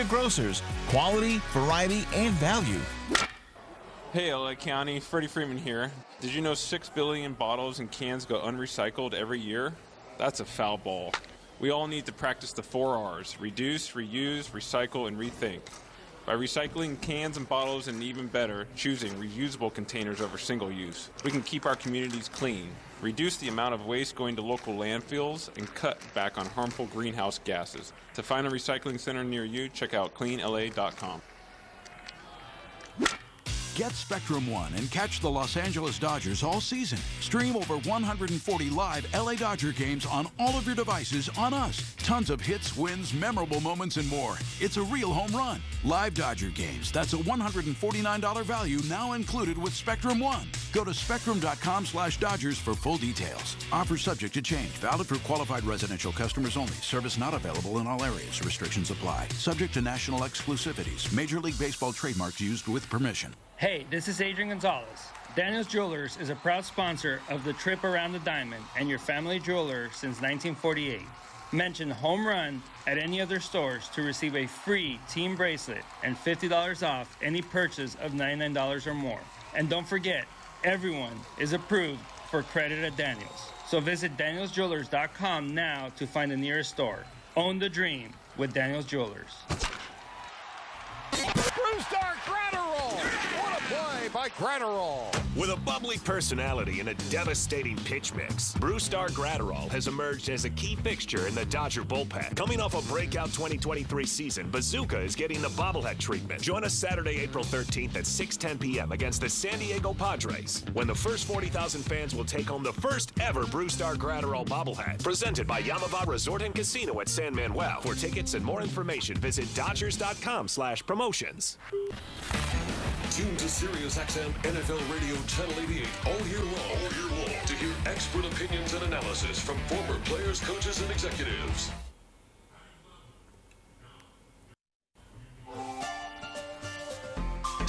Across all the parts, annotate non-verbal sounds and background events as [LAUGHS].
Good Grocers. Quality, variety, and value. Hey, LA County, Freddie Freeman here. Did you know 6 billion bottles and cans go unrecycled every year? That's a foul ball. We all need to practice the four R's reduce, reuse, recycle, and rethink. By recycling cans and bottles, and even better, choosing reusable containers over single use, we can keep our communities clean, reduce the amount of waste going to local landfills, and cut back on harmful greenhouse gases. To find a recycling center near you, check out cleanla.com. Get Spectrum One and catch the Los Angeles Dodgers all season. Stream over 140 live LA Dodger games on all of your devices on us. Tons of hits, wins, memorable moments, and more. It's a real home run. Live Dodger games. That's a $149 value now included with Spectrum One. Go to spectrum.com slash Dodgers for full details. Offer subject to change. Valid for qualified residential customers only. Service not available in all areas. Restrictions apply. Subject to national exclusivities. Major League Baseball trademarks used with permission. Hey, this is Adrian Gonzalez. Daniels Jewelers is a proud sponsor of the Trip Around the Diamond and your family jeweler since 1948. Mention Home Run at any of their stores to receive a free team bracelet and $50 off any purchase of $99 or more. And don't forget, everyone is approved for credit at Daniels. So visit danielsjewelers.com now to find the nearest store. Own the dream with Daniels Jewelers. Brusdar Graterol! What play by Graterol! With a bubbly personality and a devastating pitch mix, Brusdar Graterol has emerged as a key fixture in the Dodger bullpen. Coming off a breakout 2023 season, Bazooka is getting the bobblehead treatment. Join us Saturday, April 13th at 6:10 p.m. against the San Diego Padres, when the first 40,000 fans will take home the first ever Brusdar Graterol bobblehead, presented by Yamava Resort and Casino at San Manuel. For tickets and more information, visit Dodgers.com/promotions. Tune to SiriusXM NFL Radio Channel 88 all year long. All year long to hear expert opinions and analysis from former players, coaches, and executives.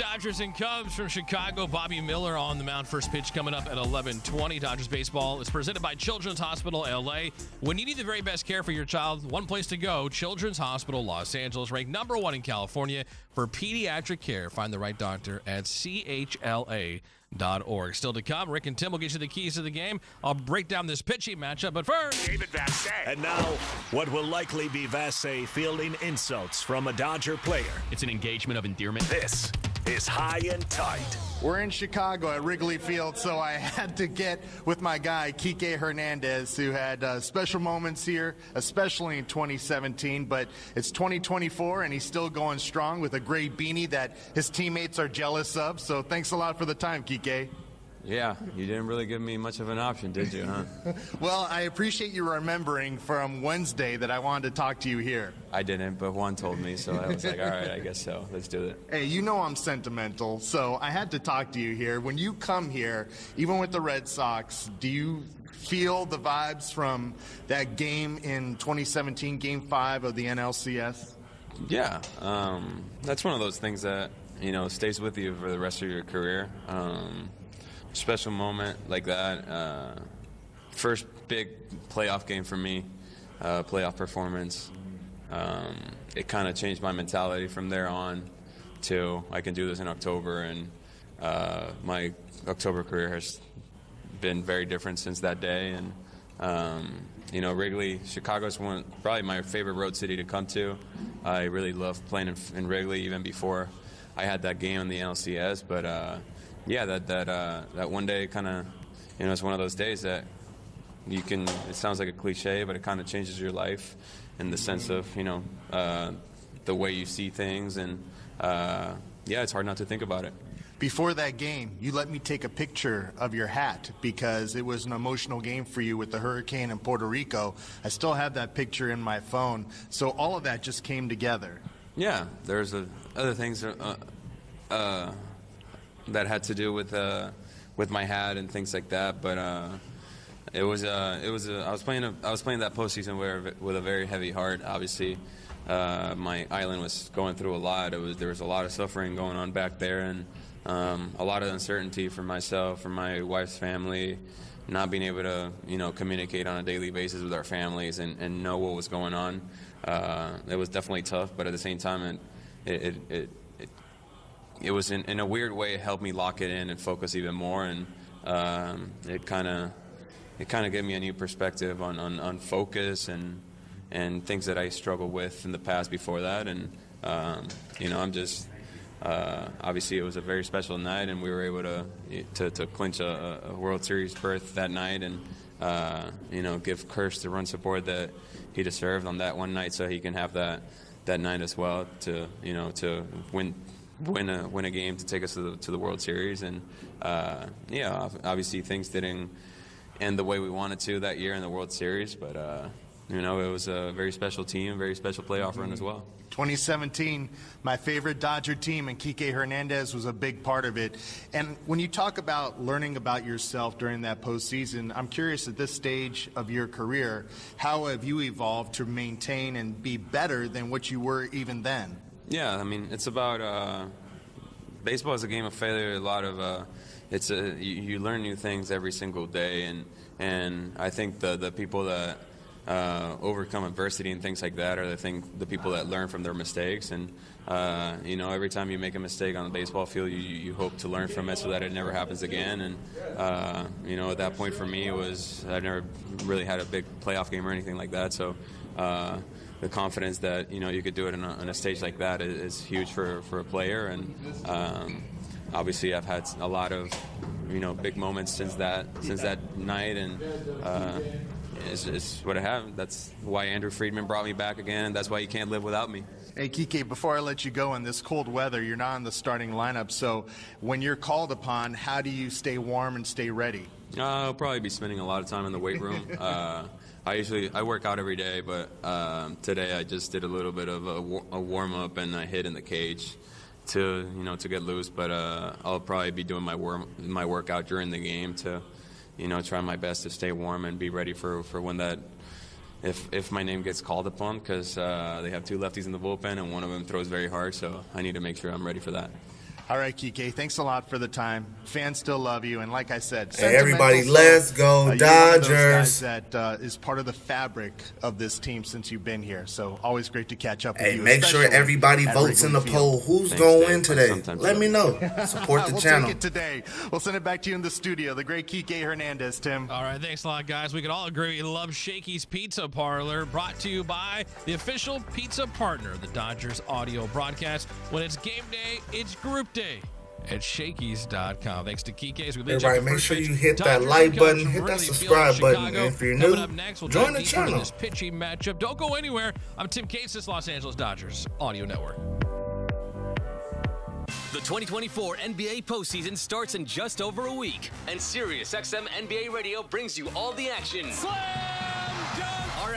Dodgers and Cubs from Chicago. Bobby Miller on the mound. First pitch coming up at 11:20. Dodgers baseball is presented by Children's Hospital LA. When you need the very best care for your child, one place to go: Children's Hospital Los Angeles, ranked number one in California for pediatric care. Find the right doctor at chla.org. Still to come, Rick and Tim will get you the keys to the game. I'll break down this pitching matchup, but first, David Vassegh. And now, what will likely be Vassegh fielding insults from a Dodger player. It's an engagement of endearment. This is high and tight. We're in Chicago at Wrigley Field, so I [LAUGHS] had to get with my guy, Kike Hernandez, who had uh, special moments here, especially in 2017. But it's 2024, and he's still going strong with a gray beanie that his teammates are jealous of. So thanks a lot for the time, Kike. Yeah, you didn't really give me much of an option, did you, huh? [LAUGHS] well, I appreciate you remembering from Wednesday that I wanted to talk to you here. I didn't, but Juan told me, so I was like, all right, I guess so. Let's do it. Hey, you know I'm sentimental, so I had to talk to you here. When you come here, even with the Red Sox, do you feel the vibes from that game in 2017, Game 5 of the NLCS? Yeah, um, that's one of those things that, you know, stays with you for the rest of your career. Um, special moment like that. Uh, first big playoff game for me, uh, playoff performance. Um, it kind of changed my mentality from there on to I can do this in October, and uh, my October career has been very different since that day. And um, you know, Wrigley, Chicago's one probably my favorite road city to come to. I really love playing in, in Wrigley even before I had that game in the NLCS, but uh, yeah, that that uh, that one day kind of, you know, it's one of those days that you can. It sounds like a cliche, but it kind of changes your life in the sense of you know uh, the way you see things, and uh, yeah, it's hard not to think about it. Before that game, you let me take a picture of your hat because it was an emotional game for you with the hurricane in Puerto Rico. I still have that picture in my phone. So all of that just came together. Yeah, there's a, other things uh, uh, that had to do with uh, with my hat and things like that, but uh, it was uh, it was I was playing a, I was playing that postseason where, with a very heavy heart. Obviously, uh, my island was going through a lot. It was there was a lot of suffering going on back there, and um, a lot of uncertainty for myself, for my wife's family, not being able to, you know, communicate on a daily basis with our families and, and know what was going on. Uh, it was definitely tough, but at the same time, it it it, it, was in, in a weird way. It helped me lock it in and focus even more, and um, it kind of it kind of gave me a new perspective on, on, on focus and and things that I struggled with in the past before that. And um, you know, I'm just uh, obviously it was a very special night, and we were able to to, to clinch a, a, World Series berth that night, and uh, you know, give Kersh the run support that he deserved on that one night, so he can have that that night as well to you know to win win a win a game to take us to the to the World Series, and uh, yeah, obviously things didn't end the way we wanted to that year in the World Series, but uh, you know it was a very special team, very special playoff run as well. 2017, my favorite Dodger team, and Kike Hernandez was a big part of it. And when you talk about learning about yourself during that postseason, I'm curious at this stage of your career, how have you evolved to maintain and be better than what you were even then? Yeah, I mean, it's about uh, baseball is a game of failure. A lot of uh, it's a you, you learn new things every single day, and and I think the the people that uh, overcome adversity and things like that are the thing the people that learn from their mistakes and uh, you know every time you make a mistake on the baseball field you, you hope to learn from it so that it never happens again and uh, you know at that point for me it was I've never really had a big playoff game or anything like that so uh, the confidence that you know you could do it on a, on a stage like that is, is, huge for, for a player and um, obviously I've had a lot of you know big moments since that since that night and uh, it's, it's what I have. That's why Andrew Friedman brought me back again. and That's why you can't live without me. Hey, Kike, before I let you go in this cold weather, you're not in the starting lineup. So when you're called upon, how do you stay warm and stay ready? Uh, I'll probably be spending a lot of time in the weight room. [LAUGHS] uh, I usually I work out every day, but um, today I just did a little bit of a, a warm up and I hit in the cage to you know to get loose. But uh, I'll probably be doing my worm, my workout during the game to you know, try my best to stay warm and be ready for, for when that if if my name gets called upon because uh, they have two lefties in the bullpen and one of them throws very hard, so I need to make sure I'm ready for that. All right, Kike, thanks a lot for the time. Fans still love you, and like I said, hey, everybody, let's go uh, Dodgers! That uh, is part of the fabric of this team since you've been here. So always great to catch up. Hey, you, make sure everybody votes in the field. poll. Who's thanks, going to win today? Let me know. [LAUGHS] Support the we'll channel. Take it today. We'll send it back to you in the studio. The great Kike Hernandez, Tim. All right, thanks a lot, guys. We can all agree we love Shakey's Pizza Parlor, brought to you by the official pizza partner the Dodgers audio broadcast. When it's game day, it's group day at Shakey's.com. Thanks to Kike. As we Everybody, make sure you hit that like button, hit that subscribe button. And if you're new, up next, we'll join the channel. This pitching matchup. Don't go anywhere. I'm Tim Cates, this Los Angeles Dodgers Audio Network. The 2024 NBA postseason starts in just over a week, and SiriusXM NBA Radio brings you all the action. Slam dunk! Our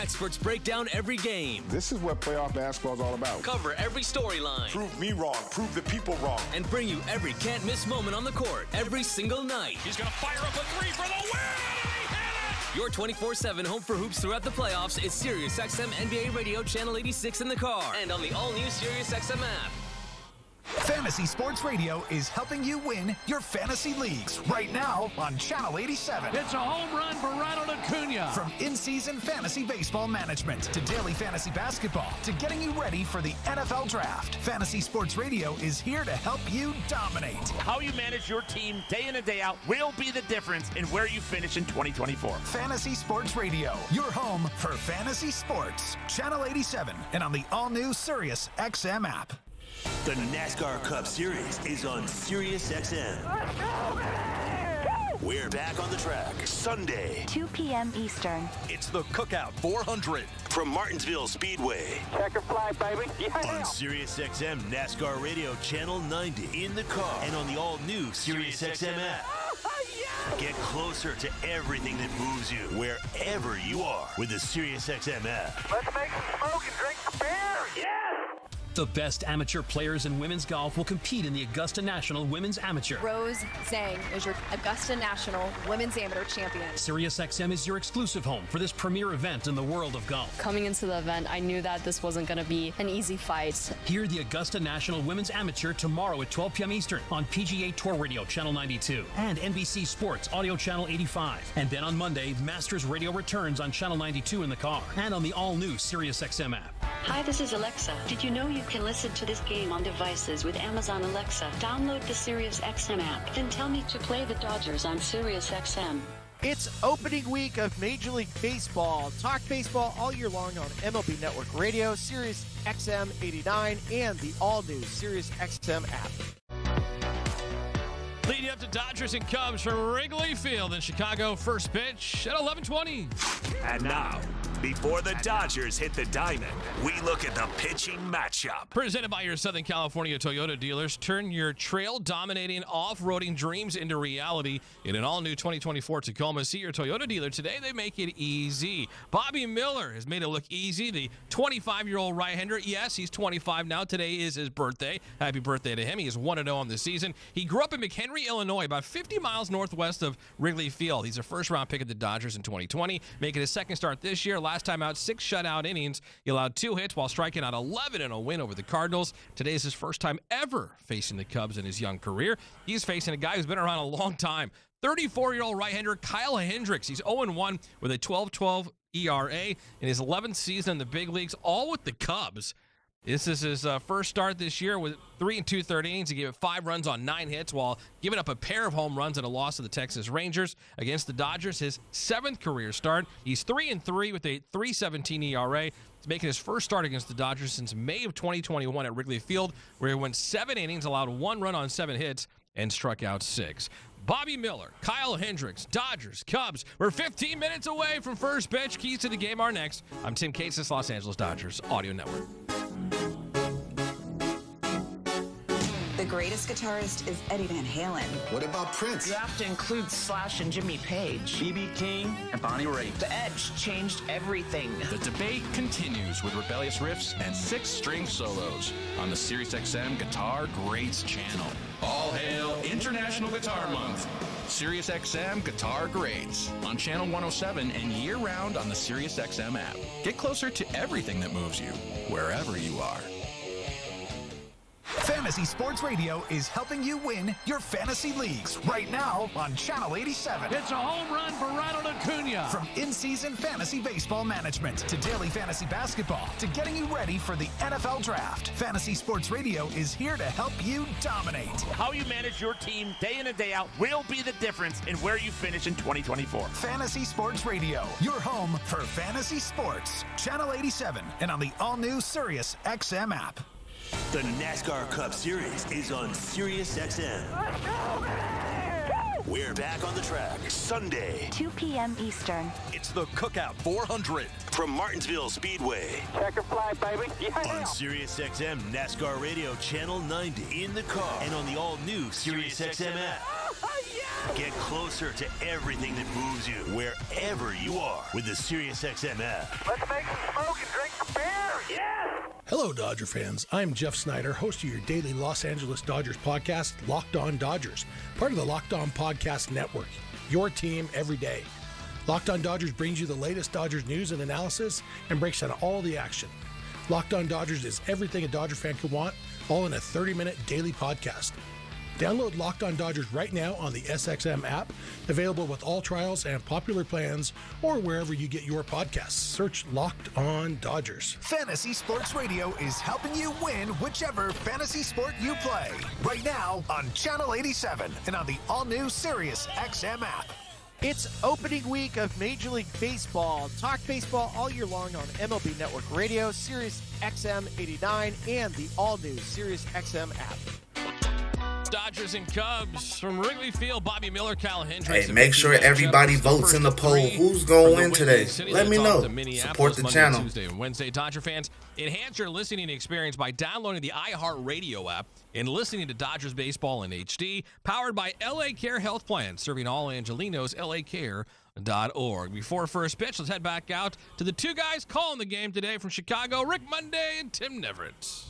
experts break down every game. This is what playoff basketball is all about. Cover every storyline. Prove me wrong. Prove the people wrong. And bring you every can't miss moment on the court every single night. He's going to fire up a three for the win! Your 24-7 home for hoops throughout the playoffs is SiriusXM NBA Radio Channel 86 in the car and on the all-new SiriusXM app. Fantasy Sports Radio is helping you win your fantasy leagues right now on Channel 87. It's a home run for Ronald Acuna. From in-season fantasy baseball management to daily fantasy basketball to getting you ready for the NFL Draft, Fantasy Sports Radio is here to help you dominate. How you manage your team day in and day out will be the difference in where you finish in 2024. Fantasy Sports Radio, your home for fantasy sports. Channel 87 and on the all-new Sirius XM app. The NASCAR Cup Series is on SiriusXM. We're back on the track Sunday, 2 p.m. Eastern. It's the Cookout 400 from Martinsville Speedway. Checker flag, baby. Yeah. On SiriusXM NASCAR Radio Channel 90 in the car and on the all-new SiriusXM app. Oh, Get closer to everything that moves you wherever you are with the SiriusXM app. Let's make some smoke and drink some beer. Yeah. The best amateur players in women's golf will compete in the Augusta National Women's Amateur. Rose Zhang is your Augusta National Women's Amateur Champion. SiriusXM is your exclusive home for this premier event in the world of golf. Coming into the event, I knew that this wasn't going to be an easy fight. Hear the Augusta National Women's Amateur tomorrow at 12 p.m. Eastern on PGA Tour Radio Channel 92 and NBC Sports Audio Channel 85. And then on Monday, Masters Radio returns on Channel 92 in the car and on the all-new SiriusXM app. Hi, this is Alexa. Did you know you can listen to this game on devices with Amazon Alexa? Download the SiriusXM app, then tell me to play the Dodgers on SiriusXM. It's opening week of Major League Baseball. Talk baseball all year long on MLB Network Radio, Sirius XM 89, and the all-new Sirius XM app. Leading up to Dodgers and Cubs from Wrigley Field in Chicago. First pitch at 11:20. And now, before the Dodgers hit the diamond, we look at the pitching matchup. Presented by your Southern California Toyota dealers, turn your trail-dominating off-roading dreams into reality in an all-new 2024 Tacoma. See your Toyota dealer today. They make it easy. Bobby Miller has made it look easy. The 25-year-old right-hander. Yes, he's 25 now. Today is his birthday. Happy birthday to him. He is 1-0 on the season. He grew up in McHenry, Illinois, about 50 miles northwest of Wrigley Field. He's a first-round pick of the Dodgers in 2020, making his second start this year. Last time out, six shutout innings. He allowed two hits while striking out 11 in a win over the Cardinals. Today is his first time ever facing the Cubs in his young career. He's facing a guy who's been around a long time. 34 year old right hander Kyle Hendricks. He's 0 1 with a 12 12 ERA in his 11th season in the big leagues, all with the Cubs. This is his uh, first start this year with three and two third innings. He gave it five runs on nine hits while giving up a pair of home runs in a loss to the Texas Rangers against the Dodgers. His seventh career start. He's three and three with a 3.17 ERA. He's making his first start against the Dodgers since May of 2021 at Wrigley Field, where he went seven innings, allowed one run on seven hits, and struck out six. Bobby Miller, Kyle Hendricks, Dodgers, Cubs. We're 15 minutes away from first pitch. Keys to the game are next. I'm Tim Cates, Los Angeles Dodgers Audio Network. The greatest guitarist is Eddie Van Halen. What about Prince? You have to include Slash and Jimmy Page. B.B. King and Bonnie Raitt. The Edge changed everything. The debate continues with rebellious riffs and six-string solos on the SiriusXM Guitar Greats channel. All hail International Guitar Month. SiriusXM Guitar Greats on channel 107 and year-round on the SiriusXM app. Get closer to everything that moves you, wherever you are. Fantasy Sports Radio is helping you win your fantasy leagues right now on Channel 87. It's a home run for Ronald Acuna. From in-season fantasy baseball management to daily fantasy basketball to getting you ready for the NFL Draft, Fantasy Sports Radio is here to help you dominate. How you manage your team day in and day out will be the difference in where you finish in 2024. Fantasy Sports Radio, your home for fantasy sports. Channel 87 and on the all-new Sirius XM app. The NASCAR Cup Series is on SiriusXM. We're back on the track Sunday. 2 p.m. Eastern. It's the Cookout 400 from Martinsville Speedway. Checker flag, baby. Yeah. On SiriusXM NASCAR Radio Channel 90 in the car and on the all-new SiriusXM app. [LAUGHS] Get closer to everything that moves you wherever you are with the SiriusXM app. Let's make some smoke and drink some beer. Yeah. Hello, Dodger fans. I'm Jeff Snyder, host of your daily Los Angeles Dodgers podcast, Locked On Dodgers, part of the Locked On Podcast Network. Your team every day. Locked On Dodgers brings you the latest Dodgers news and analysis and breaks down all the action. Locked On Dodgers is everything a Dodger fan could want, all in a 30 minute daily podcast. Download Locked On Dodgers right now on the SXM app, available with all trials and popular plans, or wherever you get your podcasts. Search Locked On Dodgers. Fantasy Sports Radio is helping you win whichever fantasy sport you play. Right now on Channel 87 and on the all-new Sirius XM app. It's opening week of Major League Baseball. Talk baseball all year long on MLB Network Radio, Sirius XM 89, and the all-new Sirius XM app. Dodgers and Cubs from Wrigley Field. Bobby Miller, Cal Hendricks. Hey, make sure everybody votes in the poll. Who's going to win today? Let me know. Support the Monday, channel. Tuesday and Wednesday. Dodger fans, enhance your listening experience by downloading the iHeartRadio app and listening to Dodgers baseball in HD. Powered by LA Care Health Plan, serving all Angelenos. LA Care LACare.org. Before first pitch, let's head back out to the two guys calling the game today from Chicago, Rick Monday and Tim Neverett.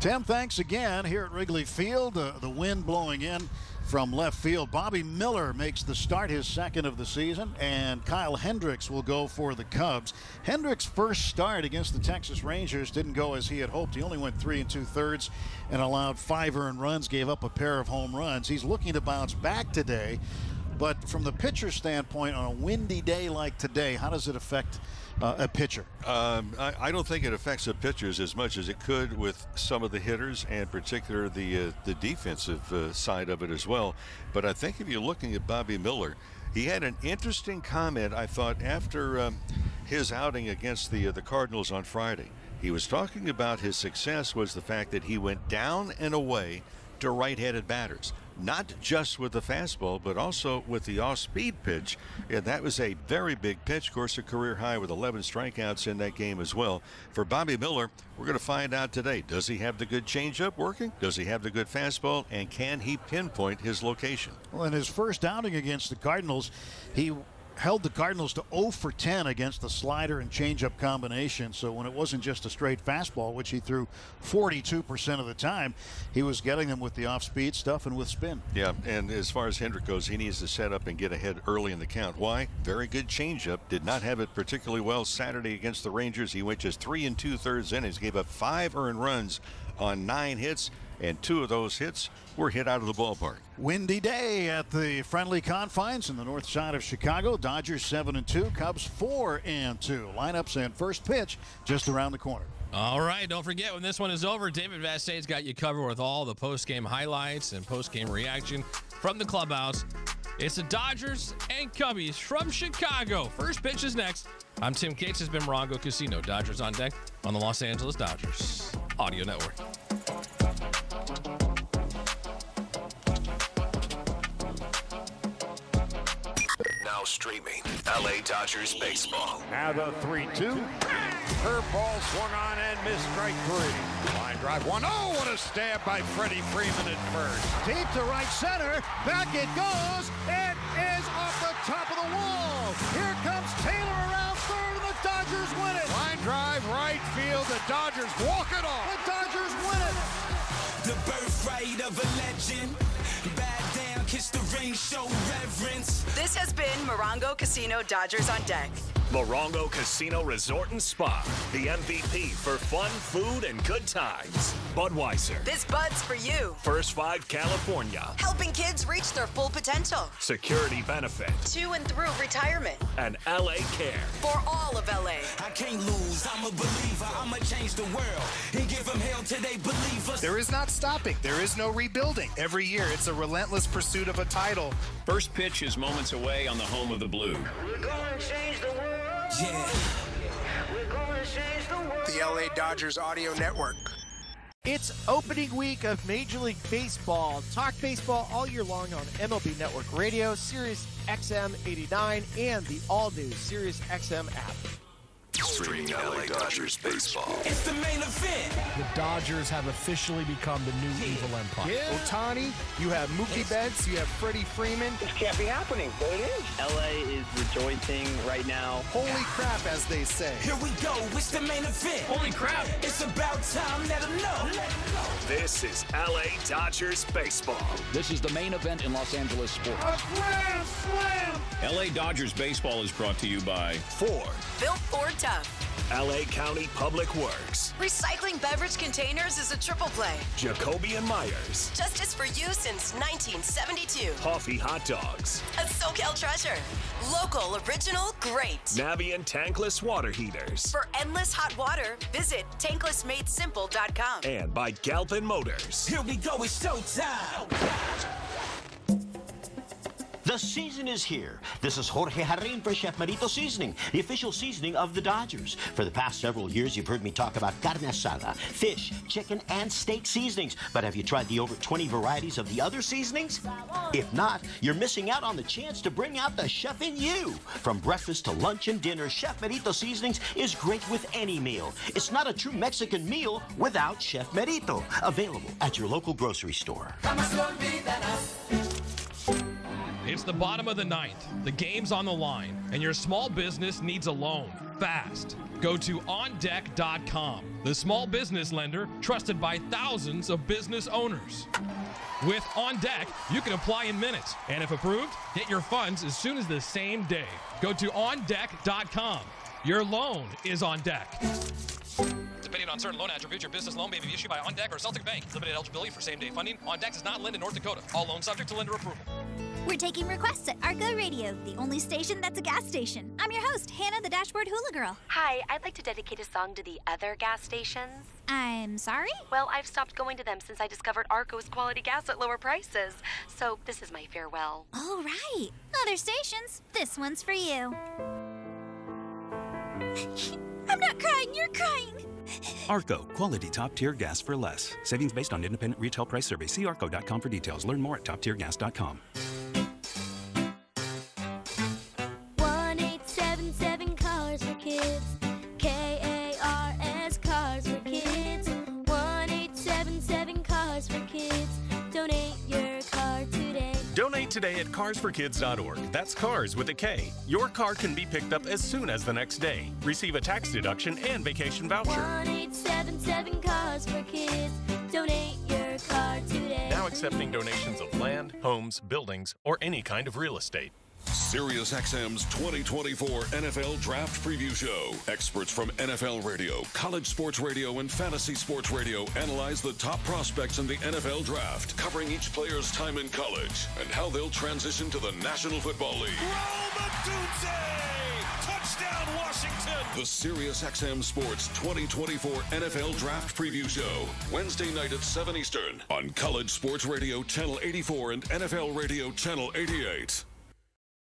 Tim, thanks again here at Wrigley Field. Uh, the wind blowing in from left field. Bobby Miller makes the start, his second of the season, and Kyle Hendricks will go for the Cubs. Hendricks' first start against the Texas Rangers didn't go as he had hoped. He only went three and two thirds and allowed five earned runs, gave up a pair of home runs. He's looking to bounce back today. But from the pitcher standpoint, on a windy day like today, how does it affect uh, a pitcher? Um, I, I, don't think it affects the pitchers as much as it could with some of the hitters, and particular the uh, the defensive uh, side of it as well. But I think if you're looking at Bobby Miller, he had an interesting comment. I thought after um, his outing against the uh, the Cardinals on Friday, he was talking about his success was the fact that he went down and away to right-handed batters not just with the fastball, but also with the off-speed pitch. And that was a very big pitch. Of course, a career high with 11 strikeouts in that game as well. For Bobby Miller, we're going to find out today. Does he have the good changeup working? Does he have the good fastball? And can he pinpoint his location? Well, in his first outing against the Cardinals, he held the Cardinals to 0 for 10 against the slider and changeup combination. So when it wasn't just a straight fastball, which he threw 42% of the time, he was getting them with the off-speed stuff and with spin. Yeah, and as far as Hendrick goes, he needs to set up and get ahead early in the count. Why? Very good changeup. Did not have it particularly well Saturday against the Rangers. He went just three and two thirds innings, gave up five earned runs on nine hits and two of those hits were hit out of the ballpark. Windy day at the friendly confines in the north side of Chicago. Dodgers 7 and 2, Cubs 4 and 2. Lineups and first pitch just around the corner. All right, don't forget when this one is over, David Vassegh's got you covered with all the post-game highlights and post-game reaction from the clubhouse. It's the Dodgers and Cubbies from Chicago. First pitch is next. I'm Tim Cates. Has been Morongo Casino. Dodgers on deck on the Los Angeles Dodgers Audio Network. Now streaming LA Dodgers baseball. Now the 3 2. Curveball swung on and missed strike three. Line drive one. Oh, what a stab by Freddie Freeman at first. Deep to right center. Back it goes. It is off the top of the wall. Here comes Taylor around third, and the Dodgers win it. Line drive right field. The Dodgers walk it off. The Dodgers win it. The birthright of a legend kiss the show reverence. This has been Morongo Casino Dodgers on Deck. Morongo Casino Resort and Spa, the MVP for fun, food, and good times. Budweiser. This Bud's for you. First Five California. Helping kids reach their full potential. Security benefit. To and through retirement. And LA Care. For all of LA. I can't lose. I'm a believer. I'ma change the world and give them hell till they believe us. There is not stopping. There is no rebuilding. Every year, it's a relentless pursuit of a title. First pitch is moments away on the home of the Blue. We're gonna change the world. The LA Dodgers Audio Network. It's opening week of Major League Baseball. Talk baseball all year long on MLB Network Radio, Sirius XM 89, and the all new Sirius XM app. Streaming LA Dodgers baseball. It's the main event. The Dodgers have officially become the new evil empire. Yeah. Ohtani, you have Mookie Betts, you have Freddie Freeman. This can't be happening, but it is. LA is rejoicing right now. Holy crap, as they say. Here we go. It's the main event. Holy crap. It's about time. Let them know. Let them know. This is LA Dodgers baseball. This is the main event in Los Angeles sports. A grand slam. LA Dodgers baseball is brought to you by Ford. Built Ford Tough. LA County Public Works. Recycling beverage containers is a triple play. Jacoby and Meyers. Justice for you since 1972. Coffee Hot Dogs. A SoCal treasure. Local, original, great. Navien Tankless Water Heaters. For endless hot water, visit tanklessmadesimple.com. And by Galpin Motors. Here we go, it's showtime. The season is here. This is Jorge Jarrin for Chef Merito Seasoning, the official seasoning of the Dodgers. For the past several years, you've heard me talk about carne asada, fish, chicken, and steak seasonings. But have you tried the over 20 varieties of the other seasonings? If not, you're missing out on the chance to bring out the chef in you. From breakfast to lunch and dinner, Chef Merito Seasonings is great with any meal. It's not a true Mexican meal without Chef Merito. Available at your local grocery store. It's the bottom of the ninth. The game's on the line, and your small business needs a loan. fast. Go to OnDeck.com, the small business lender trusted by thousands of business owners. With On Deck, you can apply in minutes, and if approved, get your funds as soon as the same day. Go to OnDeck.com. Your loan is on deck. Depending on certain loan attributes, your business loan may be issued by OnDeck or Celtic Bank. Limited eligibility for same-day funding. OnDeck does not lend in North Dakota. All loans subject to lender approval. We're taking requests at Arco Radio, the only station that's a gas station. I'm your host, Hannah the Dashboard Hula Girl. Hi, I'd like to dedicate a song to the other gas stations. I'm sorry? Well, I've stopped going to them since I discovered Arco's quality gas at lower prices. So this is my farewell. All right. Other stations, this one's for you. [LAUGHS] I'm not crying, you're crying. Arco, quality top tier gas for less. Savings based on independent retail price survey. See arco.com for details. Learn more at toptiergas.com. today at carsforkids.org. That's cars with a K. Your car can be picked up as soon as the next day. Receive a tax deduction and vacation voucher. 1877 Cars for Kids. Donate your car today. Now accepting donations of land, homes, buildings, or any kind of real estate. SiriusXM's 2024 NFL Draft Preview Show. Experts from NFL Radio, college sports radio, and fantasy sports radio analyze the top prospects in the NFL Draft, covering each player's time in college and how they'll transition to the National Football League. Touchdown, Washington! The SiriusXM Sports 2024 NFL Draft Preview Show. Wednesday night at 7 Eastern on College Sports Radio Channel 84 and NFL Radio Channel 88.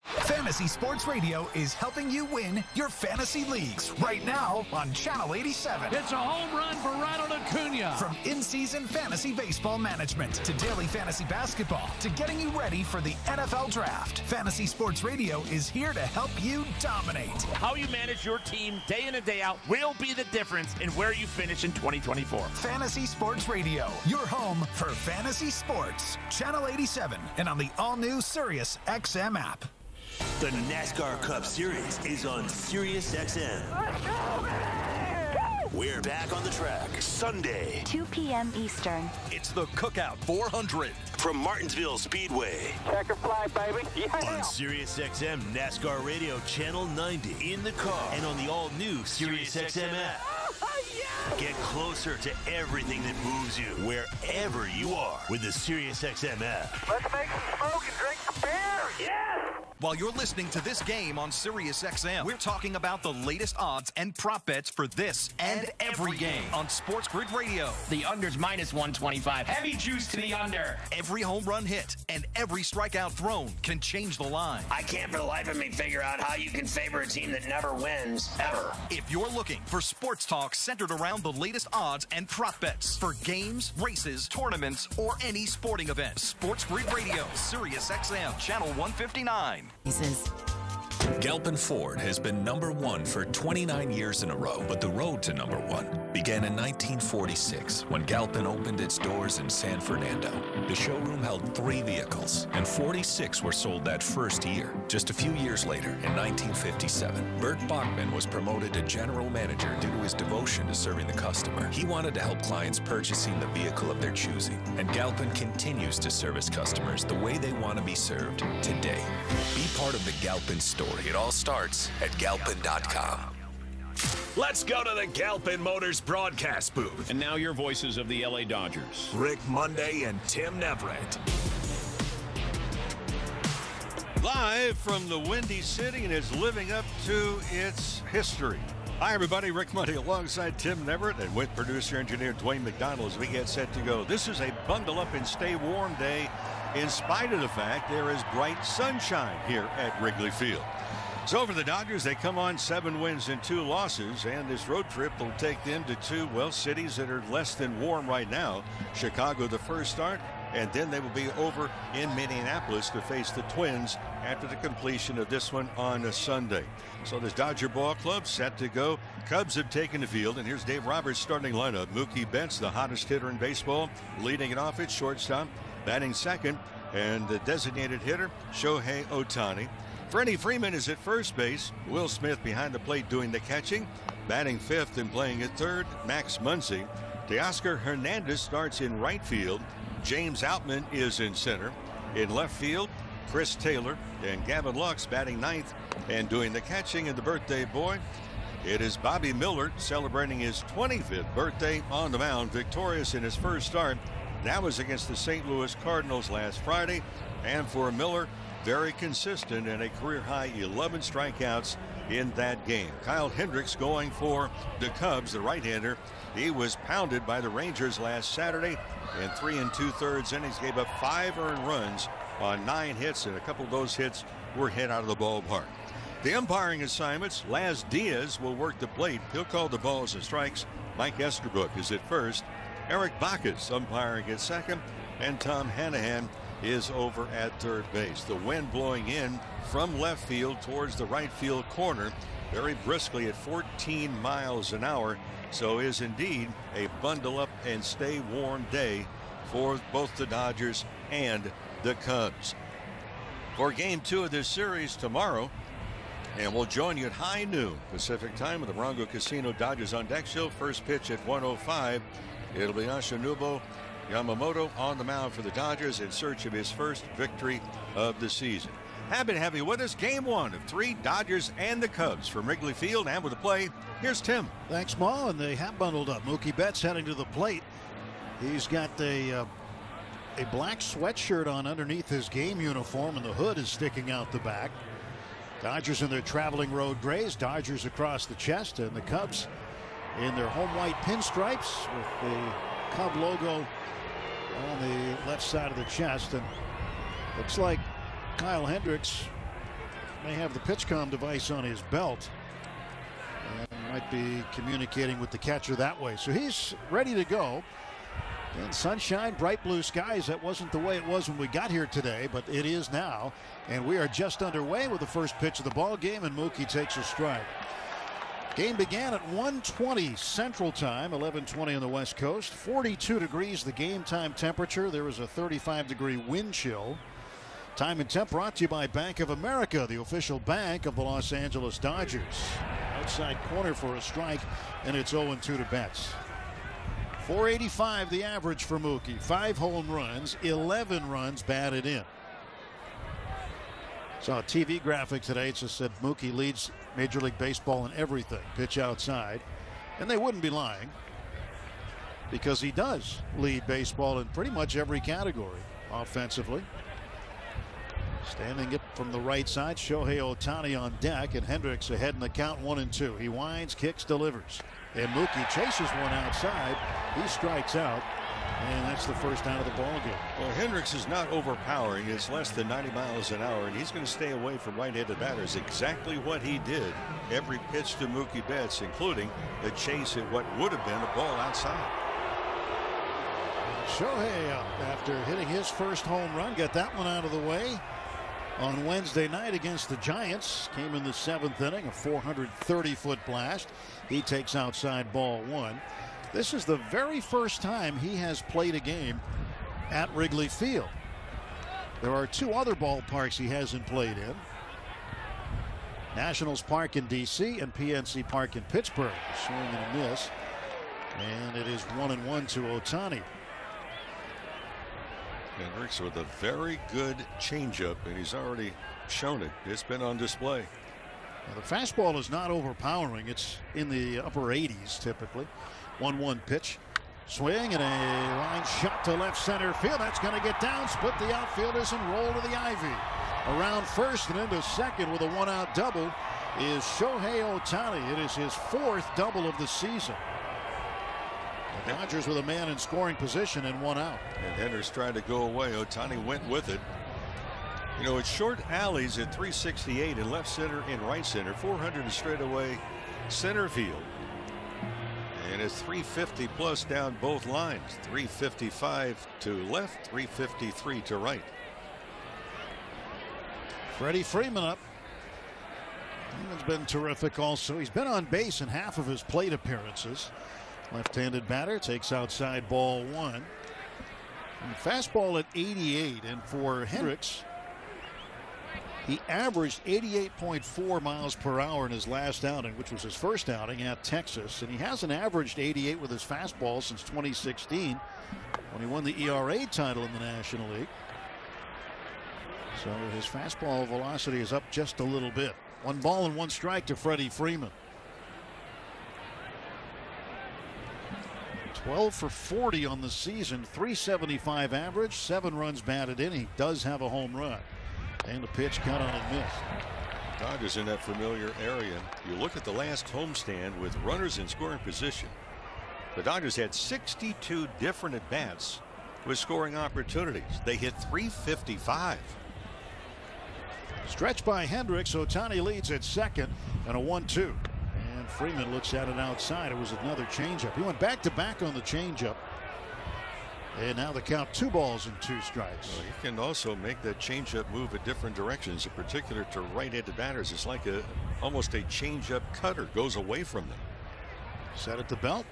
Fantasy Sports Radio is helping you win your fantasy leagues right now on Channel 87. It's a home run for Ronald Acuna. From in-season fantasy baseball management to daily fantasy basketball to getting you ready for the NFL Draft, Fantasy Sports Radio is here to help you dominate. How you manage your team day in and day out will be the difference in where you finish in 2024. Fantasy Sports Radio, your home for fantasy sports. Channel 87 and on the all-new Sirius XM app. The NASCAR Cup Series is on SiriusXM. We're back on the track Sunday. 2 p.m. Eastern. It's the Cookout 400 from Martinsville Speedway. Checker fly, baby. Yeah. On SiriusXM NASCAR Radio Channel 90 in the car and on the all-new SiriusXM app. Get closer to everything that moves you wherever you are with the SiriusXM app. Let's make some smoke and drink some beer. Yeah. While you're listening to this game on SiriusXM, we're talking about the latest odds and prop bets for this and every game on Sports Grid Radio. The under's minus 125. Heavy juice to the under. Every home run hit and every strikeout thrown can change the line. I can't for the life of me figure out how you can favor a team that never wins, ever. If you're looking for sports talk centered around the latest odds and prop bets for games, races, tournaments, or any sporting event, Sports Grid Radio, SiriusXM, Channel 159. He says, Galpin Ford has been number one for 29 years in a row, but the road to number one began in 1946 when Galpin opened its doors in San Fernando. The showroom held three vehicles, and 46 were sold that first year. Just a few years later, in 1957, Bert Boeckmann was promoted to general manager due to his devotion to serving the customer. He wanted to help clients purchasing the vehicle of their choosing, and Galpin continues to service customers the way they want to be served today. Be part of the Galpin story. It all starts at galpin.com. Let's go to the Galpin Motors broadcast booth. And now your voices of the LA Dodgers. Rick Monday and Tim Neverett. Live from the Windy City and is living up to its history. Hi, everybody. Rick Monday alongside Tim Neverett and with producer engineer Dwayne McDonald as we get set to go. This is a bundle up and stay warm day in spite of the fact there is bright sunshine here at Wrigley Field. So for the Dodgers, they come on seven wins and two losses, and this road trip will take them to two, well, cities that are less than warm right now. Chicago the first start, and then they will be over in Minneapolis to face the Twins after the completion of this one on a Sunday. So this Dodger ball club set to go. Cubs have taken the field, and here's Dave Roberts starting lineup. Mookie Betts, the hottest hitter in baseball, leading it off at shortstop, batting second, and the designated hitter, Shohei Ohtani. Freddie Freeman is at first base. Will Smith behind the plate doing the catching. Batting fifth and playing at third, Max Muncy. Teoscar Hernandez starts in right field. James Outman is in center. In left field, Chris Taylor and Gavin Lux batting ninth and doing the catching and the birthday boy. It is Bobby Miller celebrating his 25th birthday on the mound, victorious in his first start. That was against the St. Louis Cardinals last Friday. And for Miller, very consistent and a career high 11 strikeouts in that game. Kyle Hendricks going for the Cubs, the right-hander. He was pounded by the Rangers last Saturday in three and two thirds innings, gave up five earned runs on nine hits, and a couple of those hits were hit out of the ballpark. The umpiring assignments, Laz Diaz will work the plate. He'll call the balls and strikes. Mike Estabrook is at first. Eric Bacchus umpiring at second, and Tom Hanahan is over at third base. The wind blowing in from left field towards the right field corner very briskly at 14 miles an hour. So is indeed a bundle up and stay warm day for both the Dodgers and the Cubs. For game two of this series tomorrow, and we'll join you at high noon Pacific time with the Morongo Casino Dodgers on deck show. First pitch at 105. It'll be Yoshinobu Yamamoto on the mound for the Dodgers in search of his first victory of the season. Have you with us. Game one of three Dodgers and the Cubs from Wrigley Field. And with the play, here's Tim. Thanks, Ma. And they have bundled up. Mookie Betts heading to the plate. He's got a uh, a black sweatshirt on underneath his game uniform, and the hood is sticking out the back. Dodgers in their traveling road grays, Dodgers across the chest, and the Cubs in their home white pinstripes with the Cub logo on the left side of the chest. And looks like Kyle Hendricks may have the PitchCom device on his belt and might be communicating with the catcher that way. So he's ready to go. And sunshine, bright blue skies. That wasn't the way it was when we got here today, but it is now. And we are just underway with the first pitch of the ball game, and Mookie takes a strike. Game began at 1:20 Central Time, 11:20 on the West Coast. 42 degrees the game time temperature. There was a 35 degree wind chill. Time and temp brought to you by Bank of America, the official bank of the Los Angeles Dodgers. Outside corner for a strike, and it's 0 2 to Betts. 485 the average for Mookie. Five home runs, 11 runs batted in. Saw a TV graphic today. It just said Mookie leads Major League Baseball in everything. Pitch outside. And they wouldn't be lying because he does lead baseball in pretty much every category offensively. Standing up from the right side, Shohei Ohtani on deck, and Hendricks ahead in the count one and two. He winds, kicks, delivers. And Mookie chases one outside. He strikes out. And that's the first out of the ball game. Well, Hendricks is not overpowering. It's less than 90 miles an hour, and he's going to stay away from right-handed batters. Exactly what he did every pitch to Mookie Betts, including the chase at what would have been a ball outside. Shohei, after hitting his first home run, got that one out of the way on Wednesday night against the Giants. Came in the seventh inning, a 430 foot blast. He takes outside ball one. This is the very first time he has played a game at Wrigley Field. There are two other ballparks he hasn't played in. Nationals Park in D.C. and PNC Park in Pittsburgh. Swing and a miss. And it is one and one to Ohtani. Hendricks with a very good changeup, and he's already shown it. It's been on display. Now, the fastball is not overpowering. It's in the upper 80s typically. 1 1 pitch. Swing and a line shot to left center field. That's going to get down. Split the outfielders and roll to the ivy. Around first and into second with a one out double is Shohei Ohtani. It is his fourth double of the season. The Dodgers with a man in scoring position and one out. And Hendricks tried to go away. Ohtani went with it. You know, it's short alleys at 368 in left center and right center, 400 straightaway center field. And it's 350 plus down both lines. 355 to left, 353 to right. Freddie Freeman up. Freeman's been terrific also. He's been on base in half of his plate appearances. Left-handed batter takes outside ball one. And fastball at 88 and for Hendricks He averaged 88.4 miles per hour in his last outing, which was his first outing at Texas. And he hasn't averaged 88 with his fastball since 2016 when he won the ERA title in the National League. So his fastball velocity is up just a little bit. One ball and one strike to Freddie Freeman. 12 for 40 on the season, 375 average, seven runs batted in. He does have a home run. And the pitch cut on and missed. Dodgers in that familiar area. You look at the last homestand with runners in scoring position. The Dodgers had 62 different at bats with scoring opportunities. They hit 355. Stretch by Hendricks. Ohtani leads at second and a 1 2. And Freeman looks at it outside. It was another changeup. He went back to back on the changeup. And now the count two balls and two strikes. Well, he can also make that changeup move in different directions, in particular to right-handed batters. It's like a almost a changeup cutter goes away from them. Set at the belt.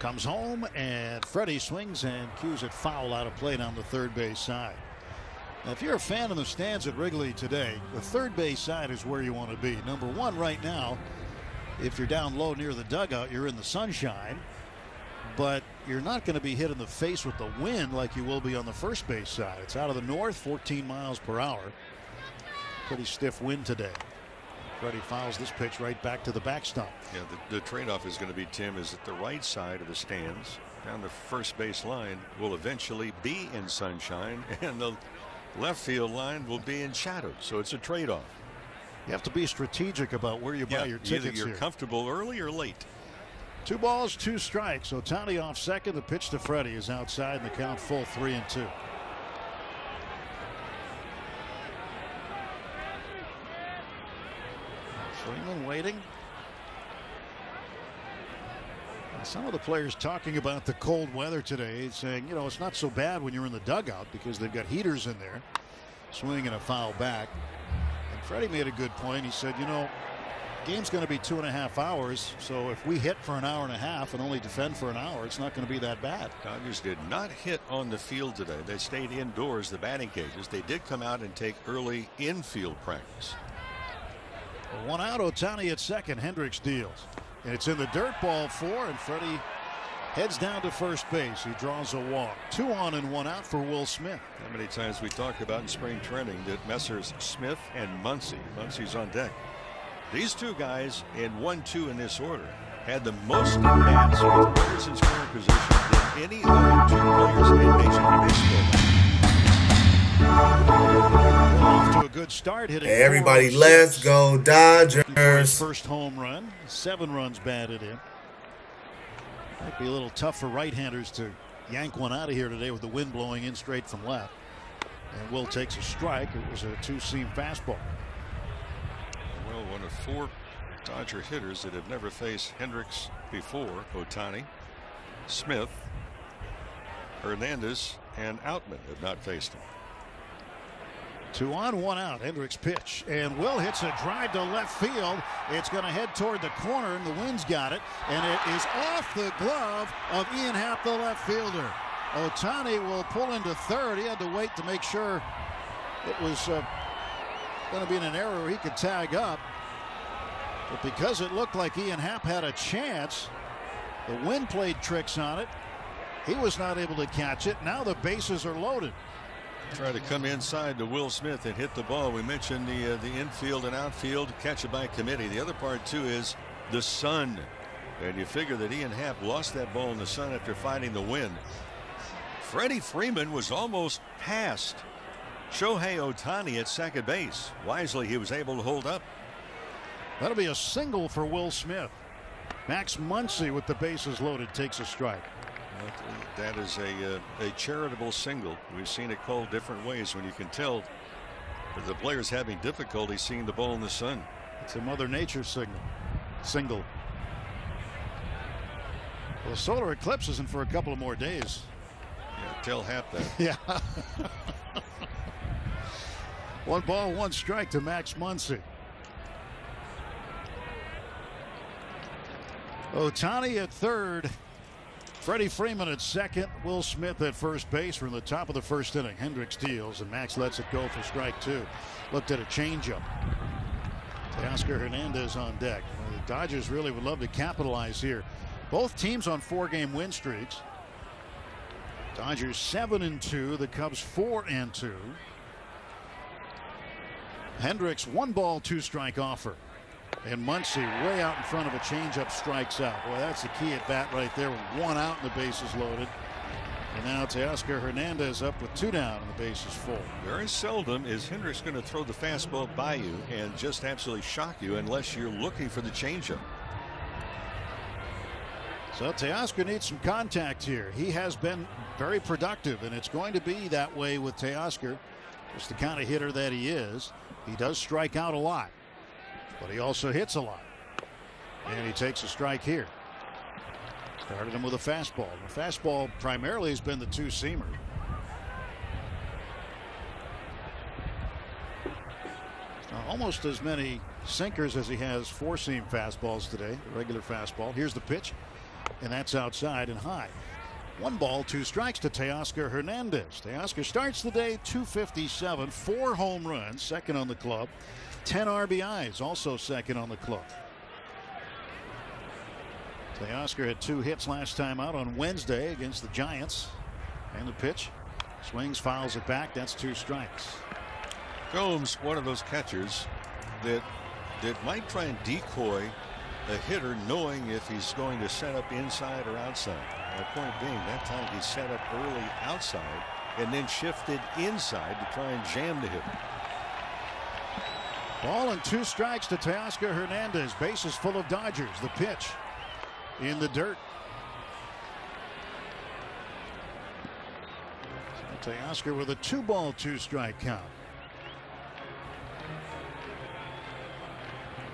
Comes home and Freddie swings and cues it foul out of play down the third base side. Now, if you're a fan of the stands at Wrigley today, the third base side is where you want to be. Number one right now, if you're down low near the dugout, you're in the sunshine but you're not going to be hit in the face with the wind like you will be on the first base side. It's out of the north, 14 miles per hour. Pretty stiff wind today. Freddie fouls this pitch right back to the backstop. Yeah, the, the trade-off is going to be, Tim, is that the right side of the stands down the first base line will eventually be in sunshine, [LAUGHS] and the left field line will be in shadow. So it's a trade-off. You have to be strategic about where you buy yeah, your tickets. Either you're here. comfortable early or late. Two balls, two strikes. Ohtani off second. The pitch to Freddie is outside, and the count full three and two. Freeman waiting. Some of the players talking about the cold weather today, saying, you know, it's not so bad when you're in the dugout because they've got heaters in there. Swinging a foul back. And Freddie made a good point. He said, you know, game's going to be two and a half hours. So if we hit for an hour and a half and only defend for an hour, it's not going to be that bad. Dodgers did not hit on the field today. They stayed indoors, the batting cages. They did come out and take early infield practice. One out, Ohtani at second. Hendricks deals. And it's in the dirt ball four, and Freddie heads down to first base. He draws a walk. Two on and one out for Will Smith. How many times we talked about in spring training that Messrs. Smith and Muncy, Muncy's on deck. These two guys in 1-2 in this order had the most bats with runners in scoring position than any other two players in Major Baseball. Off to a good start, hitting. Everybody, let's go Dodgers. First home run, seven runs batted in. Might be a little tough for right-handers to yank one out of here today with the wind blowing in straight from left. And Will takes a strike. It was a two-seam fastball. Four Dodger hitters that have never faced Hendricks before, Ohtani, Smith, Hernandez, and Outman have not faced him. Two on, one out. Hendricks pitch. And Will hits a drive to left field. It's going to head toward the corner, and the wind's got it. And it is off the glove of Ian Happ, the left fielder. Ohtani will pull into third. He had to wait to make sure it was uh, going to be in an where he could tag up. But because it looked like Ian Happ had a chance, the wind played tricks on it. He was not able to catch it. Now the bases are loaded. Try to come inside to Will Smith and hit the ball. We mentioned the uh, the infield and outfield catch it by committee. The other part too is the sun, and you figure that Ian Happ lost that ball in the sun after fighting the wind. Freddie Freeman was almost past Shohei Ohtani at second base. Wisely, he was able to hold up. That'll be a single for Will Smith. Max Muncy with the bases loaded takes a strike. That is a uh, a charitable single. We've seen it called different ways when you can tell that the player's having difficulty seeing the ball in the sun. It's a Mother Nature signal. Single. Well, the solar eclipse isn't for a couple of more days. Yeah, tell Happ that. [LAUGHS] Yeah. [LAUGHS] one ball, one strike to Max Muncy. Ohtani at third. Freddie Freeman at second. Will Smith at first base. We're in the top of the first inning. Hendricks deals, and Max lets it go for strike two. Looked at a changeup. Oscar Hernandez on deck. The Dodgers really would love to capitalize here. Both teams on four-game win streaks. Dodgers seven and two. The Cubs four and two. Hendricks one ball two strike offer. And Muncy way out in front of a changeup strikes out. Boy, that's the key at bat right there with one out and the bases loaded. And now Teoscar Hernandez up with two down and the bases full. Very seldom is Hendricks going to throw the fastball by you and just absolutely shock you unless you're looking for the changeup. So Teoscar needs some contact here. He has been very productive, and it's going to be that way with Teoscar. Just the kind of hitter that he is. He does strike out a lot, but he also hits a lot. And he takes a strike here. Started him with a fastball. The fastball primarily has been the two seamer. almost as many sinkers as he has four seam fastballs today, regular fastball. Here's the pitch, and that's outside and high. One ball, two strikes to Teoscar Hernandez. Teoscar starts the day 257, four home runs, second on the club, 10 RBIs, also second on the club. Teoscar had two hits last time out on Wednesday against the Giants. And the pitch swings, fouls it back. That's two strikes. Gomes, one of those catchers that that might try and decoy a hitter knowing if he's going to set up inside or outside. My point being that time he set up early outside and then shifted inside to try and jam the hitter. Ball and two strikes to Teoscar Hernandez. Bases full of Dodgers. The pitch in the dirt. Teoscar with a two ball two strike count.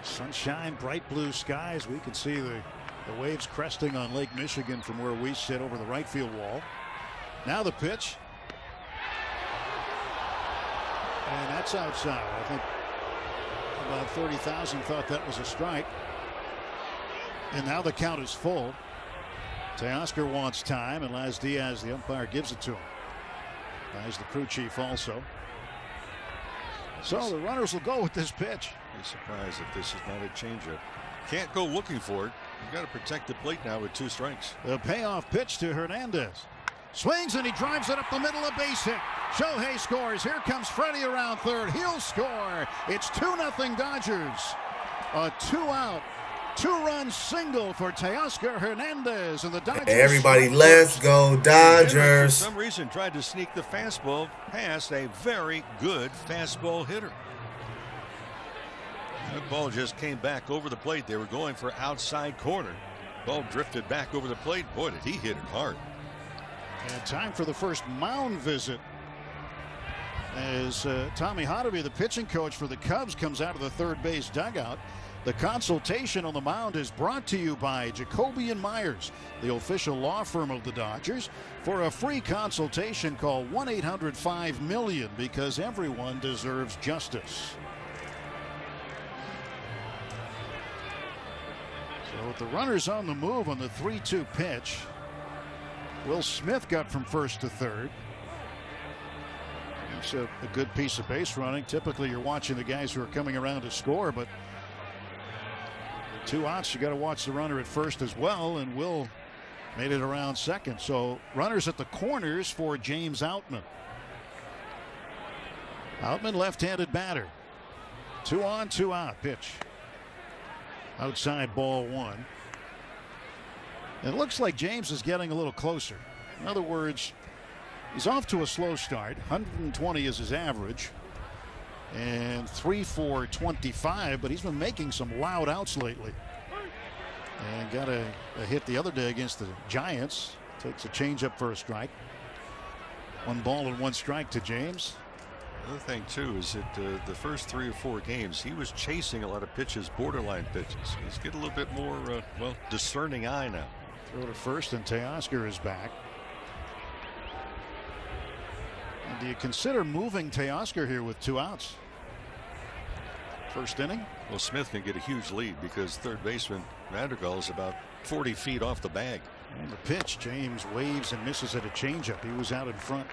Sunshine, bright blue skies. We can see the, the waves cresting on Lake Michigan from where we sit over the right field wall. Now the pitch. And that's outside. I think about 30,000 thought that was a strike. And now the count is full. Teoscar wants time, and Laz Diaz, the umpire, gives it to him. As the crew chief also. So the runners will go with this pitch. Be surprised if this is not a changeup. Can't go looking for it. You've got to protect the plate now with two strikes. The payoff pitch to Hernandez. Swings and he drives it up the middle, a base hit. Shohei scores. Here comes Freddie around third. He'll score. It's 2 0 Dodgers. A two out Two-run single for Teoscar Hernandez and the Dodgers. Everybody, let's go Dodgers. For some reason, tried to sneak the fastball past a very good fastball hitter. That ball just came back over the plate. They were going for outside corner. Ball drifted back over the plate. Boy, did he hit it hard. And time for the first mound visit. As uh, Tommy Hotovy, the pitching coach for the Cubs, comes out of the third base dugout. The consultation on the mound is brought to you by Jacoby and Meyers, the official law firm of the Dodgers. For a free consultation, call 1 800 5 million because everyone deserves justice. So with the runners on the move on the 3 2 pitch, Will Smith got from first to third. It's a, a good piece of base running. Typically, you're watching the guys who are coming around to score, but Two outs, you got to watch the runner at first as well, and Will made it around second. So runners at the corners for James Outman. Outman left-handed batter. Two on, two out pitch. Outside ball one. It looks like James is getting a little closer. In other words, he's off to a slow start. 120 is his average and three for 25, but he's been making some loud outs lately. And got a, a hit the other day against the Giants. Takes a changeup for a strike. One ball and one strike to James. The other thing too is that uh, the first three or four games he was chasing a lot of pitches, borderline pitches. He's getting a little bit more uh, well discerning eye now. Throw to first, and Teoscar is back. And do you consider moving Teoscar here with two outs? First inning. Well, Smith can get a huge lead because third baseman Madrigal is about 40 feet off the bag. And the pitch, James waves and misses at a changeup. He was out in front.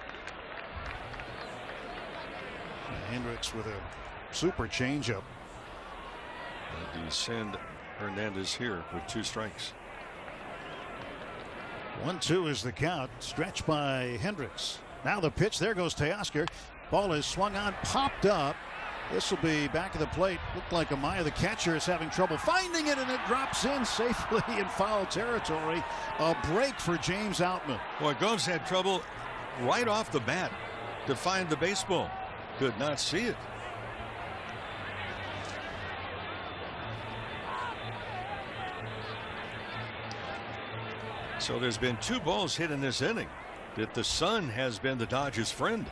Hendricks with a super changeup. And you send Hernandez here with two strikes. One two is the count. Stretched by Hendricks. Now the pitch. There goes Teoscar. Ball is swung on, popped up. This will be back of the plate. Looked like Amaya, the catcher, is having trouble finding it, and it drops in [LAUGHS] safely in foul territory. A break for James Outman. Boy, Gomes had trouble right off the bat to find the baseball. Could not see it. So there's been two balls hit in this inning. That the sun has been the Dodgers' friend.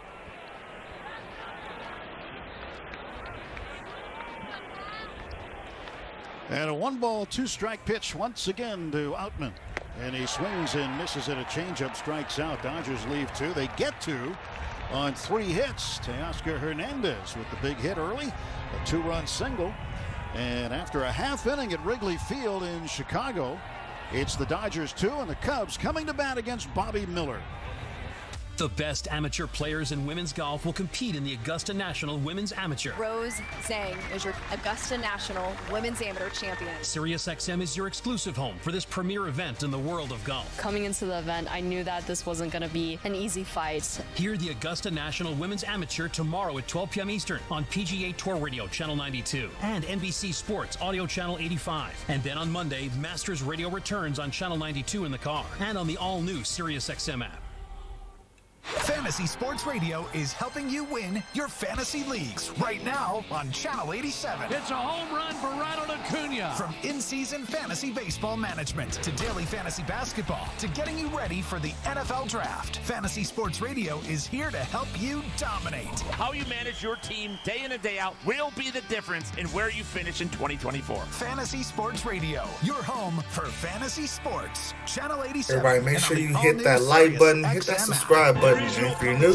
And a one ball, two strike pitch once again to Outman. And he swings and misses at a changeup, strikes out. Dodgers leave two. They get two on three hits. Teoscar Hernandez with the big hit early, a two run single. And after a half inning at Wrigley Field in Chicago, it's the Dodgers two and the Cubs coming to bat against Bobby Miller. The best amateur players in women's golf will compete in the Augusta National Women's Amateur. Rose Zhang is your Augusta National Women's Amateur Champion. SiriusXM is your exclusive home for this premier event in the world of golf. Coming into the event, I knew that this wasn't going to be an easy fight. Hear the Augusta National Women's Amateur tomorrow at 12 p.m. Eastern on PGA Tour Radio Channel 92 and NBC Sports Audio Channel 85. And then on Monday, Masters Radio returns on Channel 92 in the car and on the all-new SiriusXM app. Fantasy Sports Radio is helping you win your fantasy leagues right now on Channel 87. It's a home run for Ronald Acuna. From in-season fantasy baseball management to daily fantasy basketball to getting you ready for the NFL draft, Fantasy Sports Radio is here to help you dominate. How you manage your team day in and day out will be the difference in where you finish in 2024. Fantasy Sports Radio, your home for fantasy sports. Channel 87. Everybody, make sure you hit that like button, hit that subscribe button. And if you're new,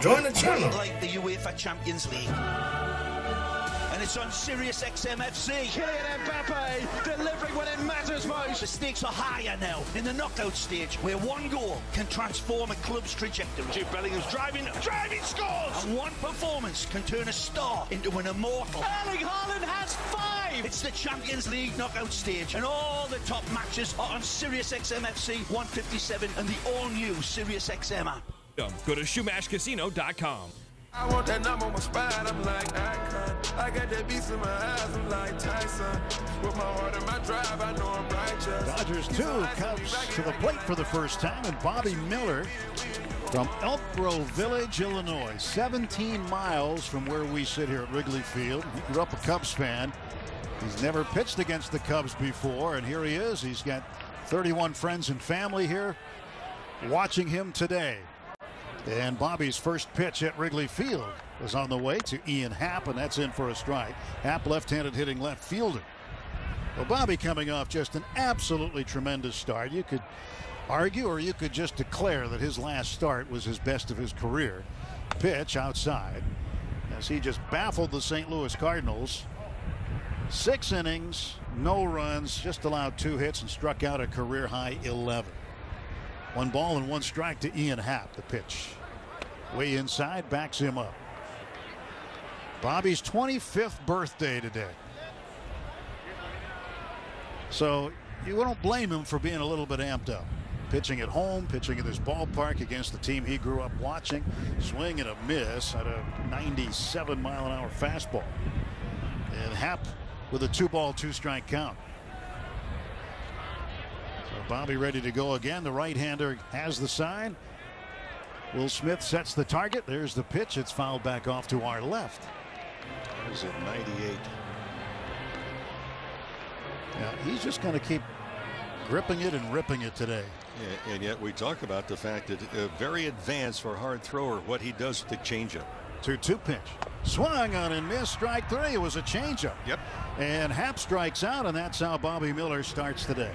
join the channel. Like the UEFA Champions League. And it's on Sirius XMFC. Kylian Mbappe delivering when it matters most. The stakes are higher now in the knockout stage, where one goal can transform a club's trajectory. Jude Bellingham's driving, driving scores. And one performance can turn a star into an immortal. Erling Haaland has five. It's the Champions League knockout stage, and all the top matches are on Sirius XMFC 157 and the all-new Sirius XM app. Go to ShowMashCasino.com. I want that number one spot, I'm like icon. I got that beast in my eyes, I'm like Tyson. With my heart and my drive, I know I'm righteous. Dodgers two, Cubs to the plate for the first time, and Bobby Miller from Elk Grove Village, Illinois, 17 miles from where we sit here at Wrigley Field. He grew up a Cubs fan. He's never pitched against the Cubs before, and here he is. He's got 31 friends and family here watching him today. And Bobby's first pitch at Wrigley Field was on the way to Ian Happ, and that's in for a strike. Happ left-handed hitting left fielder. Well, Bobby coming off just an absolutely tremendous start. You could argue or you could just declare that his last start was his best of his career. Pitch outside as he just baffled the St. Louis Cardinals. Six innings, no runs, just allowed two hits and struck out a career high 11. One ball and one strike to Ian Happ. The pitch. Way inside, backs him up. Bobby's 25th birthday today. So you don't blame him for being a little bit amped up. Pitching at home, pitching at this ballpark against the team he grew up watching. Swing and a miss at a 97 mile an hour fastball. And Happ with a two ball, two strike count. Bobby ready to go again. The right hander has the sign. Will Smith sets the target. There's the pitch. It's fouled back off to our left. Is it 98? Yeah, he's just going to keep gripping it and ripping it today. Yeah, and yet we talk about the fact that uh, very advanced for a hard thrower, what he does with the changeup. 2 2 pitch. Swung on and missed. Strike three. It was a changeup. Yep. And Happ strikes out, and that's how Bobby Miller starts today.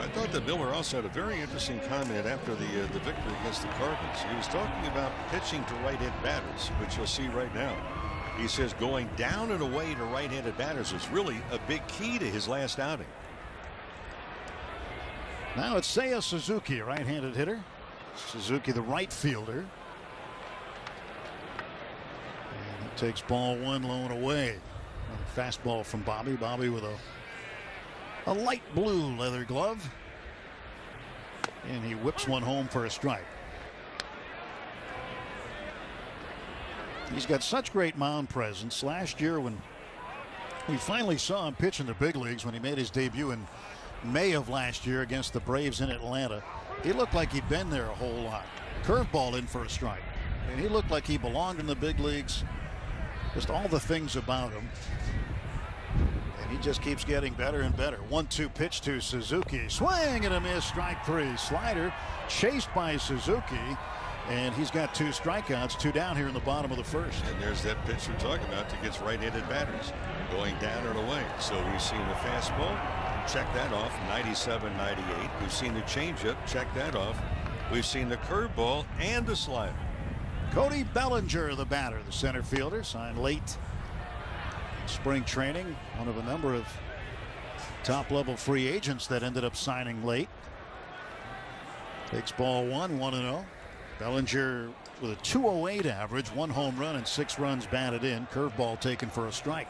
I thought that Miller also had a very interesting comment after the uh, the victory against the Cardinals. He was talking about pitching to right-hand batters, which you'll see right now. He says going down and away to right-handed batters is really a big key to his last outing. Now it's Seiya Suzuki, right-handed hitter. Suzuki, the right fielder. And it takes ball one, low and away. Fastball from Bobby. Bobby with a a light blue leather glove. And he whips one home for a strike. He's got such great mound presence. Last year, when we finally saw him pitch in the big leagues, when he made his debut in May of last year against the Braves in Atlanta, he looked like he'd been there a whole lot. Curveball in for a strike. And he looked like he belonged in the big leagues. Just all the things about him. He just keeps getting better and better. One two pitch to Suzuki. Swing and a miss. Strike three. Slider chased by Suzuki. And he's got two strikeouts, two down here in the bottom of the first. And there's that pitch we're talking about that gets right-handed batters going down and away. So we've seen the fastball, check that off, 97, 98. We've seen the changeup, check that off. We've seen the curveball and the slider. Cody Bellinger, the batter, the center fielder, signed late spring training. One of a number of top level free agents that ended up signing late. Takes ball one, 1 0. Bellinger with a 208 average, one home run and six runs batted in. Curveball taken for a strike.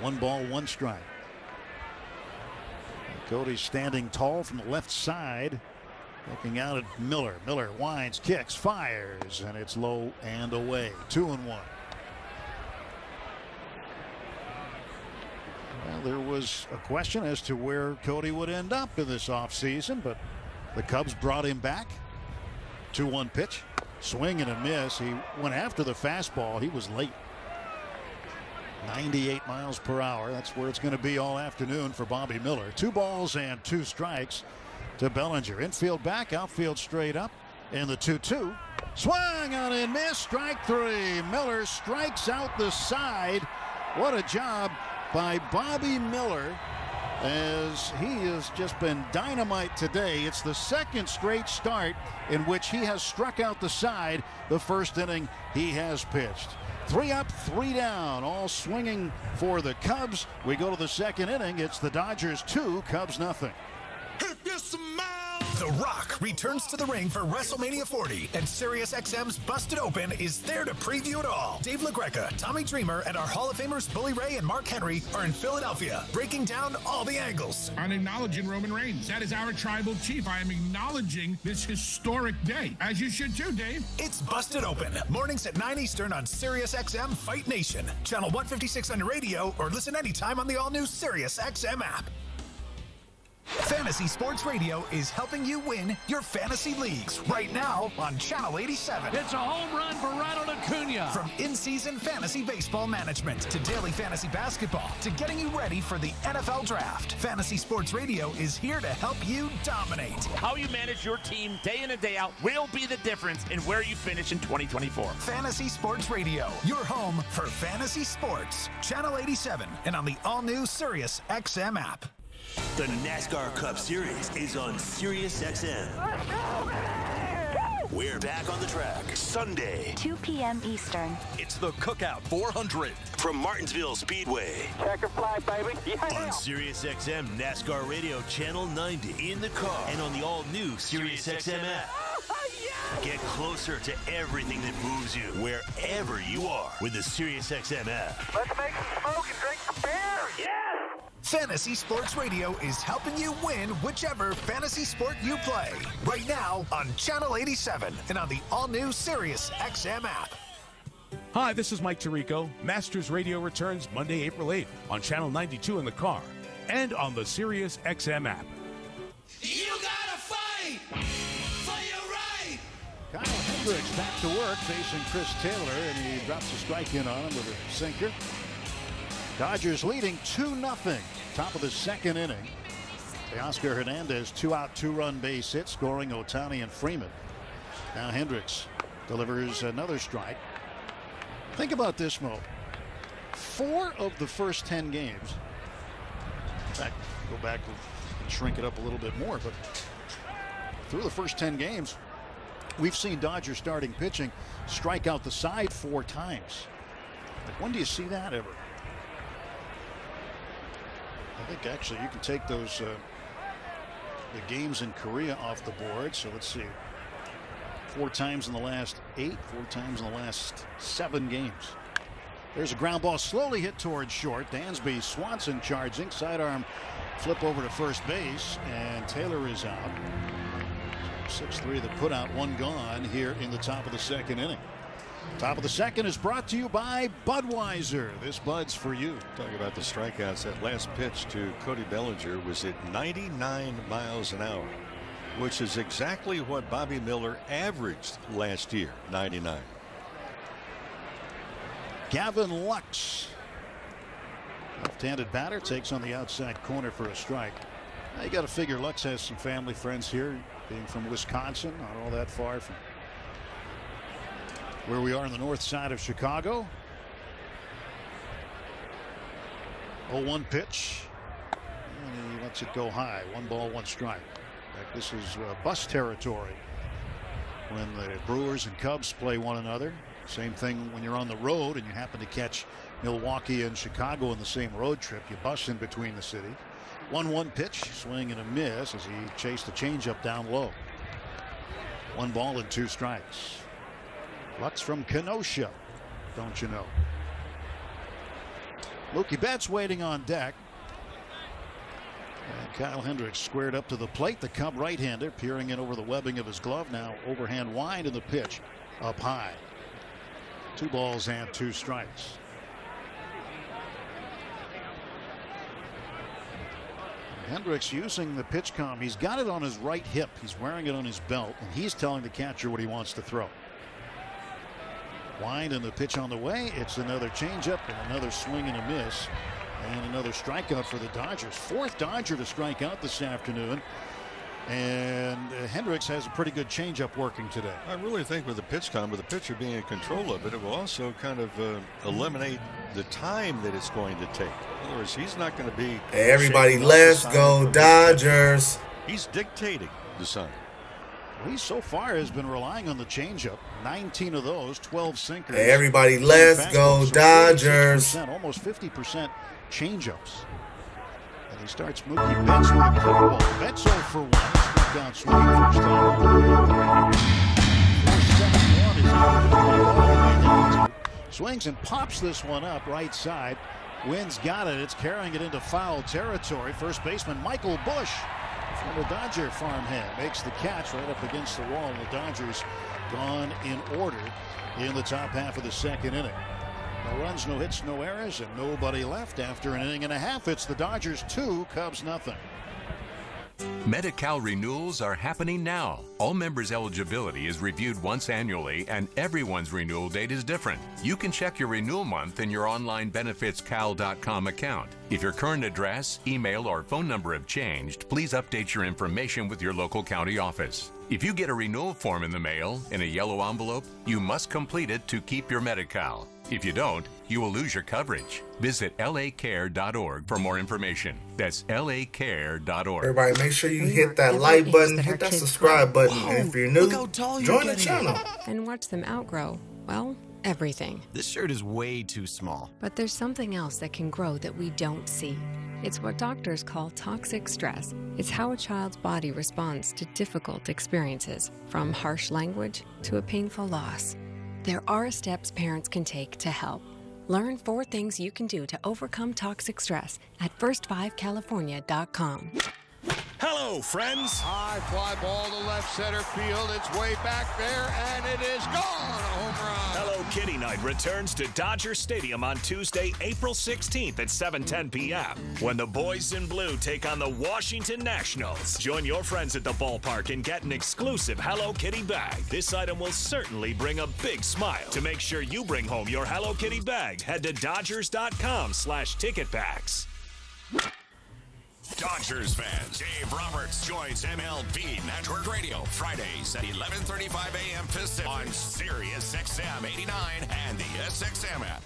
One ball, one strike. Cody's standing tall from the left side. Looking out at Miller. Miller winds, kicks, fires, and it's low and away. Two and one. Well, there was a question as to where Cody would end up in this offseason, but the Cubs brought him back. 2 1 pitch. Swing and a miss. He went after the fastball. He was late. 98 miles per hour. That's where it's going to be all afternoon for Bobby Miller. Two balls and two strikes to Bellinger. Infield back, outfield straight up. And the 2 2. Swung on and miss. Strike three. Miller strikes out the side. What a job by Bobby Miller as he has just been dynamite today. It's the second straight start in which he has struck out the side the first inning he has pitched. Three up, three down, all swinging for the Cubs. We go to the second inning. It's the Dodgers two, Cubs nothing. The Rock returns to the ring for WrestleMania 40, and SiriusXM's Busted Open is there to preview it all. Dave LaGreca, Tommy Dreamer, and our Hall of Famers Bully Ray and Mark Henry are in Philadelphia, breaking down all the angles. I'm acknowledging Roman Reigns. That is our tribal chief. I am acknowledging this historic day, as you should too, Dave. It's Busted Open, mornings at 9 Eastern on SiriusXM Fight Nation, channel 156 on your radio, or listen anytime on the all-new SiriusXM app. Fantasy Sports Radio is helping you win your fantasy leagues right now on Channel 87. It's a home run for Ronald Acuna. From in-season fantasy baseball management to daily fantasy basketball to getting you ready for the NFL Draft, Fantasy Sports Radio is here to help you dominate. How you manage your team day in and day out will be the difference in where you finish in 2024. Fantasy Sports Radio, your home for fantasy sports. Channel 87 and on the all-new Sirius XM app. The NASCAR Cup Series is on SiriusXM. We're back on the track Sunday. 2 p.m. Eastern. It's the Cookout 400 from Martinsville Speedway. Checker flag, baby. Yeah. On SiriusXM NASCAR Radio Channel 90 in the car and on the all-new SiriusXM app. [LAUGHS] Get closer to everything that moves you wherever you are with the SiriusXM app. Let's make some smoke and drink some beer. Yeah. Fantasy Sports Radio is helping you win whichever fantasy sport you play. Right now on Channel 87 and on the all-new Sirius XM app. Hi, this is Mike Tirico. Masters Radio returns Monday, April 8th on Channel 92 in the car and on the Sirius XM app. You gotta fight for your right. Kyle Hendricks back to work facing Chris Taylor, and he drops a strike in on him with a sinker. Dodgers leading 2 0. Top of the second inning. Oscar Hernandez, two out, two run base hit, scoring Ohtani and Freeman. Now Hendricks delivers another strike. Think about this, Mo. Four of the first 10 games. In fact, go back and shrink it up a little bit more, but through the first 10 games, we've seen Dodgers starting pitching strike out the side four times. Like, When do you see that ever? I think actually you can take those uh, the games in Korea off the board. So let's see. Four times in the last eight, four times in the last seven games. There's a ground ball slowly hit towards short. Dansby Swanson charging. Sidearm flip over to first base. And Taylor is out. 6-3 the put out one gone here in the top of the second inning. Top of the second is brought to you by Budweiser. This Bud's for you. Talking about the strikeouts. That last pitch to Cody Bellinger was at 99 miles an hour, which is exactly what Bobby Miller averaged last year 99. Gavin Lux. Left-handed batter takes on the outside corner for a strike. Now you got to figure Lux has some family friends here, being from Wisconsin, not all that far from where we are on the north side of Chicago. 0-1 pitch. And he lets it go high. One ball, one strike. This is uh, bus territory when the Brewers and Cubs play one another. Same thing when you're on the road and you happen to catch Milwaukee and Chicago in the same road trip. You bus in between the city. 1-1 pitch, swing and a miss as he chased the changeup down low. One ball and two strikes. Lux from Kenosha, don't you know? Mookie Betts waiting on deck. And Kyle Hendricks squared up to the plate. The Cub right-hander peering in over the webbing of his glove now. Overhand wide in the pitch up high. Two balls and two strikes. Hendricks using the PitchCom. He's got it on his right hip. He's wearing it on his belt, and he's telling the catcher what he wants to throw. Wind and the pitch on the way. It's another changeup and another swing and a miss. And another strikeout for the Dodgers. Fourth Dodger to strike out this afternoon. And uh, Hendricks has a pretty good changeup working today. I really think with the PitchCom, with the pitcher being in control of it, it will also kind of uh, eliminate the time that it's going to take. In other words, he's not going to be. Hey, everybody, let's go Dodgers. He's dictating the sign. He so far has been relying on the changeup. 19 of those, 12 sinkers. Hey, everybody, let's go Dodgers. Almost 50% changeups. And he starts Mookie Betts with a curveball. Betts 0 for 1. Struck out swinging first time. Swings and pops this one up right side. Wynn's got it. It's carrying it into foul territory. First baseman Michael Busch former Dodger farmhand makes the catch right up against the wall. The Dodgers gone in order in the top half of the second inning. No runs, no hits, no errors, and nobody left after an inning and a half. It's the Dodgers two, Cubs nothing. Medi-Cal renewals are happening now. All members' eligibility is reviewed once annually, and everyone's renewal date is different. You can check your renewal month in your online benefitscal.com account. If your current address, email, or phone number have changed, please update your information with your local county office. If you get a renewal form in the mail in a yellow envelope, you must complete it to keep your Medi-Cal. If you don't, you will lose your coverage. Visit lacare.org for more information. That's lacare.org. Everybody, make sure you hit that like button, hit that subscribe button, and if you're new, join the channel. And watch them outgrow, well, everything. This shirt is way too small. But there's something else that can grow that we don't see. It's what doctors call toxic stress. It's how a child's body responds to difficult experiences, from harsh language to a painful loss. There are steps parents can take to help. Learn four things you can do to overcome toxic stress at first5california.com. Hello, friends. High fly ball to left center field. It's way back there, and it is gone. A home run. Hello Kitty Night returns to Dodger Stadium on Tuesday, April 16th at 7:10 p.m. when the boys in blue take on the Washington Nationals. Join your friends at the ballpark and get an exclusive Hello Kitty bag. This item will certainly bring a big smile. To make sure you bring home your Hello Kitty bag, head to dodgers.com/ticketpacks. Dodgers fans, Dave Roberts joins MLB Network Radio Fridays at 11:35 a.m. Pacific on Sirius XM 89 and the SXM app.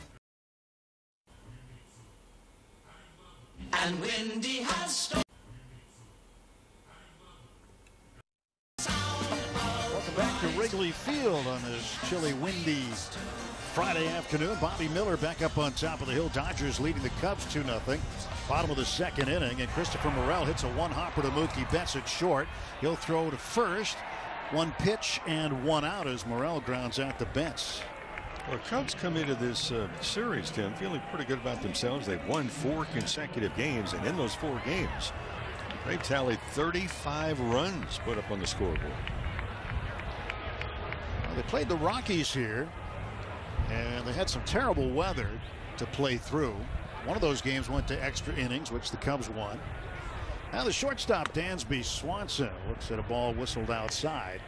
And Wendy has Welcome back to Wrigley Field on this chilly, windy Friday afternoon. Bobby Miller back up on top of the hill. Dodgers leading the Cubs 2 0. Bottom of the second inning, and Christopher Morel hits a one hopper to Mookie Betts at short. He'll throw to first. One pitch and one out as Morel grounds out the Betts. Well, Cubs come into this uh, series, Tim, feeling pretty good about themselves. They've won four consecutive games, and in those four games, they've tallied 35 runs put up on the scoreboard. Well, they played the Rockies here, and they had some terrible weather to play through. One of those games went to extra innings, which the Cubs won. Now the shortstop, Dansby Swanson, looks at a ball whistled outside.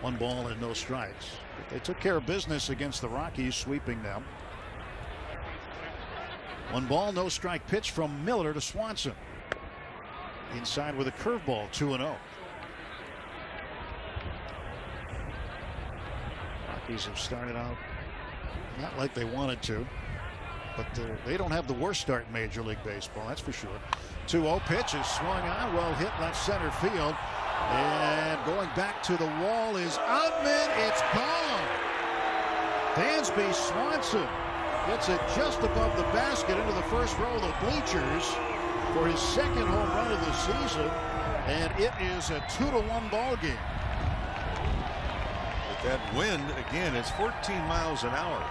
One ball and no strikes. But they took care of business against the Rockies, sweeping them. One ball, no strike pitch from Miller to Swanson. Inside with a curveball, 2 0. Rockies have started out not like they wanted to, but they don't have the worst start in Major League Baseball, that's for sure. 2 0 pitch is swung on, well hit left center field. And going back to the wall is Outman. It's gone. Dansby Swanson gets it just above the basket into the first row of the bleachers for his second home run of the season. And it is a two to one ball game. With that wind, again, it's 14 miles an hour.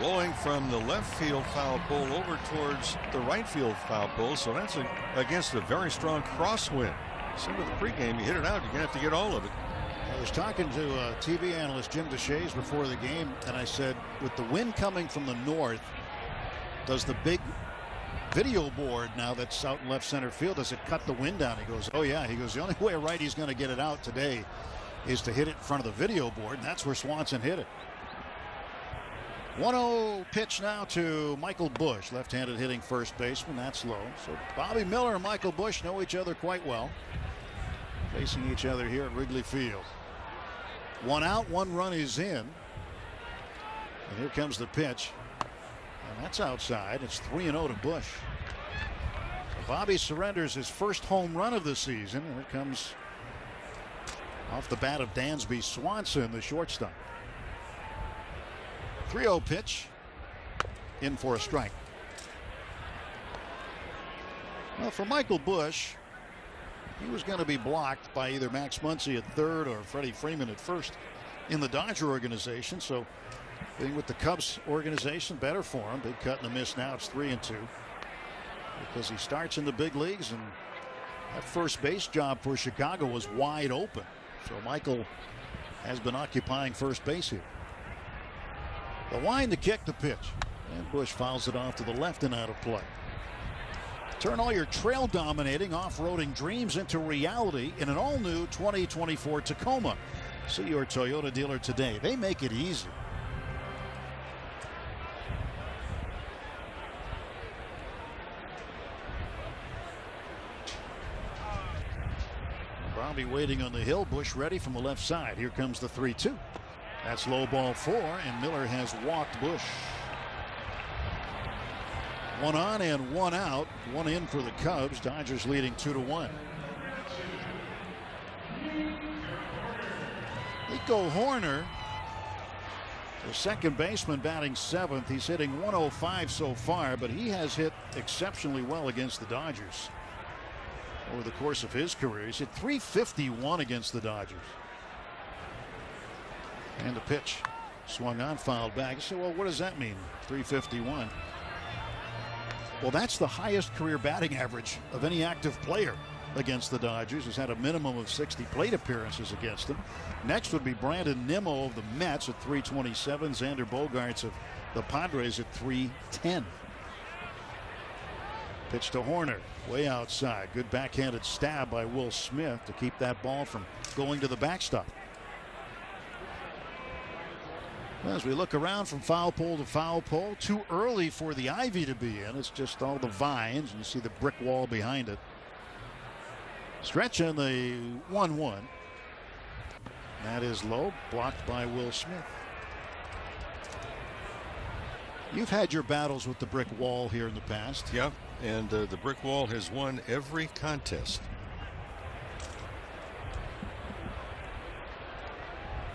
Blowing from the left field foul pole over towards the right field foul pole. So that's a, against a very strong crosswind. Some of the pregame, you hit it out, you're to have to get all of it. I was talking to uh, TV analyst Jim Deshaies before the game, and I said, with the wind coming from the north, does the big video board now that's out in left center field, does it cut the wind down? He goes, oh yeah. He goes, the only way a righty's going to get it out today is to hit it in front of the video board, and that's where Swanson hit it. 1-0 pitch now to Michael Busch, left-handed hitting first baseman. That's low. So Bobby Miller and Michael Busch know each other quite well facing each other here at Wrigley Field. One out, one run is in. And here comes the pitch. And that's outside. It's 3 0 to Busch. Bobby surrenders his first home run of the season. And it comes off the bat of Dansby Swanson, the shortstop. 3 0 pitch. In for a strike. Well, for Michael Busch, he was going to be blocked by either Max Muncy at third or Freddie Freeman at first in the Dodger organization. So being with the Cubs organization, better for him. Big cut and a miss now. It's three and two because he starts in the big leagues and that first base job for Chicago was wide open. So Michael has been occupying first base here. The line to kick the pitch. And Busch fouls it off to the left and out of play. Turn all your trail dominating off-roading dreams into reality in an all-new 2024 Tacoma. See your Toyota dealer today. They make it easy. Bobby waiting on the hill. Busch ready from the left side. Here comes the 3-2. That's low ball four, and Miller has walked Busch. One on and one out. One in for the Cubs. Dodgers leading two to one. Nico Hoerner, the second baseman batting seventh. He's hitting 105 so far, but he has hit exceptionally well against the Dodgers over the course of his career. He's hit 351 against the Dodgers. And the pitch swung on, fouled back. Say, well, what does that mean? 351. Well, that's the highest career batting average of any active player against the Dodgers. Has had a minimum of 60 plate appearances against them. Next would be Brandon Nimmo of the Mets at 327. Xander Bogaerts of the Padres at 310. Pitch to Hoerner, way outside. Good backhanded stab by Will Smith to keep that ball from going to the backstop. As we look around from foul pole to foul pole, too early for the ivy to be in. It's just all the vines, and you see the brick wall behind it. Stretch in the 1 1. That is low, blocked by Will Smith. You've had your battles with the brick wall here in the past. Yep, and uh, the brick wall has won every contest.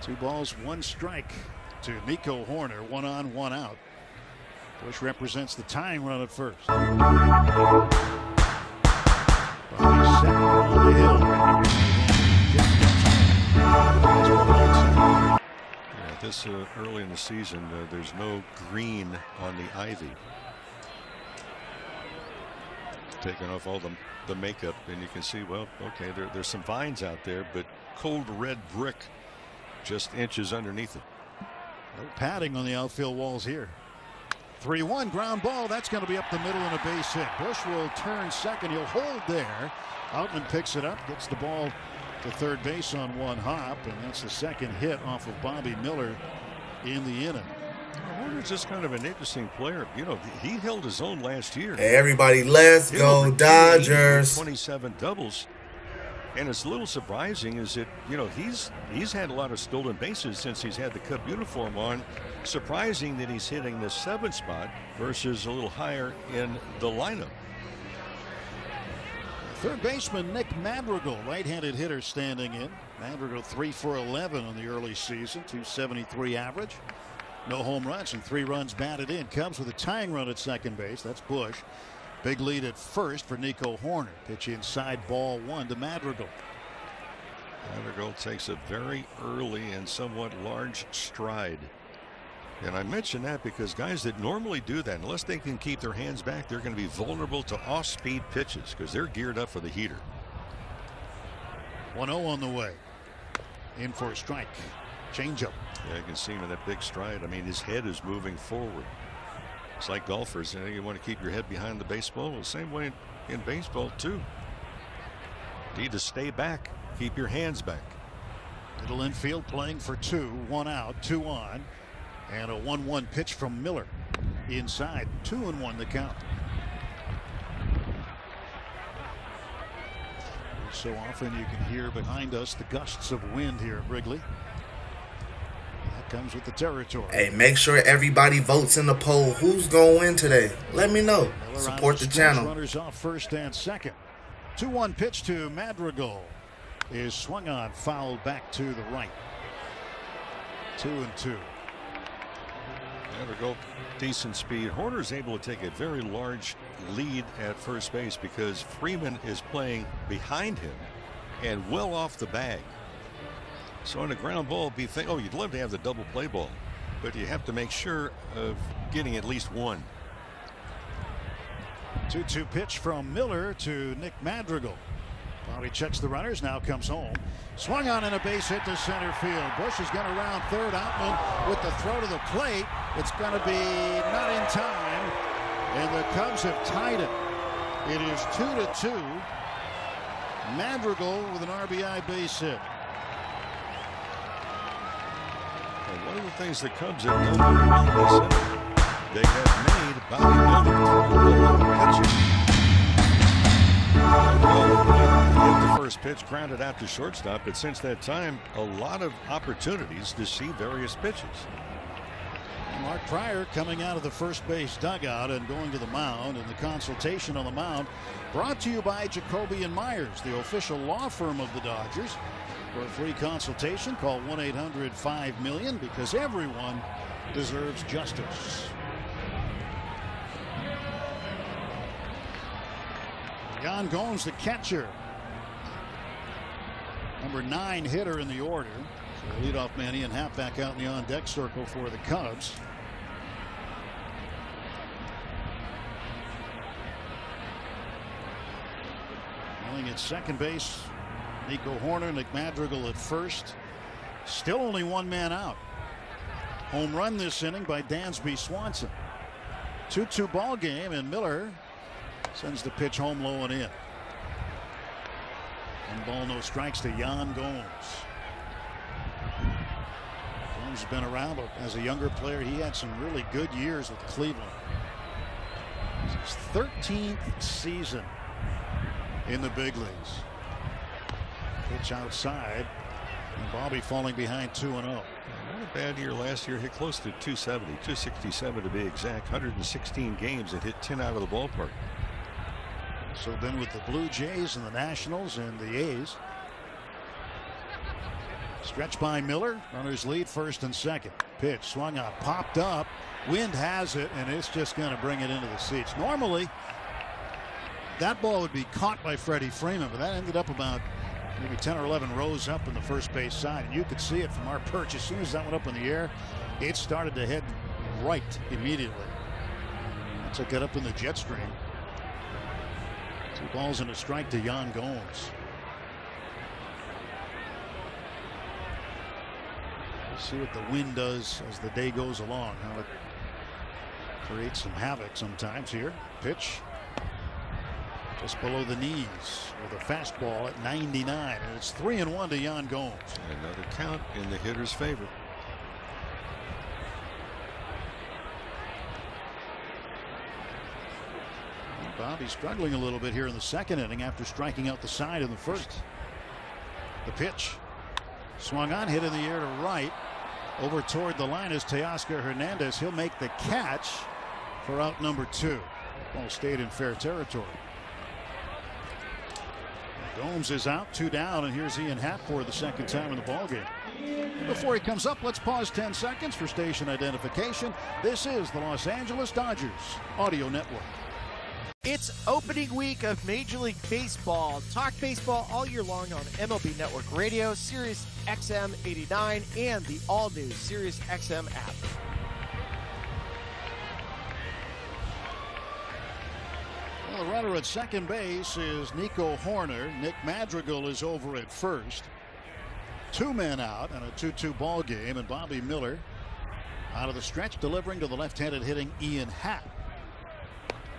Two balls, one strike to Nico Hoerner, One on, one out. Busch represents the tying run at first. Yeah, this uh, early in the season, uh, there's no green on the ivy. Taking off all the, the makeup, and you can see, well, okay, there, there's some vines out there, but cold red brick just inches underneath it. No padding on the outfield walls here. 3 1 ground ball. That's going to be up the middle and a base hit. Busch will turn second. He'll hold there. Outman picks it up, gets the ball to third base on one hop, and that's the second hit off of Bobby Miller in the inning. Hoerner's just kind of an interesting player. You know, he held his own last year. Hey, everybody, let's go Dodgers. 27 doubles. And it's a little surprising is that, you know, he's he's had a lot of stolen bases since he's had the Cub uniform on. Surprising that he's hitting the seventh spot versus a little higher in the lineup. Third baseman Nick Madrigal, right-handed hitter standing in. Madrigal 3 for 11 on the early season, 273 average. No home runs and three runs batted in. Cubs with a tying run at second base. That's Busch. Big lead at first for Nico Hoerner. Pitch inside ball one to Madrigal. Madrigal takes a very early and somewhat large stride. And I mention that because guys that normally do that, unless they can keep their hands back, they're going to be vulnerable to off speed pitches because they're geared up for the heater. 1 0 on the way. In for a strike. Changeup. Yeah, you can see him in that big stride. I mean, his head is moving forward. It's like golfers. You, know, you want to keep your head behind the baseball. The same way in baseball, too. You need to stay back, keep your hands back. Middle infield playing for two. One out, two on. And a 1 1 pitch from Miller. Inside, two and one the count. So often you can hear behind us the gusts of wind here at Wrigley. That comes with the territory. Hey, make sure everybody votes in the poll. Who's going to win today? Let me know. Miller Support the channel. Runners off first and second. 2 1 pitch to Madrigal is swung on, fouled back to the right. Two and two. Madrigal, decent speed. Hoerner's able to take a very large lead at first base because Freeman is playing behind him and well off the bag. So on a ground ball, be think, oh, you'd love to have the double play ball, but you have to make sure of getting at least one. 2 2 pitch from Miller to Nick Madrigal. Bobby checks the runners, now comes home. Swung on in a base hit to center field. Busch is going to round third. Outman with the throw to the plate. It's going to be not in time. And the Cubs have tied it. It is 2 to 2. Madrigal with an RBI base hit. And one of the things the Cubs have done this inning, they have made Bobby Miller a lot of the first pitch, grounded out to shortstop, but since that time, a lot of opportunities to see various pitches. Mark Prior coming out of the first base dugout and going to the mound and the consultation on the mound brought to you by Jacoby and Meyers, the official law firm of the Dodgers. For a free consultation, call 1-800-5-million because everyone deserves justice. Yan Gomes, the catcher. Number nine hitter in the order. So leadoff man Ian Happ back out in the on deck circle for the Cubs. Playing at second base, Nico Hoerner, Nick Madrigal at first. Still only one man out. Home run this inning by Dansby Swanson. 2-2 ball game and Miller sends the pitch home low and in. One ball no strikes to Yan Gomes. Gomes has been around as a younger player. He had some really good years with Cleveland. His 13th season in the big leagues. Pitch outside. And Bobby falling behind 2 0. Not a bad year last year. Hit close to 270, 267 to be exact. 116 games and hit 10 out of the ballpark. So then with the Blue Jays and the Nationals and the A's. Stretch by Miller. Runners lead first and second. Pitch swung out, popped up. Wind has it, and it's just going to bring it into the seats. Normally, that ball would be caught by Freddie Freeman, but that ended up about maybe 10 or 11 rows up in the first base side. And you could see it from our perch. As soon as that went up in the air, it started to head right immediately. That's a get up in the jet stream. Two balls and a strike to Yan Gomes. see what the wind does as the day goes along. How it creates some havoc sometimes here. Pitch just below the knees with a fastball at 99 and it's three and one to Yan Gomes. Another count in the hitter's favor. Bobby struggling a little bit here in the second inning after striking out the side in the first. The pitch swung on hit in the air to right over toward the line is Teoscar Hernandez. He'll make the catch for out number two. Ball stayed in fair territory. Gomes is out, two down, and here's Ian Happ for the second time in the ballgame. Before he comes up, let's pause 10 seconds for station identification. This is the Los Angeles Dodgers Audio Network. It's opening week of Major League Baseball. Talk baseball all year long on MLB Network Radio, Sirius XM 89, and the all new Sirius XM app. The runner at second base is Nico Hoerner. Nick Madrigal is over at first. Two men out and a 2 2 ball game, and Bobby Miller out of the stretch, delivering to the left handed hitting Ian Happ.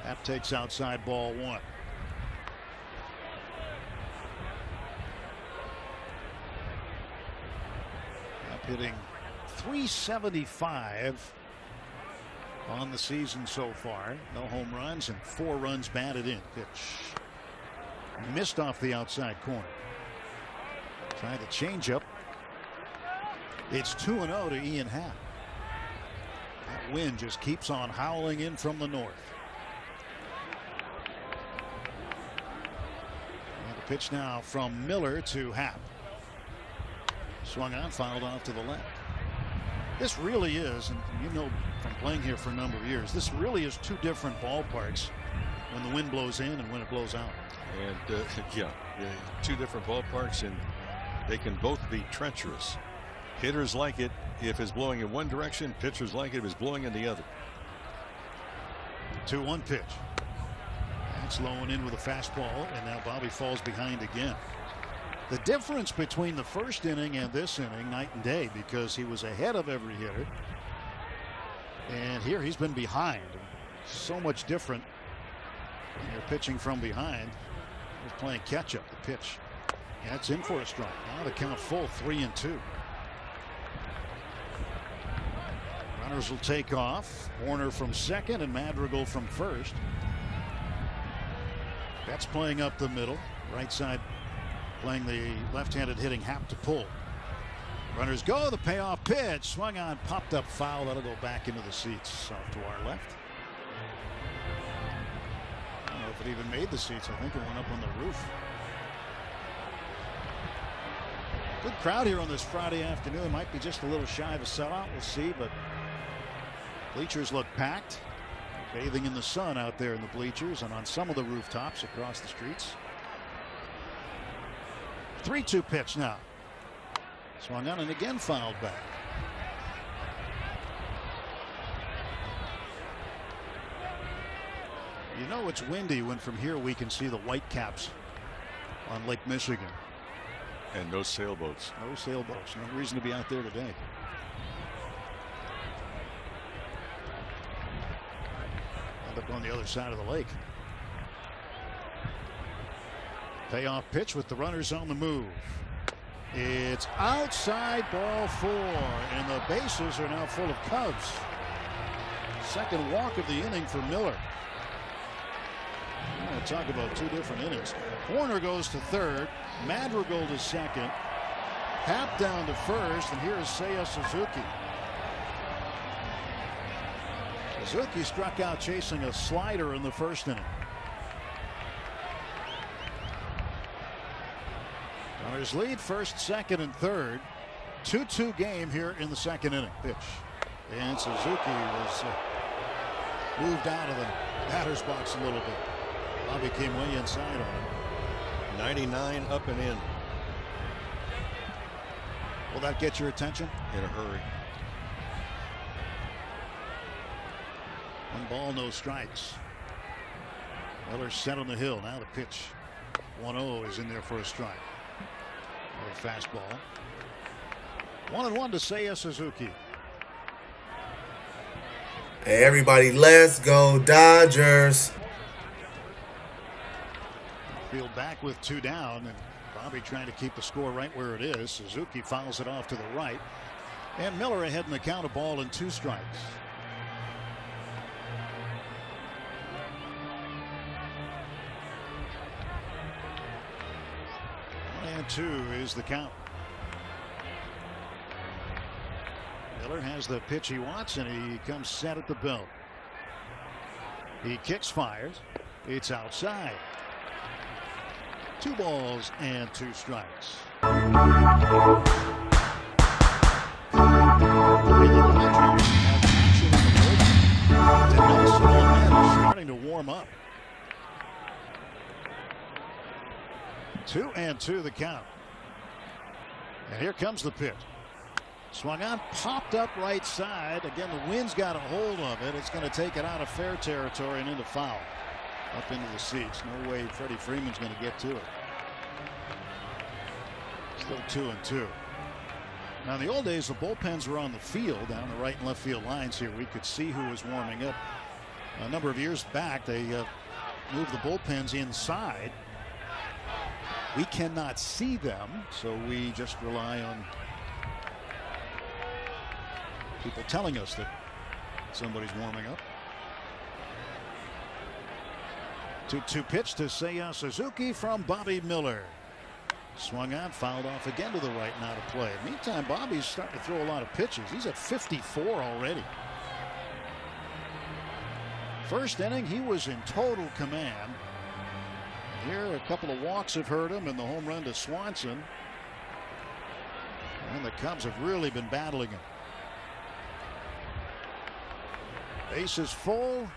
Happ takes outside ball one. Happ hitting 375 on the season so far. No home runs and four runs batted in. Pitch missed off the outside corner. Trying to change up. It's 2 0 to Ian Happ. That wind just keeps on howling in from the north. And the pitch now from Miller to Happ. Swung on, fouled off to the left. This really is, and you know from playing here for a number of years, this really is two different ballparks when the wind blows in and when it blows out. And uh, [LAUGHS] yeah, yeah, two different ballparks, and they can both be treacherous. Hitters like it if it's blowing in one direction, pitchers like it if it's blowing in the other. 2 1 pitch. That's low and in with a fastball, and now Bobby falls behind again. The difference between the first inning and this inning, night and day, because he was ahead of every hitter. And here he's been behind. So much different when you're pitching from behind. He's playing catch up. The pitch. That's in for a strike. Now the count full, three and two. Runners will take off. Hoerner from second and Madrigal from first. That's playing up the middle. Right side playing the left-handed hitting Happ to pull. Runners go. The payoff pitch swung on, popped up foul. That'll go back into the seats off to our left. I don't know if it even made the seats. I think it went up on the roof. Good crowd here on this Friday afternoon. Might be just a little shy of a sellout. We'll see, but bleachers look packed. Bathing in the sun out there in the bleachers and on some of the rooftops across the streets. 3 2 pitch now. Swung on and again fouled back. You know it's windy when from here we can see the Whitecaps on Lake Michigan. And no sailboats. No sailboats. No reason to be out there today. End up on the other side of the lake. Payoff pitch with the runners on the move. It's outside ball four, and the bases are now full of Cubs. Second walk of the inning for Miller. I want to talk about two different innings. Hoerner goes to third, Madrigal to second, Happ down to first, and here is Seiya Suzuki. Suzuki struck out chasing a slider in the first inning. Runners lead first, second, and third. 2-2 game here in the second inning. Pitch. And Suzuki was uh, moved out of the batter's box a little bit. Bobby came way inside on him. 99 up and in. Will that get your attention? In a hurry. One ball, no strikes. Miller set on the hill. Now the pitch. 1-0 is in there for a strike. Another fastball. One and one to Seiya Suzuki. Hey, everybody, let's go Dodgers. Field back with two down, and Bobby trying to keep the score right where it is. Suzuki fouls it off to the right. And Miller ahead in the count, a ball and two strikes. And two is the count. Miller has the pitch he wants, and he comes set at the belt. He kicks, fires. It's outside. Two balls and two strikes. Starting to warm up. Two and two the count. And here comes the pitch. Swung on, popped up right side. Again, the wind's got a hold of it. It's going to take it out of fair territory and into foul. Up into the seats. No way Freddie Freeman's going to get to it. Still two and two. Now, in the old days, the bullpens were on the field down the right and left field lines here. We could see who was warming up. A number of years back, they uh, moved the bullpens inside. We cannot see them, so we just rely on people telling us that somebody's warming up. 2 2 pitch to Seiya Suzuki from Bobby Miller. Swung on, fouled off again to the right, and out of play. Meantime, Bobby's starting to throw a lot of pitches. He's at 54 already. First inning, he was in total command. Here, a couple of walks have hurt him, and the home run to Swanson. And the Cubs have really been battling him. Bases full.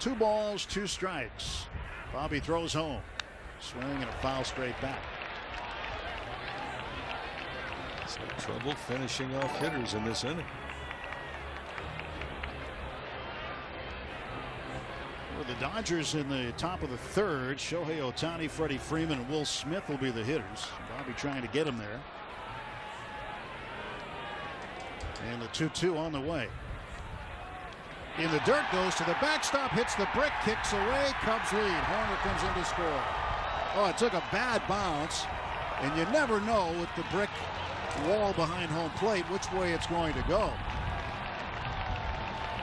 Two balls, two strikes. Bobby throws home. Swing and a foul straight back. Some trouble finishing off hitters in this inning. For the Dodgers in the top of the third, Shohei Ohtani, Freddie Freeman, and Will Smith will be the hitters. Bobby trying to get him there. And the 2 2 on the way. In the dirt, goes to the backstop, hits the brick, kicks away. Cubs lead. Hoerner comes in to score. Oh, it took a bad bounce, and you never know with the brick wall behind home plate which way it's going to go.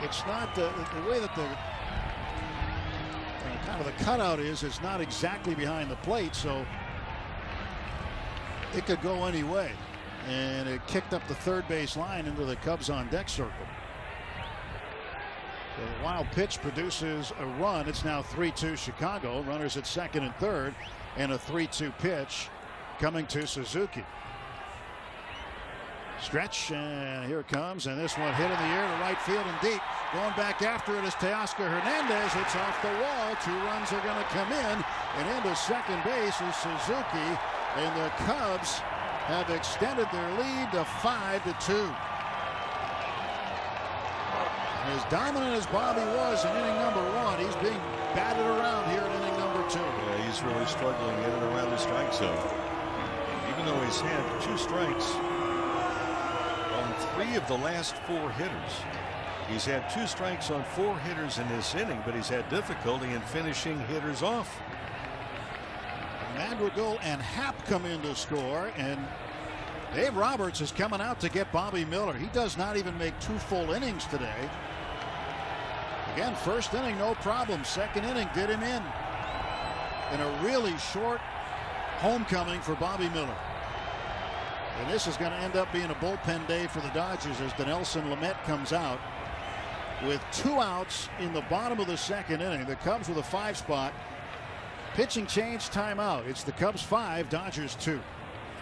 It's not the, the way that the kind of the cutout is. It's not exactly behind the plate, so it could go any way. And it kicked up the third base line into the Cubs on deck circle. The wild pitch produces a run. It's now 3-2 Chicago. Runners at second and third, and a 3-2 pitch coming to Suzuki. Stretch, and here it comes, and this one hit in the air to right field and deep. Going back after it is Teoscar Hernandez. It's off the wall. Two runs are going to come in, and into second base is Suzuki, and the Cubs have extended their lead to five to two. As dominant as Bobby was in inning number one, he's being batted around here in inning number two. Yeah, he's really struggling in and around the strike zone. Even though he's had two strikes three of the last four hitters. He's had two strikes on four hitters in this inning, but he's had difficulty in finishing hitters off. Madrigal and Happ come in to score, and Dave Roberts is coming out to get Bobby Miller. He does not even make two full innings today. Again, first inning, no problem. Second inning did him in. In a really short homecoming for Bobby Miller. And this is going to end up being a bullpen day for the Dodgers as Dinelson Lamet comes out with two outs in the bottom of the second inning. The Cubs with a five spot. Pitching change timeout. It's the Cubs five, Dodgers two.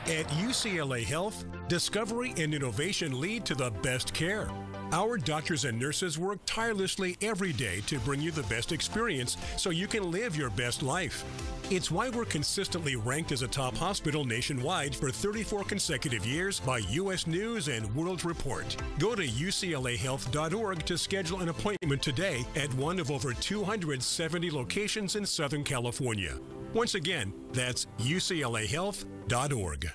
At UCLA Health, discovery and innovation lead to the best care. Our doctors and nurses work tirelessly every day to bring you the best experience so you can live your best life. It's why we're consistently ranked as a top hospital nationwide for 34 consecutive years by U.S. News and World Report. Go to uclahealth.org to schedule an appointment today at one of over 270 locations in Southern California. Once again, that's uclahealth.org.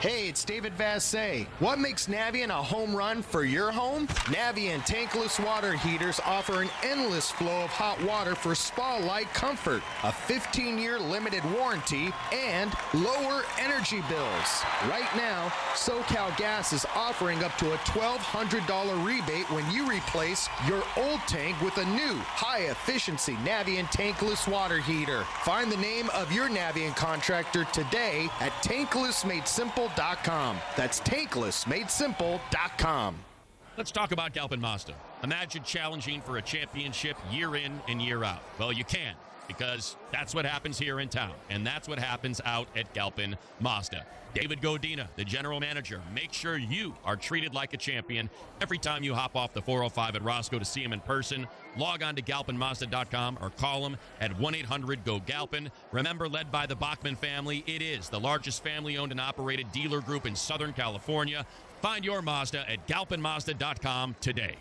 Hey, it's David Vassegh. What makes Navien a home run for your home? Navien tankless water heaters offer an endless flow of hot water for spa-like comfort, a 15-year limited warranty, and lower energy bills. Right now, SoCal Gas is offering up to a $1,200 rebate when you replace your old tank with a new high-efficiency Navien tankless water heater. Find the name of your Navien contractor today at tanklessmadesimple.com. That's tanklessmadesimple.com. Let's talk about Galpin Mazda. Imagine challenging for a championship year in and year out. Well, you can because that's what happens here in town, and that's what happens out at Galpin Mazda. David Godina, the general manager, make sure you are treated like a champion every time you hop off the 405 at Roscoe to see him in person. Log on to galpinmazda.com or call him at 1 800 GO GALPIN. Remember, led by the Boeckmann family, it is the largest family owned and operated dealer group in Southern California. Find your Mazda at galpinmazda.com today.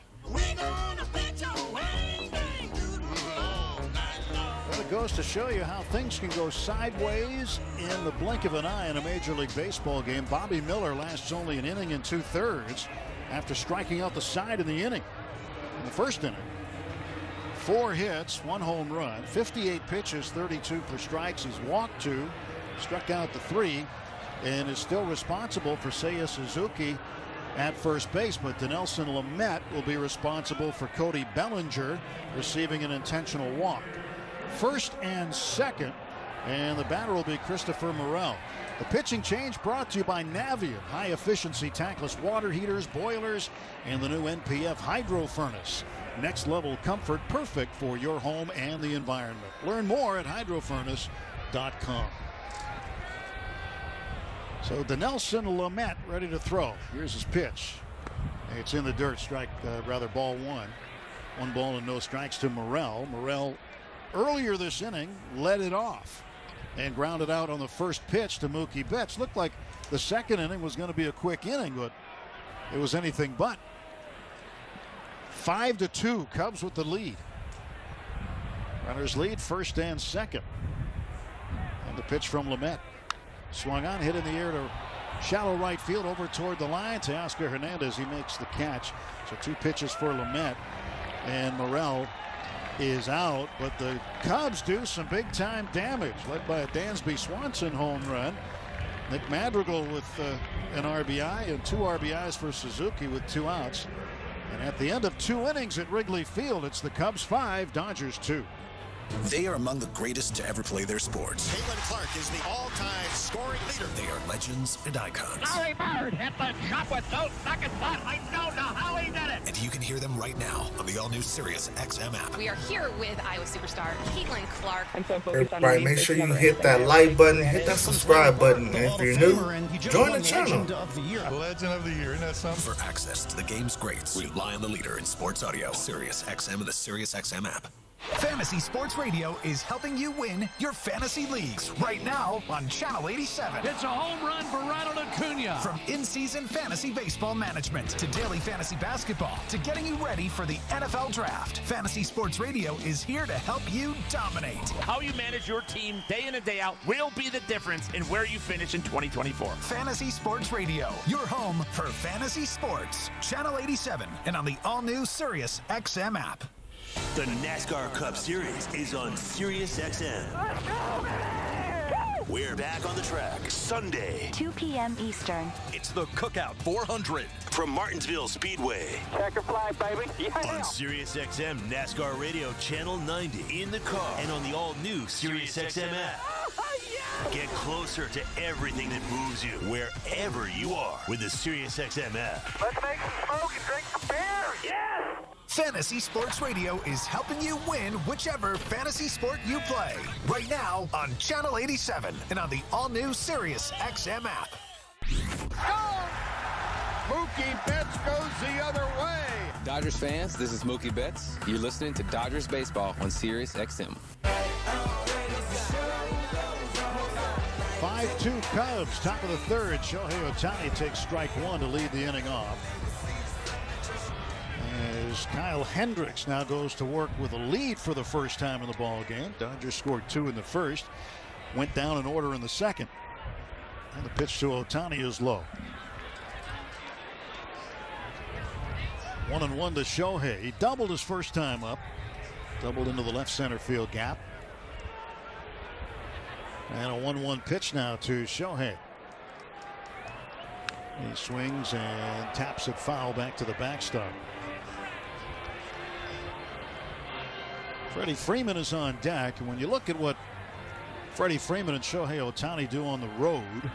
Well, it goes to show you how things can go sideways in the blink of an eye in a Major League Baseball game. Bobby Miller lasts only an inning and two thirds after striking out the side in the inning. In the first inning, four hits, one home run, 58 pitches, 32 for strikes. He's walked two, struck out the three, and is still responsible for Seiya Suzuki at first base, but Dinelson Lamet will be responsible for Cody Bellinger receiving an intentional walk. First and second, and the batter will be Christopher Morel. The pitching change brought to you by Navien, high efficiency tankless water heaters, boilers, and the new NPF hydro furnace. Next level comfort, perfect for your home and the environment. Learn more at hydrofurnace.com. So Dinelson Lamet ready to throw. Here's his pitch. It's in the dirt. Strike, uh, rather, ball one. One ball and no strikes to Morel. Morel earlier this inning led it off and grounded out on the first pitch to Mookie Betts. Looked like the second inning was going to be a quick inning, but it was anything but. Five to two, Cubs with the lead. Runners lead first and second. And the pitch from Lamet. Swung on, hit in the air to shallow right field over toward the line to Oscar Hernandez. He makes the catch. So two pitches for Lamet. And Morel is out, but the Cubs do some big time damage, led by a Dansby Swanson home run. Nick Madrigal with uh, an RBI and two RBIs for Suzuki with two outs. And at the end of two innings at Wrigley Field, it's the Cubs five, Dodgers two. They are among the greatest to ever play their sports. Caitlin Clark is the all-time scoring leader. They are legends and icons. Larry Bird hit the shot with no second thought. I don't know how now the all-new Sirius XM app. We are here with Iowa superstar Caitlin Clark. I'm so Everybody, make sure you hit that like button, hit that subscribe button, and if you're new, join the channel. Legend of the year, isn't that something? For access to the game's greats, rely on the leader in sports audio, Sirius XM and the Sirius XM app. Fantasy Sports Radio is helping you win your fantasy leagues right now on Channel 87. It's a home run for Ronald Acuna. From in-season fantasy baseball management to daily fantasy basketball to getting you ready for the NFL draft, Fantasy Sports Radio is here to help you dominate. How you manage your team day in and day out will be the difference in where you finish in 2024. Fantasy Sports Radio, your home for fantasy sports. Channel 87 and on the all-new Sirius XM app. The NASCAR Cup Series is on Sirius XM. We're back on the track Sunday. 2 p.m. Eastern. It's the Cookout 400 from Martinsville Speedway. Checker flag, baby. Yeah. On Sirius XM NASCAR Radio Channel 90 in the car and on the all-new Sirius XM app. Oh, Get closer to everything that moves you wherever you are with the Sirius XM app. Let's make some smoke and drink some beer. Yes. Fantasy Sports Radio is helping you win whichever fantasy sport you play. Right now on Channel 87 and on the all-new Sirius XM app. gone. Mookie Betts goes the other way. Dodgers fans, this is Mookie Betts. You're listening to Dodgers Baseball on Sirius XM. 5-2 Cubs, top of the third. Shohei Ohtani takes strike one to lead the inning off. As Kyle Hendricks now goes to work with a lead for the first time in the ball game. Dodgers scored two in the first, went down in order in the second. And the pitch to Ohtani is low. One and one to Shohei. He doubled his first time up, doubled into the left center field gap. And a 1 1 pitch now to Shohei. He swings and taps it foul back to the backstop. Freddie Freeman is on deck. And when you look at what Freddie Freeman and Shohei Ohtani do on the road,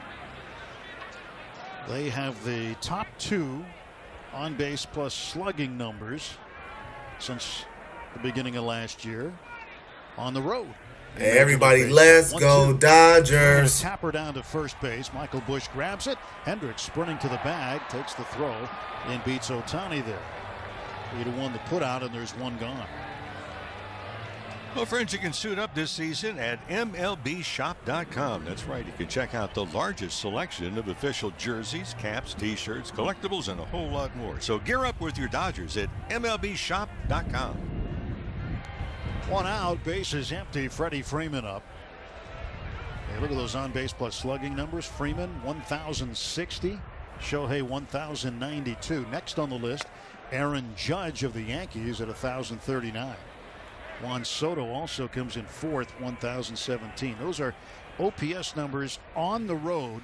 they have the top two on base plus slugging numbers since the beginning of last year on the road. Hey, everybody, let's One, go two. Dodgers. Tapper down to first base. Michael Busch grabs it. Hendricks sprinting to the bag, takes the throw, and beats Ohtani there. Three to one the put out, and there's one gone. Well, friends, you can suit up this season at MLBShop.com. That's right. You can check out the largest selection of official jerseys, caps, t-shirts, collectibles, and a whole lot more. So gear up with your Dodgers at MLBShop.com. One out, base is empty. Freddie Freeman up. Hey, look at those on base plus slugging numbers. Freeman 1,060. Shohei 1,092. Next on the list, Aaron Judge of the Yankees at 1,039. Juan Soto also comes in fourth, 1,017. Those are OPS numbers on the road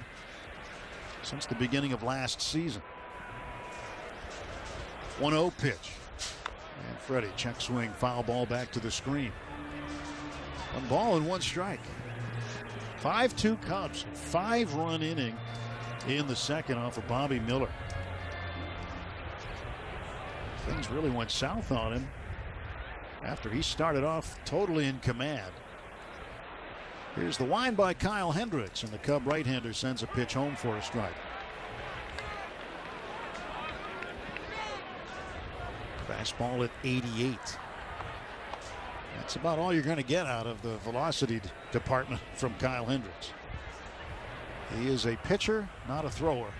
since the beginning of last season. 1 0 pitch. And Freddie check swing, foul ball back to the screen. One ball and one strike. 5 2 Cubs. Five run inning in the second off of Bobby Miller. Things really went south on him after he started off totally in command. Here's the wind by Kyle Hendricks, and the Cub right hander sends a pitch home for a strike. Fastball at 88. That's about all you're going to get out of the velocity department from Kyle Hendricks. He is a pitcher, not a thrower.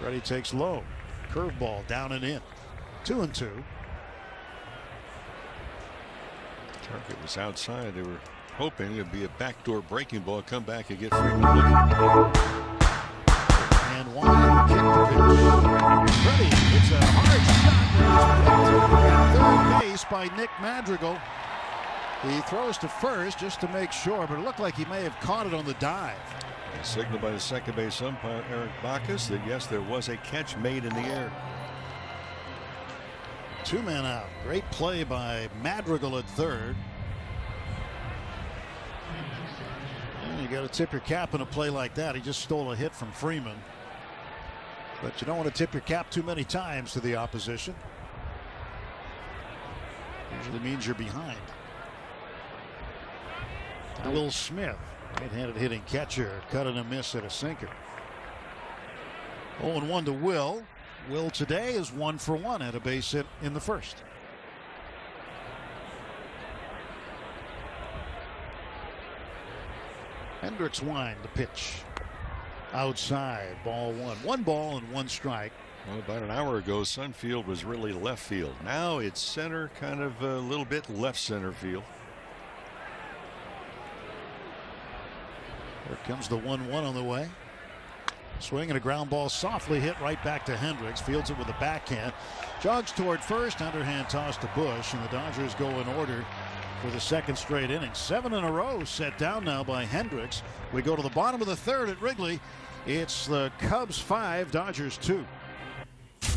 Freddie takes low. Curveball down and in. Two and two. Target was outside. They were hoping it'd be a backdoor breaking ball. Come back and get Freeman looking. And wide kick the pitch. Freddie hits a hard shot. Third base by Nick Madrigal. He throws to first just to make sure, but it looked like he may have caught it on the dive. A signal by the second base umpire Eric Bacchus that yes, there was a catch made in the air. Two men out. Great play by Madrigal at third. You got to tip your cap in a play like that. He just stole a hit from Freeman. But you don't want to tip your cap too many times to the opposition. Usually means you're behind. Will Smith, right-handed hitting catcher, cut and a miss at a sinker. 0 1 to Will. Will today is one for one at a base hit in the first. Hendricks wind the pitch. Outside, ball one. One ball and one strike. Well, about an hour ago, Sunfield was really left field. Now it's center, kind of a little bit left center field. Here comes the 1 1 on the way. Swing and a ground ball softly hit right back to Hendricks. Fields it with a backhand. Jogs toward first. Underhand toss to Busch. And the Dodgers go in order for the second straight inning. Seven in a row set down now by Hendricks. We go to the bottom of the third at Wrigley. It's the Cubs five, Dodgers two.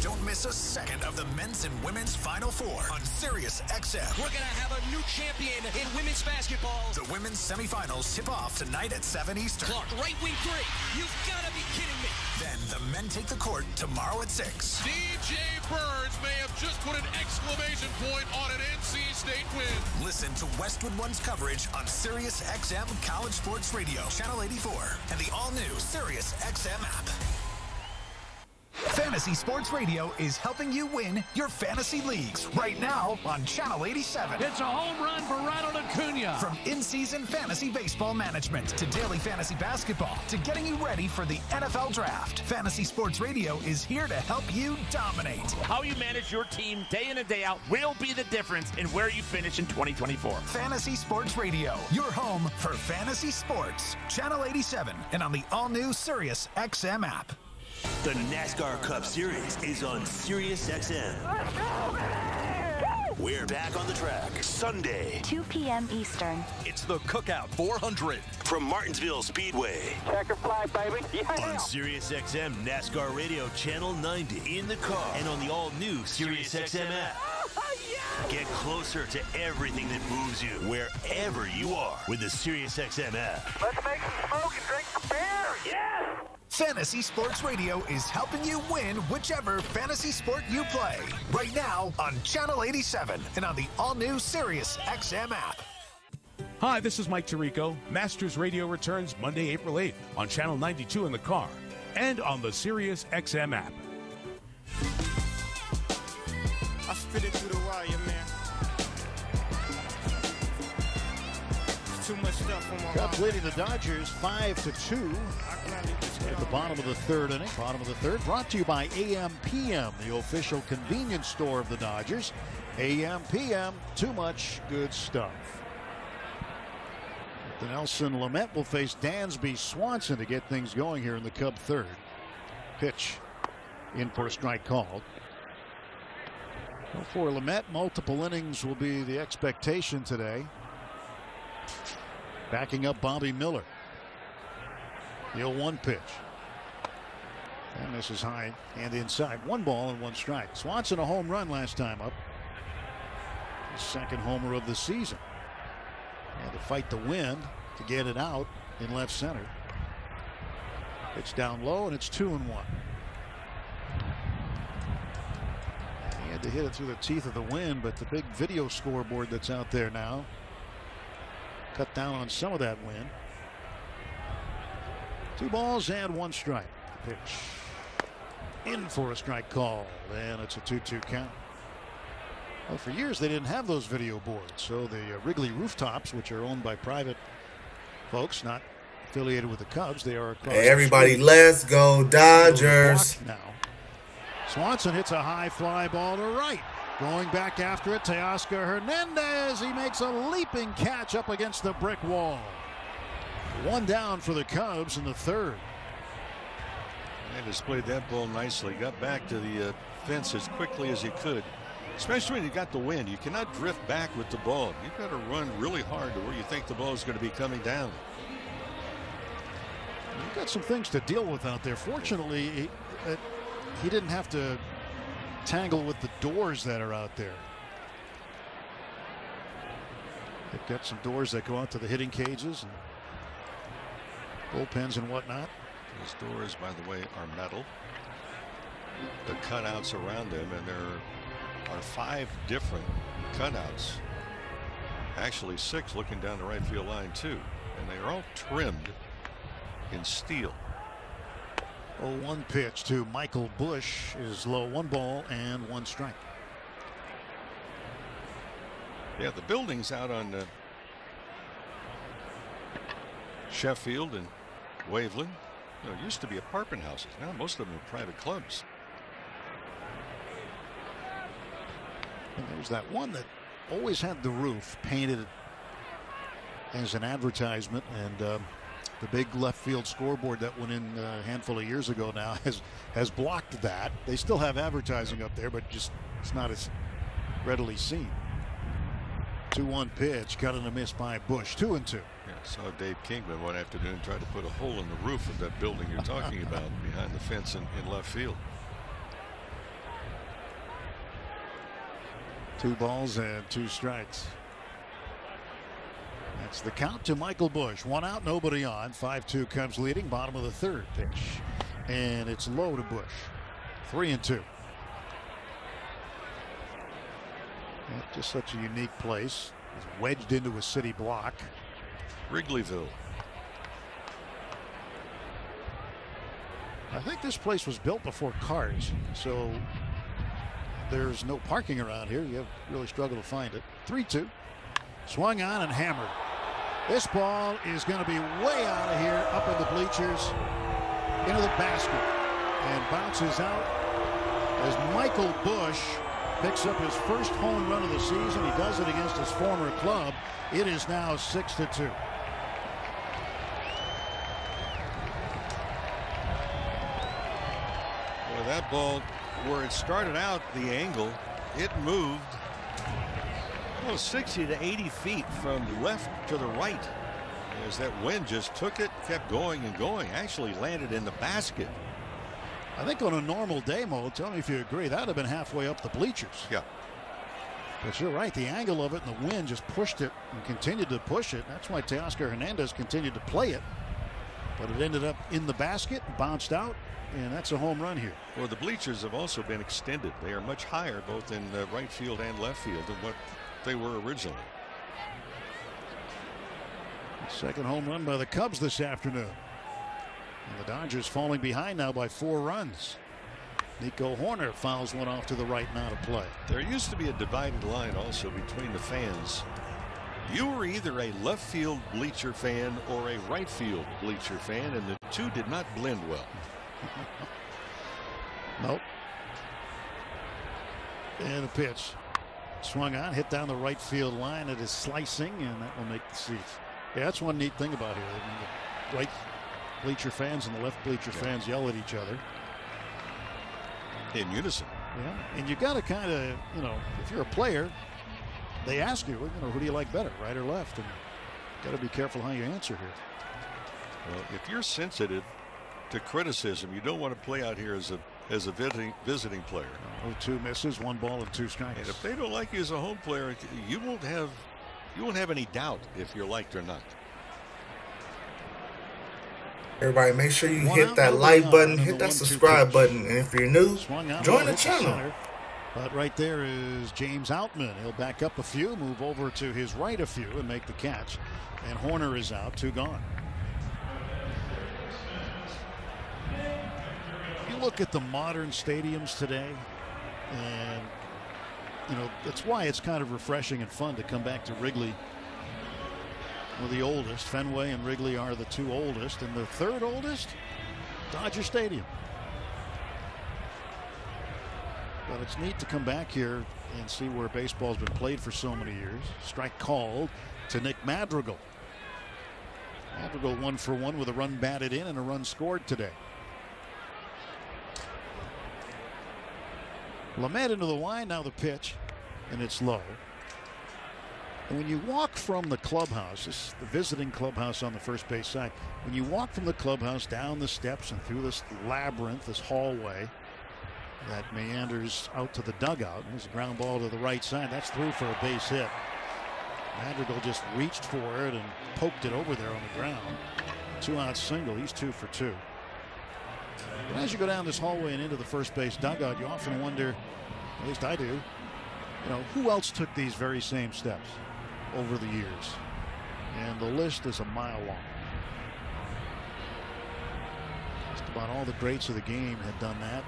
Don't miss a second of the men's and women's Final Four on Sirius XM. We're going to have a new champion in women's basketball. The women's semifinals tip off tonight at 7 Eastern. Clark, right wing three. You've got to be kidding me. Then the men take the court tomorrow at 6. DJ Burns may have just put an exclamation point on an NC State win. Listen to Westwood One's coverage on Sirius XM College Sports Radio, Channel 84, and the all-new Sirius XM app. Fantasy Sports Radio is helping you win your fantasy leagues right now on Channel 87. It's a home run for Ronald Acuna. From in-season fantasy baseball management to daily fantasy basketball to getting you ready for the NFL draft, Fantasy Sports Radio is here to help you dominate. How you manage your team day in and day out will be the difference in where you finish in 2024. Fantasy Sports Radio, your home for fantasy sports. Channel 87 and on the all-new Sirius XM app. The NASCAR Cup Series is on Sirius XM. We're back on the track Sunday. 2 p.m. Eastern. It's the Cookout 400 from Martinsville Speedway. Checker fly, baby. Yeah. On SiriusXM NASCAR Radio Channel 90 in the car and on the all-new SiriusXM app. [LAUGHS] Get closer to everything that moves you wherever you are with the SiriusXM app. Let's make some smoke and drink some beer. Yeah. Fantasy Sports Radio is helping you win whichever fantasy sport you play. Right now on Channel 87 and on the all-new Sirius XM app. Hi, this is Mike Tirico. Masters Radio returns Monday, April 8th on Channel 92 in the car and on the Sirius XM app. I spit it through the wire, Too much stuff on my Cubs leading the Dodgers 5 to 2 at the bottom of the third inning. Bottom of the third brought to you by AM/PM, the official convenience store of the Dodgers. AM/PM, too much good stuff. Dinelson Lamet will face Dansby Swanson to get things going here in the Cub third. Pitch in for a strike called. Well, for Lamet, multiple innings will be the expectation today. Backing up Bobby Miller. The 0-1 pitch. And this is high and inside. One ball and one strike. Swanson a home run last time up. His second homer of the season. And to fight the wind to get it out in left center. It's down low and it's two and one. He had to hit it through the teeth of the wind, but the big video scoreboard that's out there now cut down on some of that wind. Two balls and one strike. Pitch in for a strike call, and it's a 2-2 count. Well, for years they didn't have those video boards, so the uh, Wrigley rooftops, which are owned by private folks, not affiliated with the Cubs, they are across. Hey, everybody, let's go Dodgers! Now, Swanson hits a high fly ball to right. Going back after it, Teoscar Hernandez. He makes a leaping catch up against the brick wall. One down for the Cubs in the third. And displayed that ball nicely. Got back to the uh, fence as quickly as he could. Especially when you got the wind. You cannot drift back with the ball. You've got to run really hard to where you think the ball is going to be coming down. You've got some things to deal with out there. Fortunately, he, uh, he didn't have to tangle with the doors that are out there. They've got some doors that go out to the hitting cages and bullpens and whatnot. Those doors, by the way, are metal. The cutouts around them, and there are five different cutouts. Actually, six looking down the right field line, too. And they are all trimmed in steel. 0-1 pitch to Michael Busch is low one ball and one strike. Yeah, the buildings out on uh, Sheffield and Waveland you know, used to be apartment houses. Now most of them are private clubs. And there's that one that always had the roof painted as an advertisement and um, the big left field scoreboard that went in uh, a handful of years ago now [LAUGHS] has has blocked that. They still have advertising up there, but just it's not as readily seen. 2-1 pitch, cut and a miss by Busch. Two and two. Yeah, saw Dave Kingman one afternoon try to put a hole in the roof of that building you're talking [LAUGHS] about behind the fence in, in left field. Two balls and two strikes. That's the count to Michael Busch. One out, nobody on. 5-2 comes leading. Bottom of the third pitch. And it's low to Busch. Three and two. just such a unique place. It's wedged into a city block. Wrigleyville. I think this place was built before cars, so there's no parking around here. You have really struggled to find it. 3 2. Swung on and hammered. This ball is going to be way out of here, up in the bleachers, into the basket, and bounces out as Michael Busch picks up his first home run of the season. He does it against his former club. It is now 6 to 2. Well, that ball, where it started out, the angle, it moved oh, 60 to 80 feet from left to the right. As that wind just took it, kept going and going, actually landed in the basket. I think on a normal day, Mo, tell me if you agree, that would have been halfway up the bleachers. Yeah. But you're right, the angle of it and the wind just pushed it and continued to push it. That's why Teoscar Hernandez continued to play it. But it ended up in the basket, bounced out, and that's a home run here. Well, the bleachers have also been extended. They are much higher, both in uh, right field and left field, than what they were originally. Second home run by the Cubs this afternoon. And the Dodgers falling behind now by four runs. Nico Hoerner fouls one off to the right now to play. There used to be a divided line also between the fans. You were either a left field bleacher fan or a right field bleacher fan, and the two did not blend well. [LAUGHS] nope. And a pitch. Swung on, hit down the right field line. It is slicing, and that will make the seats. Yeah, that's one neat thing about here. The right bleacher fans and the left bleacher yeah. fans yell at each other. In unison. Yeah, and you've got to kind of, you know, if you're a player, they ask you, you know, who do you like better, right or left? And got to be careful how you answer here. Well, if you're sensitive to criticism, you don't want to play out here as a as a visiting visiting player. Oh, two misses, one ball and two strikes. And if they don't like you as a home player, you won't have you won't have any doubt if you're liked or not. Everybody, make sure you One hit that like button, hit that subscribe button, and if you're new, join the channel. But right there is James Outman. He'll back up a few, move over to his right a few, and make the catch. And Hoerner is out, two gone. You look at the modern stadiums today, and you know that's why it's kind of refreshing and fun to come back to Wrigley were the oldest. Fenway and Wrigley are the two oldest, and the third oldest, Dodger Stadium. But it's neat to come back here and see where baseball's been played for so many years. Strike called to Nick Madrigal. Madrigal one for one with a run batted in and a run scored today. Lamet into the line now the pitch and it's low. And when you walk from the clubhouse, this is the visiting clubhouse on the first base side, when you walk from the clubhouse down the steps and through this labyrinth, this hallway that meanders out to the dugout, and there's a ground ball to the right side. That's through for a base hit. Madrigal just reached for it and poked it over there on the ground. Two out single. He's two for two. As you go down this hallway and into the first base dugout, you often wonder, at least I do, you know, who else took these very same steps? over the years. And the list is a mile long. Just about all the greats of the game had done that.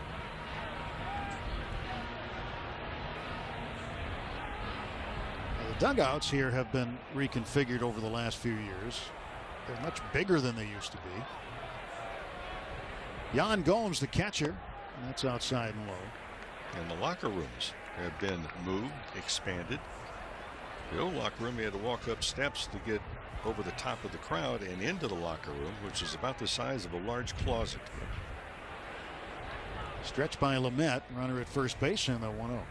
Now, the dugouts here have been reconfigured over the last few years. They're much bigger than they used to be. Yan Gomes, the catcher, And that's outside and low. And the locker rooms have been moved, expanded. The old locker room, you had to walk up steps to get over the top of the crowd and into the locker room, which is about the size of a large closet. Stretched by Lamet, runner at first base, and the 1 0.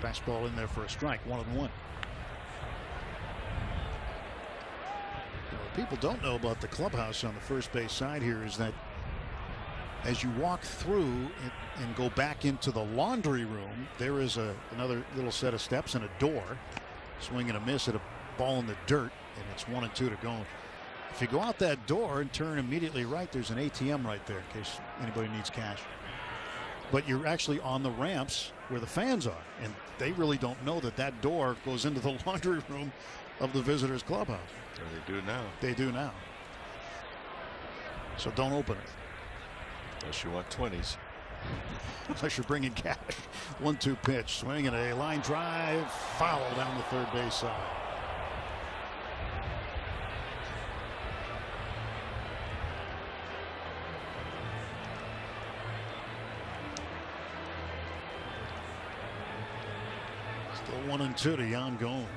Fastball in there for a strike, one and one. what people don't know about the clubhouse on the first base side here is that as you walk through and go back into the laundry room, there is a another little set of steps and a door. Swing and a miss at a ball in the dirt, and it's one and two to go. If you go out that door and turn immediately right, there's an ATM right there in case anybody needs cash. But you're actually on the ramps where the fans are, and they really don't know that that door goes into the [LAUGHS] laundry room of the visitors' clubhouse. They do now. They do now. So don't open it. Unless you want 20s. Unless you're bringing cash. One two pitch. Swing and a line drive. Foul down the third base side. Still one and two to Yan Gomes.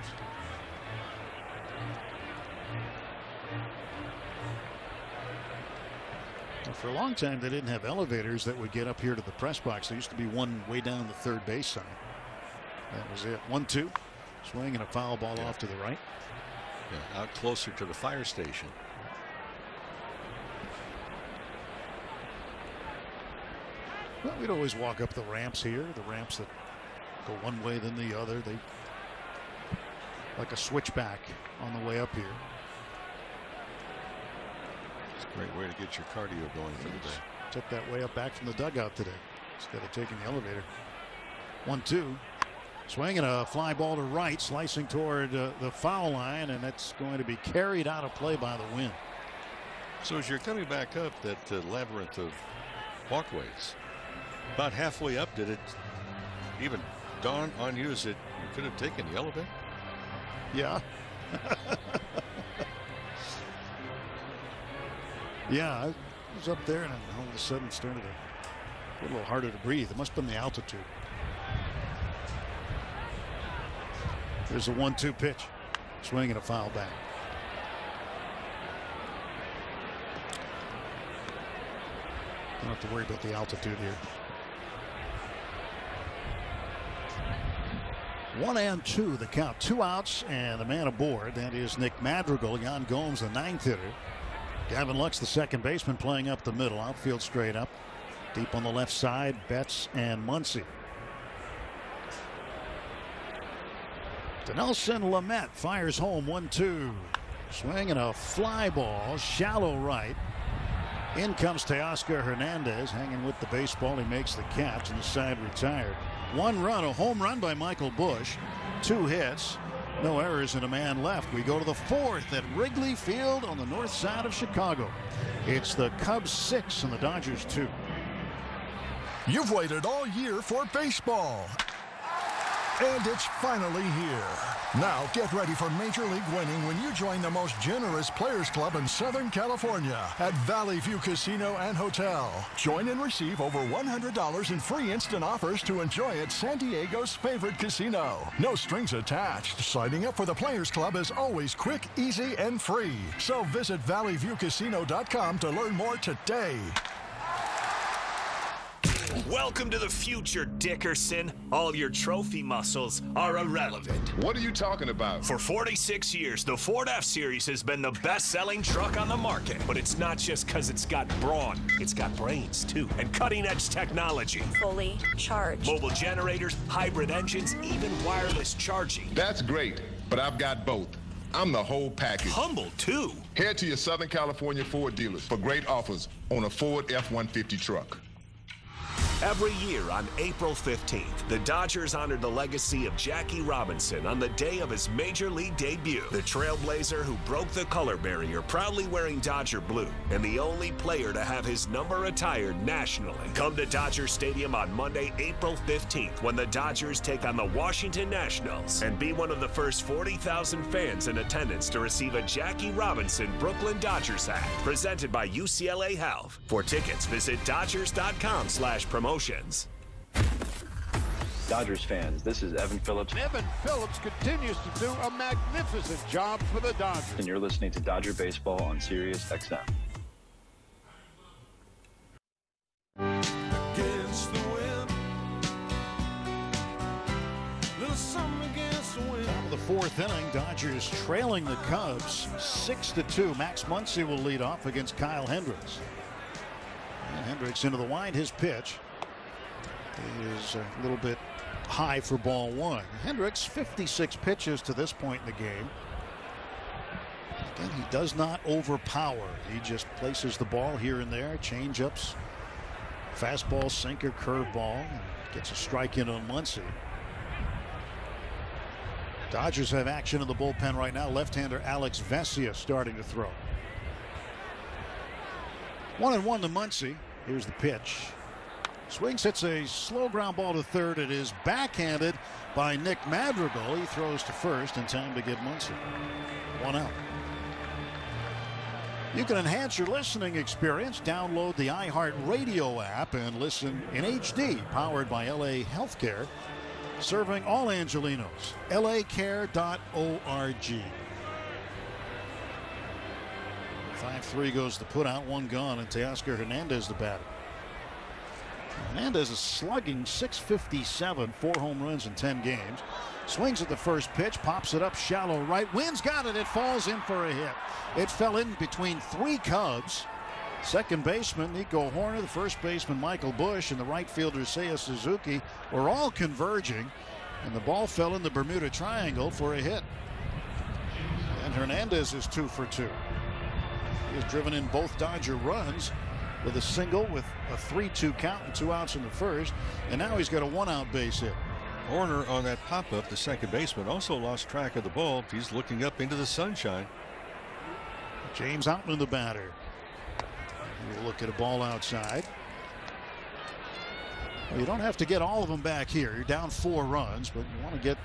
For a long time, they didn't have elevators that would get up here to the press box. There used to be one way down the third base side. That was it. One two. Swing and a foul ball yeah. off to the right. Yeah, out closer to the fire station. Well, we'd always walk up the ramps here, the ramps that go one way then the other. They like a switchback on the way up here. Great way to get your cardio going for the day. Took that way up back from the dugout today instead of taking the elevator. One two. Swinging a fly ball to right, slicing toward uh, the foul line, and that's going to be carried out of play by the wind. So as you're coming back up that uh, labyrinth of walkways, about halfway up, did it even dawn on you as it you could have taken the elevator? Yeah. [LAUGHS] yeah, I was up there and all of a sudden started to get a little harder to breathe. It must have been the altitude. There's a one-two pitch. Swing and a foul back. Don't have to worry about the altitude here. One and two, the count. Two outs and a man aboard. That is Nick Madrigal. Yan Gomes, the ninth hitter. Gavin Lux, the second baseman, playing up the middle. Outfield straight up. Deep on the left side, Betts and Muncy. Dinelson Lamet fires home 1 2. Swing and a fly ball, shallow right. In comes Teoscar Hernandez, hanging with the baseball. He makes the catch, and the side retired. One run, a home run by Michael Busch. Two hits, no errors, and a man left. We go to the fourth at Wrigley Field on the north side of Chicago. It's the Cubs six and the Dodgers two. You've waited all year for baseball. And it's finally here. Now get ready for Major League winning when you join the most generous Players Club in Southern California at Valley View Casino and Hotel. Join and receive over $100 in free instant offers to enjoy at San Diego's favorite casino. No strings attached. Signing up for the Players Club is always quick, easy, and free. So visit valleyviewcasino.com to learn more today. Welcome to the future, Dickerson. All your trophy muscles are irrelevant. What are you talking about? For 46 years, the Ford F Series has been the best selling truck on the market. But it's not just because it's got brawn, it's got brains too, and cutting edge technology. Fully charged. Mobile generators, hybrid engines, even wireless charging. That's great, but I've got both. I'm the whole package. Humble, too. Head to your Southern California Ford dealers for great offers on a Ford F 150 truck. Every year on April 15th, the Dodgers honored the legacy of Jackie Robinson on the day of his major league debut. The trailblazer who broke the color barrier proudly wearing Dodger blue and the only player to have his number retired nationally. Come to Dodger Stadium on Monday, April 15th when the Dodgers take on the Washington Nationals and be one of the first 40,000 fans in attendance to receive a Jackie Robinson Brooklyn Dodgers hat presented by UCLA Health. For tickets, visit dodgers.com slash promotions. Dodgers fans, this is Evan Phillips. Evan Phillips continues to do a magnificent job for the Dodgers. And you're listening to Dodger Baseball on Sirius XM. Against the. The fourth inning, Dodgers trailing the Cubs six to two. Max Muncy will lead off against Kyle Hendricks. And Hendricks into the wind. His pitch is a little bit high for ball one. Hendricks 56 pitches to this point in the game. Again, he does not overpower. He just places the ball here and there, change ups, fastball, sinker, curveball, gets a strike in on Muncy. Dodgers have action in the bullpen right now. Left-hander Alex Vesia starting to throw. One and one to Muncy. Here's the pitch. Swings hits a slow ground ball to third. It is backhanded by Nick Madrigal. He throws to first in time to get Muncy. One out. You can enhance your listening experience. Download the iHeartRadio app and listen in HD, powered by LA Healthcare, serving all Angelenos. LACare.org. 5 3 goes the put out, one gone, and Teoscar Hernandez the batter. Hernandez is slugging 657, four home runs in 10 games. Swings at the first pitch, pops it up shallow right. Wins got it. It falls in for a hit. It fell in between three Cubs. Second baseman Nico Hoerner, the first baseman Michael Busch, and the right fielder Seiya Suzuki were all converging, and the ball fell in the Bermuda Triangle for a hit. And Hernandez is two for two. He has driven in both Dodger runs with a single with a 3-2 count and two outs in the first, and now he's got a one-out base hit. Hoerner on that pop-up, the second baseman, also lost track of the ball. He's looking up into the sunshine. James Outman, the batter. We'll look at a ball outside. Well, you don't have to get all of them back here. You're down four runs, but you want to get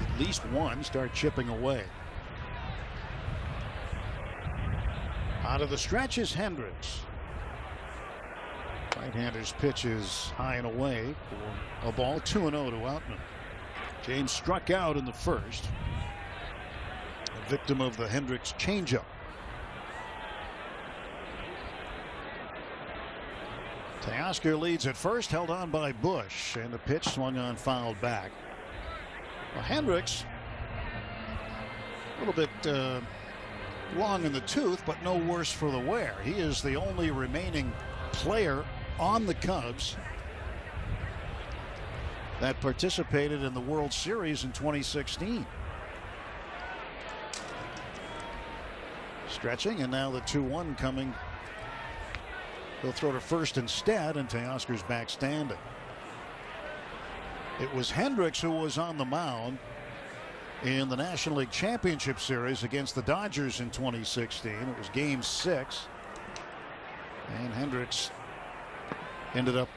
at least one, start chipping away. Out of the stretch is Hendricks. Right-hander's pitch is high and away for a ball 2-0 to Outman. James struck out in the first. A victim of the Hendricks changeup. Teoscar leads at first, held on by Busch, and the pitch swung on fouled back. Well, Hendricks, a little bit uh, long in the tooth, but no worse for the wear. He is the only remaining player on the Cubs that participated in the World Series in 2016. Stretching, and now the 2 1 coming. He'll throw to first instead, and Teoscar's back standing. It was Hendricks who was on the mound in the National League Championship Series against the Dodgers in 2016. It was game six. And Hendricks ended up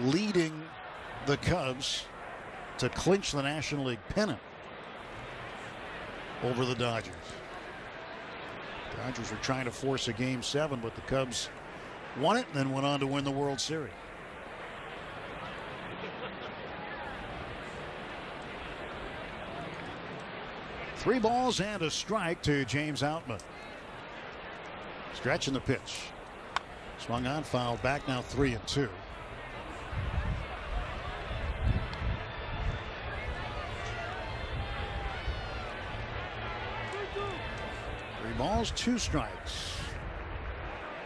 leading the Cubs to clinch the National League pennant over the Dodgers. Dodgers were trying to force a game seven, but the Cubs won it and then went on to win the World Series. Three balls and a strike to James Outman. Stretching the pitch. Swung on, foul back now three and two. Three balls, two strikes.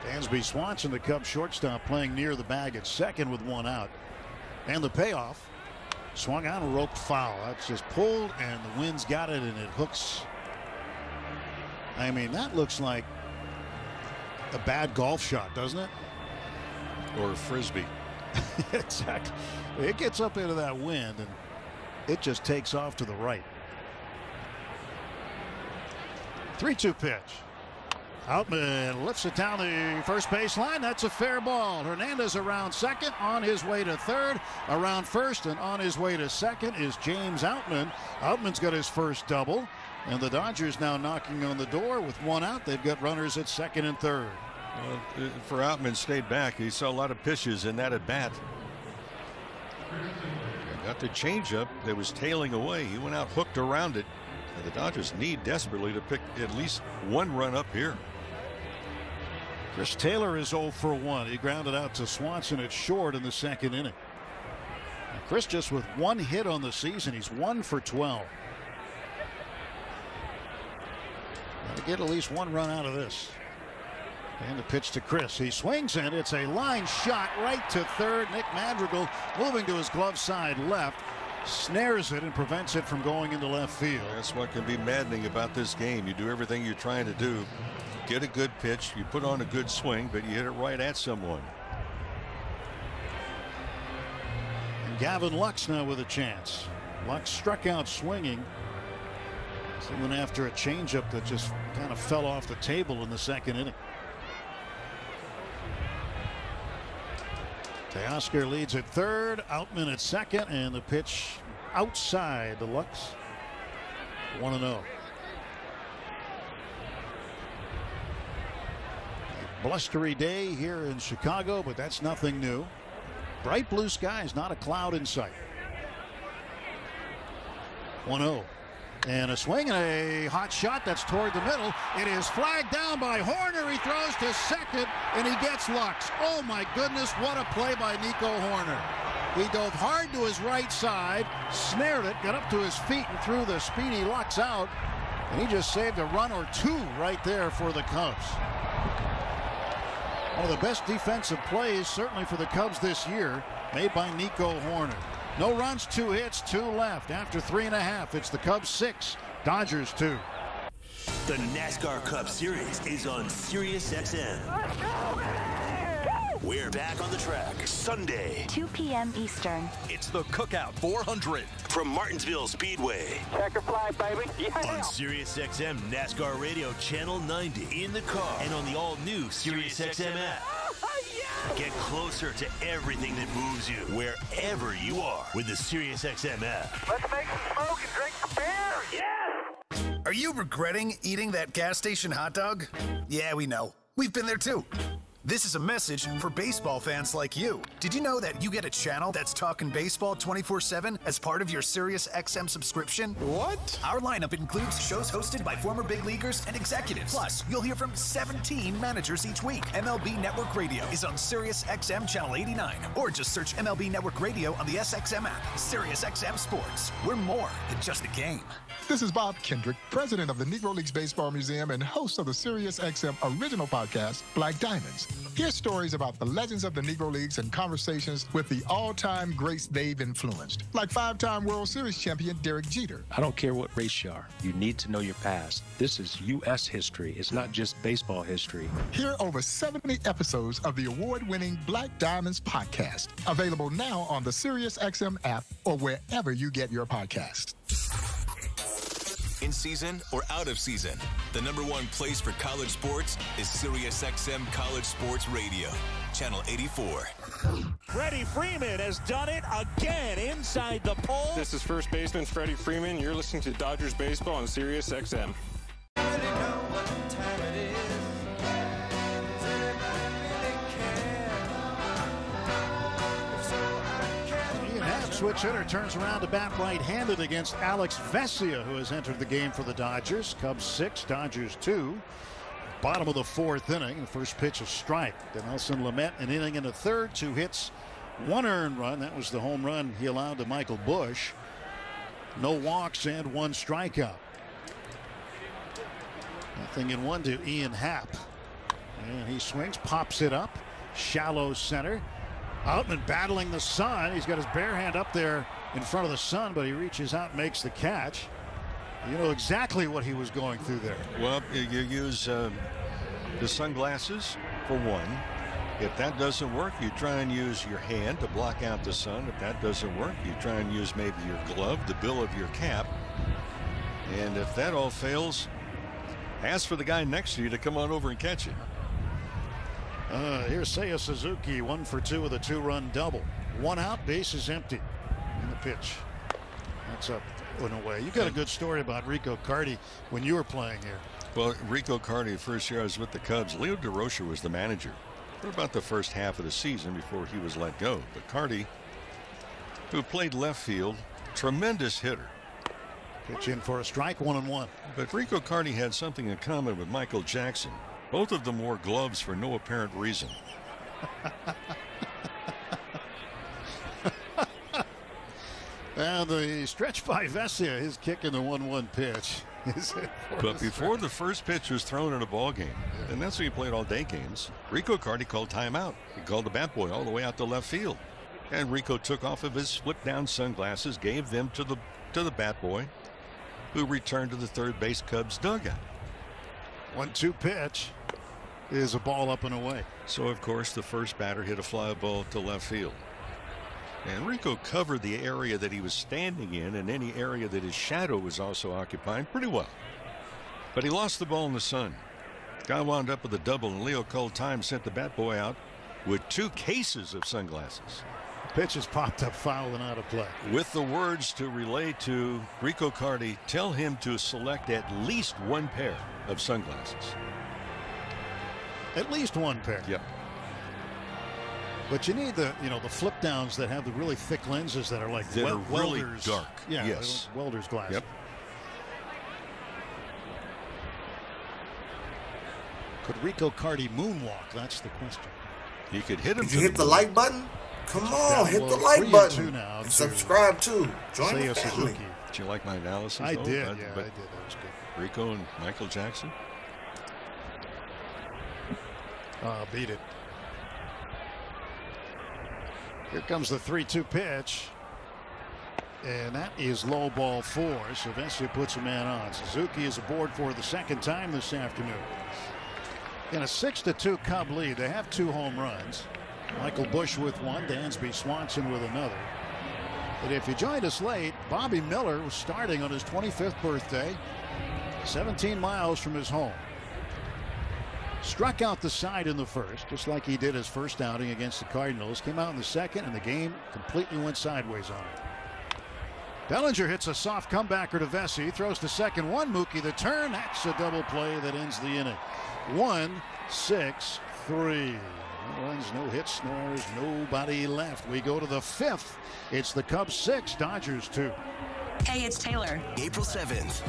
Dansby Swanson, the Cubs shortstop, playing near the bag at second with one out. And the payoff. Swung on, a roped foul. That's just pulled, and the wind's got it, and it hooks. I mean, that looks like a bad golf shot, doesn't it? Or a frisbee. [LAUGHS] exactly. It gets up into that wind, and it just takes off to the right. 3 2 pitch. Outman lifts it down the first base line. That's a fair ball. Hernandez around second, on his way to third, around first, and on his way to second is James Outman. Outman's got his first double, and the Dodgers now knocking on the door with one out. They've got runners at second and third. Well, uh, for Outman stayed back. He saw a lot of pitches in that at bat. Got the changeup that was tailing away. He went out hooked around it. And the Dodgers need desperately to pick at least one run up here. Chris Taylor is 0 for 1. He grounded out to Swanson at short in the second inning. Chris just with one hit on the season. He's 1 for 12. Got to get at least one run out of this. And the pitch to Chris. He swings and it's a line shot right to third. Nick Madrigal moving to his glove side left. Snares it and prevents it from going into left field. That's what can be maddening about this game. You do everything you're trying to do. Get a good pitch. You put on a good swing, but you hit it right at someone. And Gavin Lux now with a chance. Lux struck out swinging. Someone after a changeup that just kind of fell off the table in the second inning. Teoscar leads at third, Outman at second, and the pitch outside the Lux. 1 0. Blustery day here in Chicago, but that's nothing new. Bright blue skies, not a cloud in sight. 1 0. And a swing and a hot shot that's toward the middle. It is flagged down by Hoerner. He throws to second and he gets Lux. Oh my goodness, what a play by Nico Hoerner. He dove hard to his right side, snared it, got up to his feet and threw the speedy Lux out. And he just saved a run or two right there for the Cubs. One of the best defensive plays, certainly for the Cubs this year, made by Nico Hoerner. No runs, two hits, two left. After three and a half, it's the Cubs six, Dodgers two. The NASCAR Cup Series is on Sirius XM. We're back on the track Sunday. 2 p.m. Eastern. It's the Cookout 400 from Martinsville Speedway. Checker flag, baby. Yeah. On Sirius XM NASCAR Radio Channel 90 in the car and on the all-new Sirius XM app. Oh, Get closer to everything that moves you wherever you are with the SiriusXM app. Let's make some smoke and drink some beer. Yes. Are you regretting eating that gas station hot dog? Yeah, we know. We've been there too. This is a message for baseball fans like you. Did you know that you get a channel that's talking baseball 24 7 as part of your Sirius XM subscription? What? Our lineup includes shows hosted by former big leaguers and executives. Plus, you'll hear from 17 managers each week. MLB Network Radio is on Sirius XM Channel 89, or just search MLB Network Radio on the SXM app. Sirius XM Sports. We're more than just a game. This is Bob Kendrick, president of the Negro Leagues Baseball Museum and host of the Sirius XM original podcast, Black Diamonds. Hear stories about the legends of the Negro Leagues and conversations with the all-time greats they've influenced, like five-time World Series champion Derek Jeter. I don't care what race you are. You need to know your past. This is U.S. history. It's not just baseball history. Hear over 70 episodes of the award-winning Black Diamonds podcast, available now on the SiriusXM app or wherever you get your podcasts. In season or out of season, the number one place for college sports is SiriusXM College Sports Radio, Channel 84. Freddie Freeman has done it again inside the pole. This is first baseman Freddie Freeman. You're listening to Dodgers Baseball on SiriusXM. Switch hitter turns around to bat right-handed against Alex Vesia, who has entered the game for the Dodgers. Cubs six, Dodgers two. Bottom of the fourth inning. The first pitch a strike. Dinelson Lamet an inning and a third, two hits, one earned run. That was the home run he allowed to Michael Busch. No walks and one strikeout. Nothing in one to Ian Happ. And he swings, pops it up. Shallow center. Outman battling the sun. He's got his bare hand up there in front of the sun, but he reaches out and makes the catch. You know exactly what he was going through there. Well, you use uh, the sunglasses for one. If that doesn't work, you try and use your hand to block out the sun. If that doesn't work, you try and use maybe your glove, the bill of your cap. And if that all fails, ask for the guy next to you to come on over and catch it. Uh, here's Seiya Suzuki, one for two with a two-run double. One out, base is empty. In the pitch. That's up and away. You got a good story about Rico Carty when you were playing here. Well, Rico Carty, first year I was with the Cubs, Leo Durocher was the manager for about the first half of the season before he was let go. But Carty, who played left field, tremendous hitter. Pitch in for a strike, one and one. But Rico Carty had something in common with Michael Jackson. Both of them wore gloves for no apparent reason. [LAUGHS] and the stretch by Vesia, his kick in the 1-1 pitch. [LAUGHS] but before the first pitch was thrown in a ball game, and that's what he played all day games, Rico Carty called timeout. He called the bat boy all the way out to left field. And Rico took off of his flip down sunglasses, gave them to the to the bat boy, who returned to the third base Cubs dugout. One two pitch is a ball up and away. So of course the first batter hit a fly ball to left field. And Rico covered the area that he was standing in and any area that his shadow was also occupying pretty well. But he lost the ball in the sun. Guy wound up with a double and Leo called time sent the bat boy out with two cases of sunglasses. Pitch is popped up, foul and out of play. With the words to relay to Rico Carty, tell him to select at least one pair of sunglasses. At least one pair. Yep. But you need the you know the flip downs that have the really thick lenses that are like that wel are really welders. dark. Yeah, yes. welders glass. Yep. Could Rico Carty moonwalk? That's the question. He could hit him. Did you hit the like button? Come on, Down hit the like button. now and to subscribe too. Join Seiya the family. Suzuki. Did you like my analysis? I though? did. But- yeah, but I did. That was good. Rico and Michael Jackson. Uh, beat it. Here comes the 3 2 pitch. And that is low ball four. So Vesia puts a man on. Suzuki is aboard for the second time this afternoon. In a 6 to 2 Cub lead, they have two home runs. Michael Busch with one, Dansby Swanson with another. But if you joined us late, Bobby Miller was starting on his 25th birthday, 17 miles from his home. Struck out the side in the first, just like he did his first outing against the Cardinals. Came out in the second, and the game completely went sideways on him. Bellinger hits a soft comebacker to Vesia. Throws to second one. Mookie the turn. That's a double play that ends the inning. One, six, three. No runs, no hits, snores, nobody left. We go to the fifth. It's the Cubs six, Dodgers two. Hey, it's Taylor. April 7th.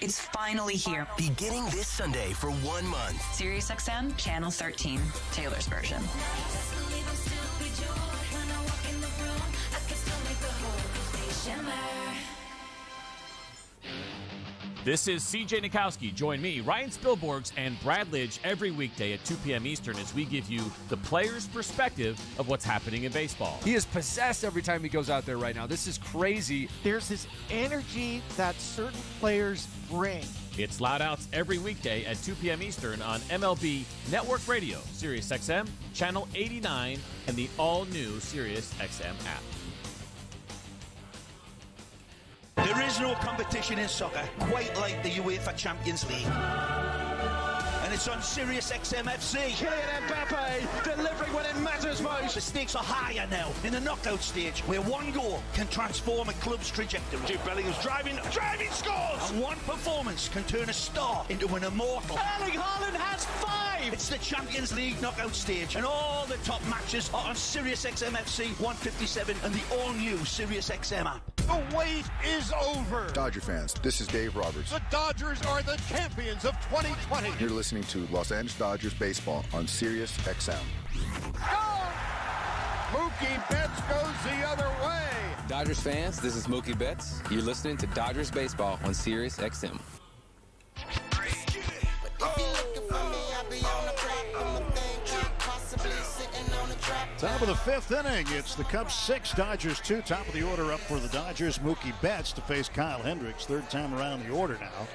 It's finally here. Beginning this Sunday for one month. Sirius XM, Channel 13, Taylor's version. This is CJ Nikowski. Join me, Ryan Spilborghs, and Brad Lidge every weekday at 2 p.m. Eastern as we give you the player's perspective of what's happening in baseball. He is possessed every time he goes out there right now. This is crazy. There's this energy that certain players bring. It's Loud Outs every weekday at 2 p.m. Eastern on MLB Network Radio, Sirius XM, Channel 89, and the all new Sirius XM app. There is no competition in soccer quite like the UEFA Champions League. And it's on Sirius XMFC. Kylian Mbappe delivering when it matters most. The stakes are higher now in the knockout stage, where one goal can transform a club's trajectory. Jude Bellingham's driving, driving scores! And one performance can turn a star into an immortal. Erling Haaland has five! It's the Champions League knockout stage, and all the top matches are on Sirius XMFC 157 and the all-new Sirius XM app. The wait is over. Dodger fans, this is Dave Roberts. The Dodgers are the champions of 2020. You're listening to Los Angeles Dodgers baseball on Sirius XM. Mookie Betts goes the other way. Dodgers fans, this is Mookie Betts. You're listening to Dodgers baseball on Sirius XM. Top of the fifth inning. It's the Cubs six, Dodgers two. Top of the order up for the Dodgers. Mookie Betts to face Kyle Hendricks. Third time around the order now.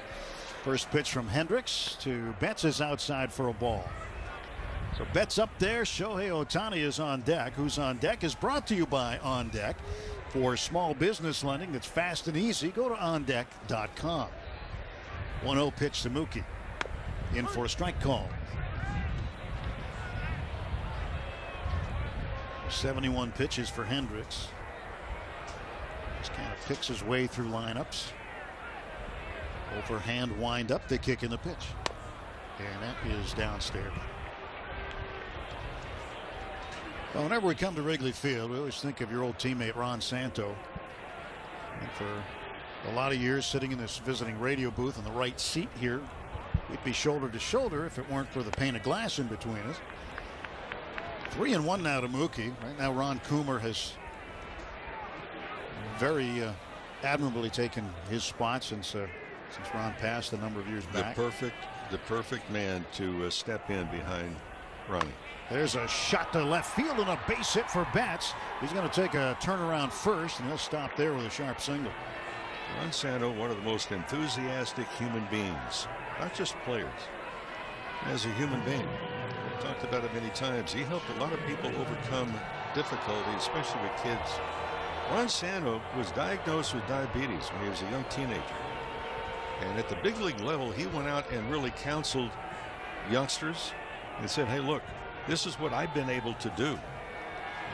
First pitch from Hendricks to Betts is outside for a ball. So Betts up there. Shohei Ohtani is on deck. Who's on deck is brought to you by On Deck. For small business lending that's fast and easy, go to OnDeck.com. 1 0 pitch to Mookie. In for a strike call. 71 pitches for Hendricks. Just kind of picks his way through lineups. Overhand wind up, the kick in the pitch. And that is downstairs. Well, whenever we come to Wrigley Field, we always think of your old teammate Ron Santo. And for a lot of years sitting in this visiting radio booth in the right seat here, we'd be shoulder to shoulder if it weren't for the pane of glass in between us. Three and one now to Mookie. Right now, Ron Coomer has very uh, admirably taken his spot since uh, since Ron passed a number of years back. The perfect, the perfect man to uh, step in behind Ronnie. There's a shot to left field and a base hit for Betts. He's going to take a turnaround first, and he'll stop there with a sharp single. Ron Santo, one of the most enthusiastic human beings, not just players. As a human being, We've talked about it many times. He helped a lot of people overcome difficulty, especially with kids. Ron Santo was diagnosed with diabetes when he was a young teenager. And at the big league level, he went out and really counseled youngsters and said, hey, look, this is what I've been able to do.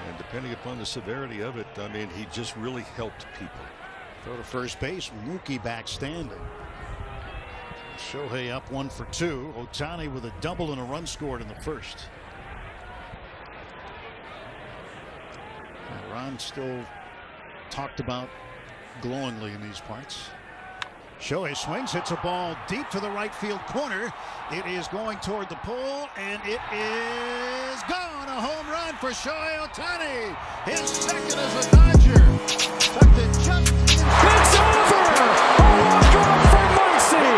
And depending upon the severity of it, I mean, he just really helped people. Throw to first base, Mookie back standing. Shohei up one for two. Ohtani with a double and a run scored in the first. Ron still talked about glowingly in these parts. Shohei swings, hits a ball deep to the right field corner. It is going toward the pole, and it is gone. A home run for Shohei Ohtani. His second as a Dodger. Tucked it just It's over! Oh, a walk-off for Muncy!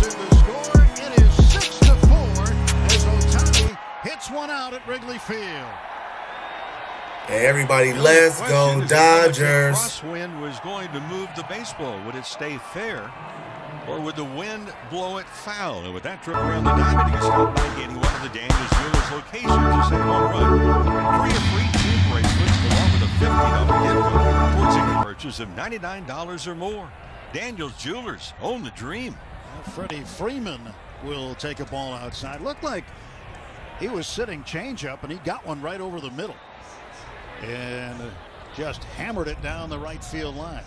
The score. It is six to four as Ohtani hits one out at Wrigley Field. Hey, everybody, let's go Dodgers. Crosswind was going to move the baseball. Would it stay fair? Or would the wind blow it foul? And with that trip around the diamond, he stopped by getting one of the Daniels Jewelers locations to say home run. Three free team bracelets along with a $50 gift card towards a purchase of $99 or more. Daniels Jewelers own the dream. Freddie Freeman will take a ball outside. Looked like he was sitting changeup, and he got one right over the middle. And just hammered it down the right field line.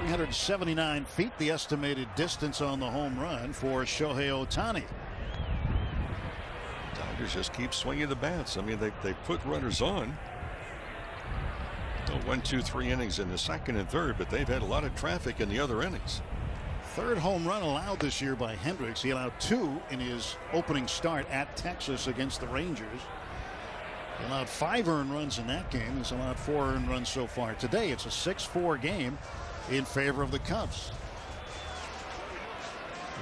379 feet, the estimated distance on the home run for Shohei Ohtani. Dodgers just keep swinging the bats. I mean, they, they put runners on. one, two, three innings in the second and third, but they've had a lot of traffic in the other innings. Third home run allowed this year by Hendricks. He allowed two in his opening start at Texas against the Rangers. Allowed five earned runs in that game. He's allowed four earned runs so far. Today it's a 6-4 game in favor of the Cubs.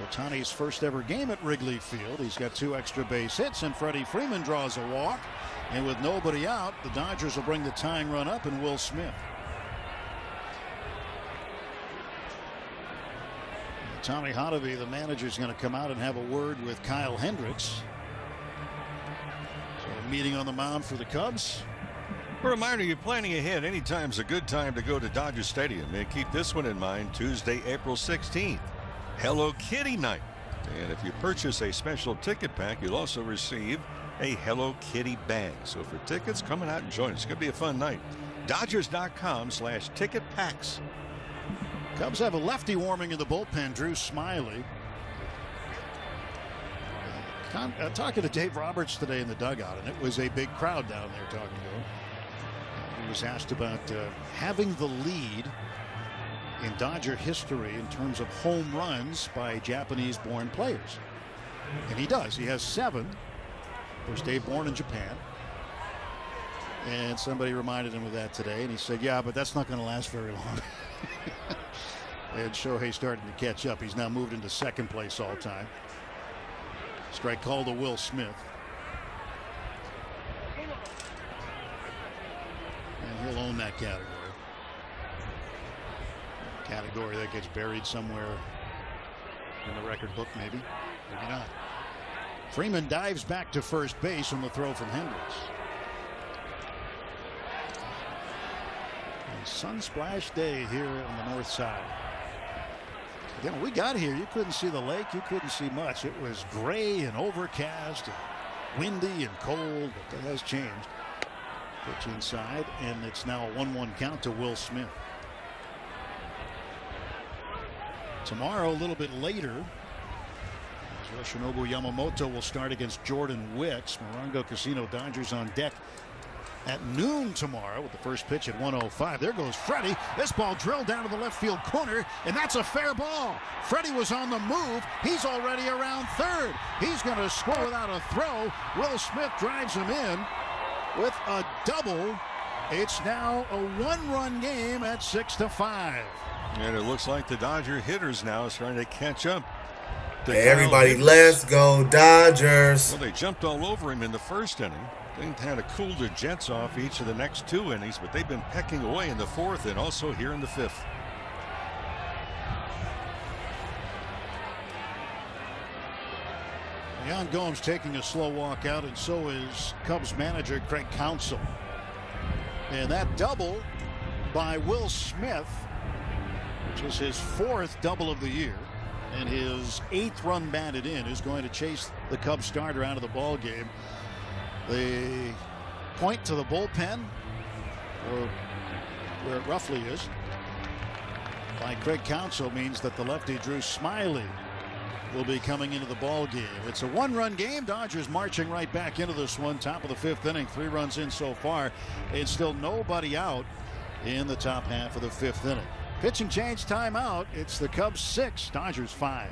Ohtani's first ever game at Wrigley Field. He's got two extra base hits, and Freddie Freeman draws a walk. And with nobody out, the Dodgers will bring the tying run up and Will Smith. Tommy Hottovy, the manager, is going to come out and have a word with Kyle Hendricks. Meeting on the mound for the Cubs. A reminder you're planning ahead. Anytime's a good time to go to Dodger Stadium. And keep this one in mind Tuesday, April 16th. Hello Kitty night. And if you purchase a special ticket pack, you'll also receive a Hello Kitty bag. So for tickets, come on out and join us. It's going to be a fun night. Dodgers.com slash ticket packs. Cubs have a lefty warming in the bullpen, Drew Smyly. Con uh, talking to Dave Roberts today in the dugout, and it was a big crowd down there talking to him. He was asked about uh, having the lead in Dodger history in terms of home runs by Japanese born players. And he does. He has seven. First day born in Japan. And somebody reminded him of that today. And he said, Yeah, but that's not going to last very long. [LAUGHS] and Shohei starting to catch up. He's now moved into second place all time. Strike call to Will Smith. And he'll own that category. Category that gets buried somewhere in the record book, maybe. Maybe not. Freeman dives back to first base on the throw from Hendricks. And sunsplash day here on the north side. Again, when we got here, you couldn't see the lake. You couldn't see much. It was gray and overcast and windy and cold, but that has changed. Pitch inside, and it's now a 1-1 count to Will Smith. Tomorrow, a little bit later, Yoshinobu Yamamoto will start against Jordan Wicks. Morongo Casino Dodgers on deck at noon tomorrow with the first pitch at 105. There goes Freddie. This ball drilled down to the left field corner, and that's a fair ball. Freddie was on the move. He's already around third. He's going to score without a throw. Will Smith drives him in with a double. It's now a one-run game at six to five. And it looks like the Dodger hitters now is trying to catch up. Hey, everybody, let's go Dodgers. Well, they jumped all over him in the first inning. They had to cool the Jets off each of the next two innings, but they've been pecking away in the fourth and also here in the fifth. Yan Gomes taking a slow walk out, and so is Cubs manager Craig Counsell. And that double by Will Smith, which is his fourth double of the year, and his eighth run batted in, is going to chase the Cubs starter out of the ball game. They point to the bullpen, or where it roughly is, by Craig Counsell means that the lefty Drew Smyly will be coming into the ball game. It's a one-run game. Dodgers marching right back into this one. Top of the fifth inning. Three runs in so far. And still nobody out in the top half of the fifth inning. Pitching change timeout. It's the Cubs six, Dodgers five.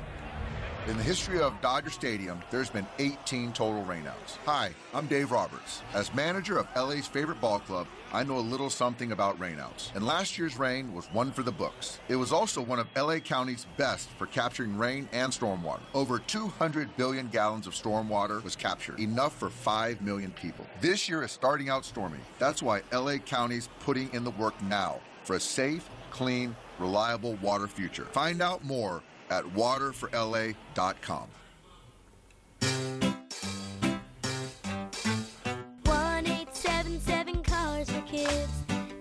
In the history of Dodger Stadium, there's been 18 total rainouts. Hi, I'm Dave Roberts. As manager of LA's favorite ball club, I know a little something about rainouts. And last year's rain was one for the books. It was also one of LA County's best for capturing rain and stormwater. Over 200 billion gallons of stormwater was captured, enough for 5 million people. This year is starting out stormy. That's why LA County's putting in the work now for a safe, clean, reliable water future. Find out more at waterforla.com. One eight seven seven cars for kids.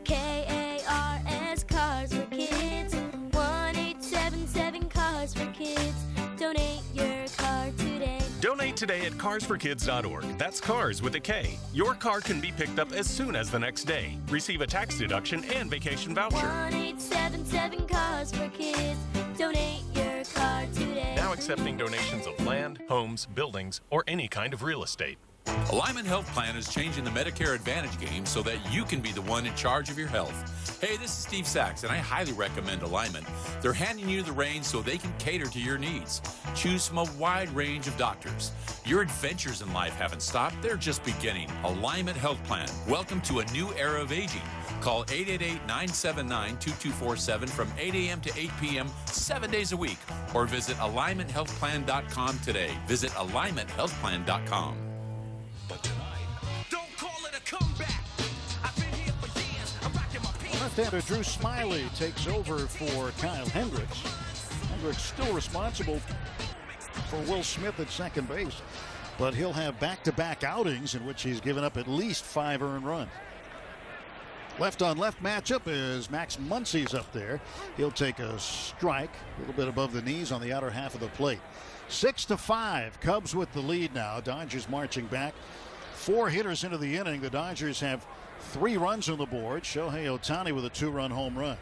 K A R S cars for kids. One eight seven seven cars for kids. Donate your car today. Donate today at carsforkids.org. That's cars with a K. Your car can be picked up as soon as the next day. Receive a tax deduction and vacation voucher. One eight seven seven cars for kids. Donate your car today. Now accepting donations of land, homes, buildings, or any kind of real estate. Alignment Health Plan is changing the Medicare Advantage game so that you can be the one in charge of your health. Hey, this is Steve Sachs, and I highly recommend Alignment. They're handing you the reins so they can cater to your needs. Choose from a wide range of doctors. Your adventures in life haven't stopped, they're just beginning. Alignment Health Plan. Welcome to a new era of aging. Call 888-979-2247 from 8 a.m. to 8 p.m. seven days a week or visit alignmenthealthplan.com today. Visit alignmenthealthplan.com. Left-hander Drew Smyly takes over for Kyle Hendricks. Hendricks still responsible for Will Smith at second base, but he'll have back-to-back outings in which he's given up at least five earned runs. Left on left matchup is Max Muncy's up there. He'll take a strike, a little bit above the knees on the outer half of the plate. Six to five, Cubs with the lead now. Dodgers marching back. Four hitters into the inning. The Dodgers have three runs on the board. Shohei Ohtani with a two-run home run.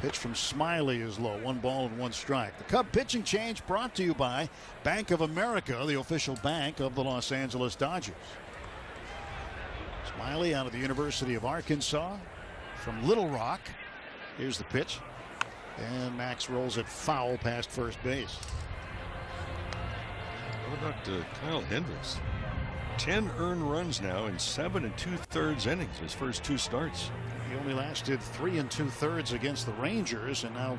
Pitch from Smyly is low. One ball and one strike. The Cub pitching change brought to you by Bank of America, the official bank of the Los Angeles Dodgers. Smyly out of the University of Arkansas from Little Rock. Here's the pitch. And Max rolls it foul past first base. What about uh, Kyle Hendricks? 10 earned runs now in seven and two thirds innings, his first two starts. He only lasted three and two thirds against the Rangers and now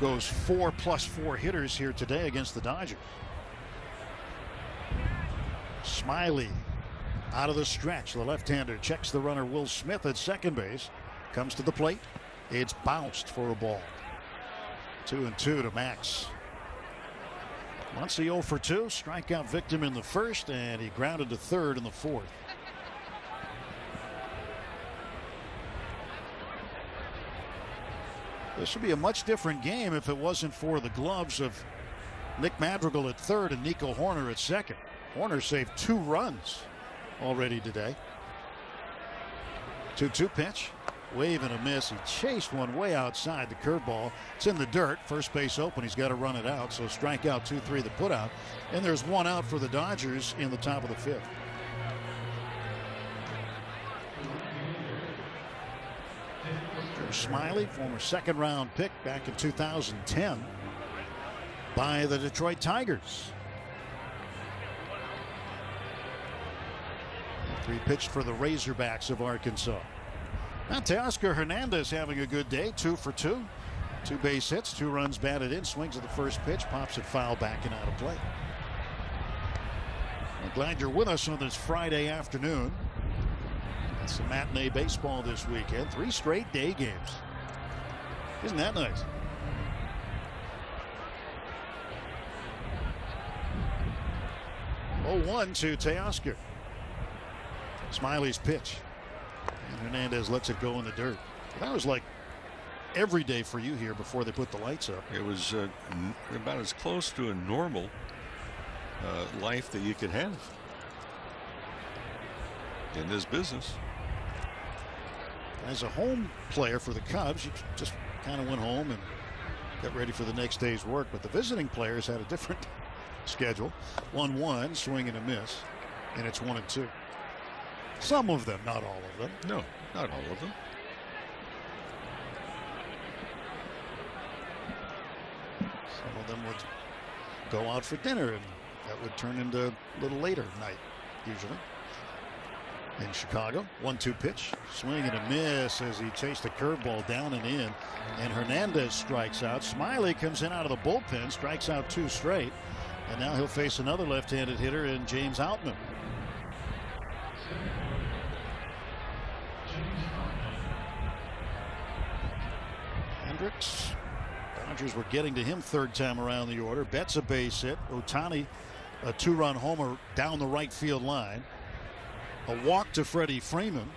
goes four plus four hitters here today against the Dodgers. Smyly out of the stretch. The left-hander checks the runner Will Smith at second base. Comes to the plate. It's bounced for a ball. Two and two to Max. Muncy 0 for 2. Strikeout victim in the first, and he grounded to third in the fourth. This would be a much different game if it wasn't for the gloves of Nick Madrigal at third and Nico Hoerner at second. Hoerner saved two runs already today. 2 2 pitch. Wave and a miss. He chased one way outside the curveball. It's in the dirt. First base open. He's got to run it out. So strikeout 2 3 the put out. And there's one out for the Dodgers in the top of the fifth. Smyly, former second round pick back in 2010 by the Detroit Tigers. Three pitched for the Razorbacks of Arkansas. Now Teoscar Hernandez having a good day, two for two. Two base hits, two runs batted in, swings at the first pitch, pops it foul back and out of play. Glad you're with us on this Friday afternoon. It's some matinee baseball this weekend. Three straight day games. Isn't that nice? 0-1 to Teoscar. Smyly's pitch. And Hernandez lets it go in the dirt. That was like every day for you here before they put the lights up. It was uh, about as close to a normal uh, life that you could have in this business. As a home player for the Cubs, you just kind of went home and got ready for the next day's work. But the visiting players had a different [LAUGHS] schedule. 1 1, swing and a miss. And it's 1 and 2. Some of them, not all of them. No, not all of them. Some of them would go out for dinner and that would turn into a little later night, usually. In Chicago, 1 2 pitch, swing and a miss as he chased a curveball down and in. And Hernandez strikes out. Smyly comes in out of the bullpen, strikes out two straight. And now he'll face another left handed hitter in James Outman. Hendricks. Dodgers were getting to him third time around the order. Betts a base hit. Ohtani a two run homer down the right field line. A walk to Freddie Freeman.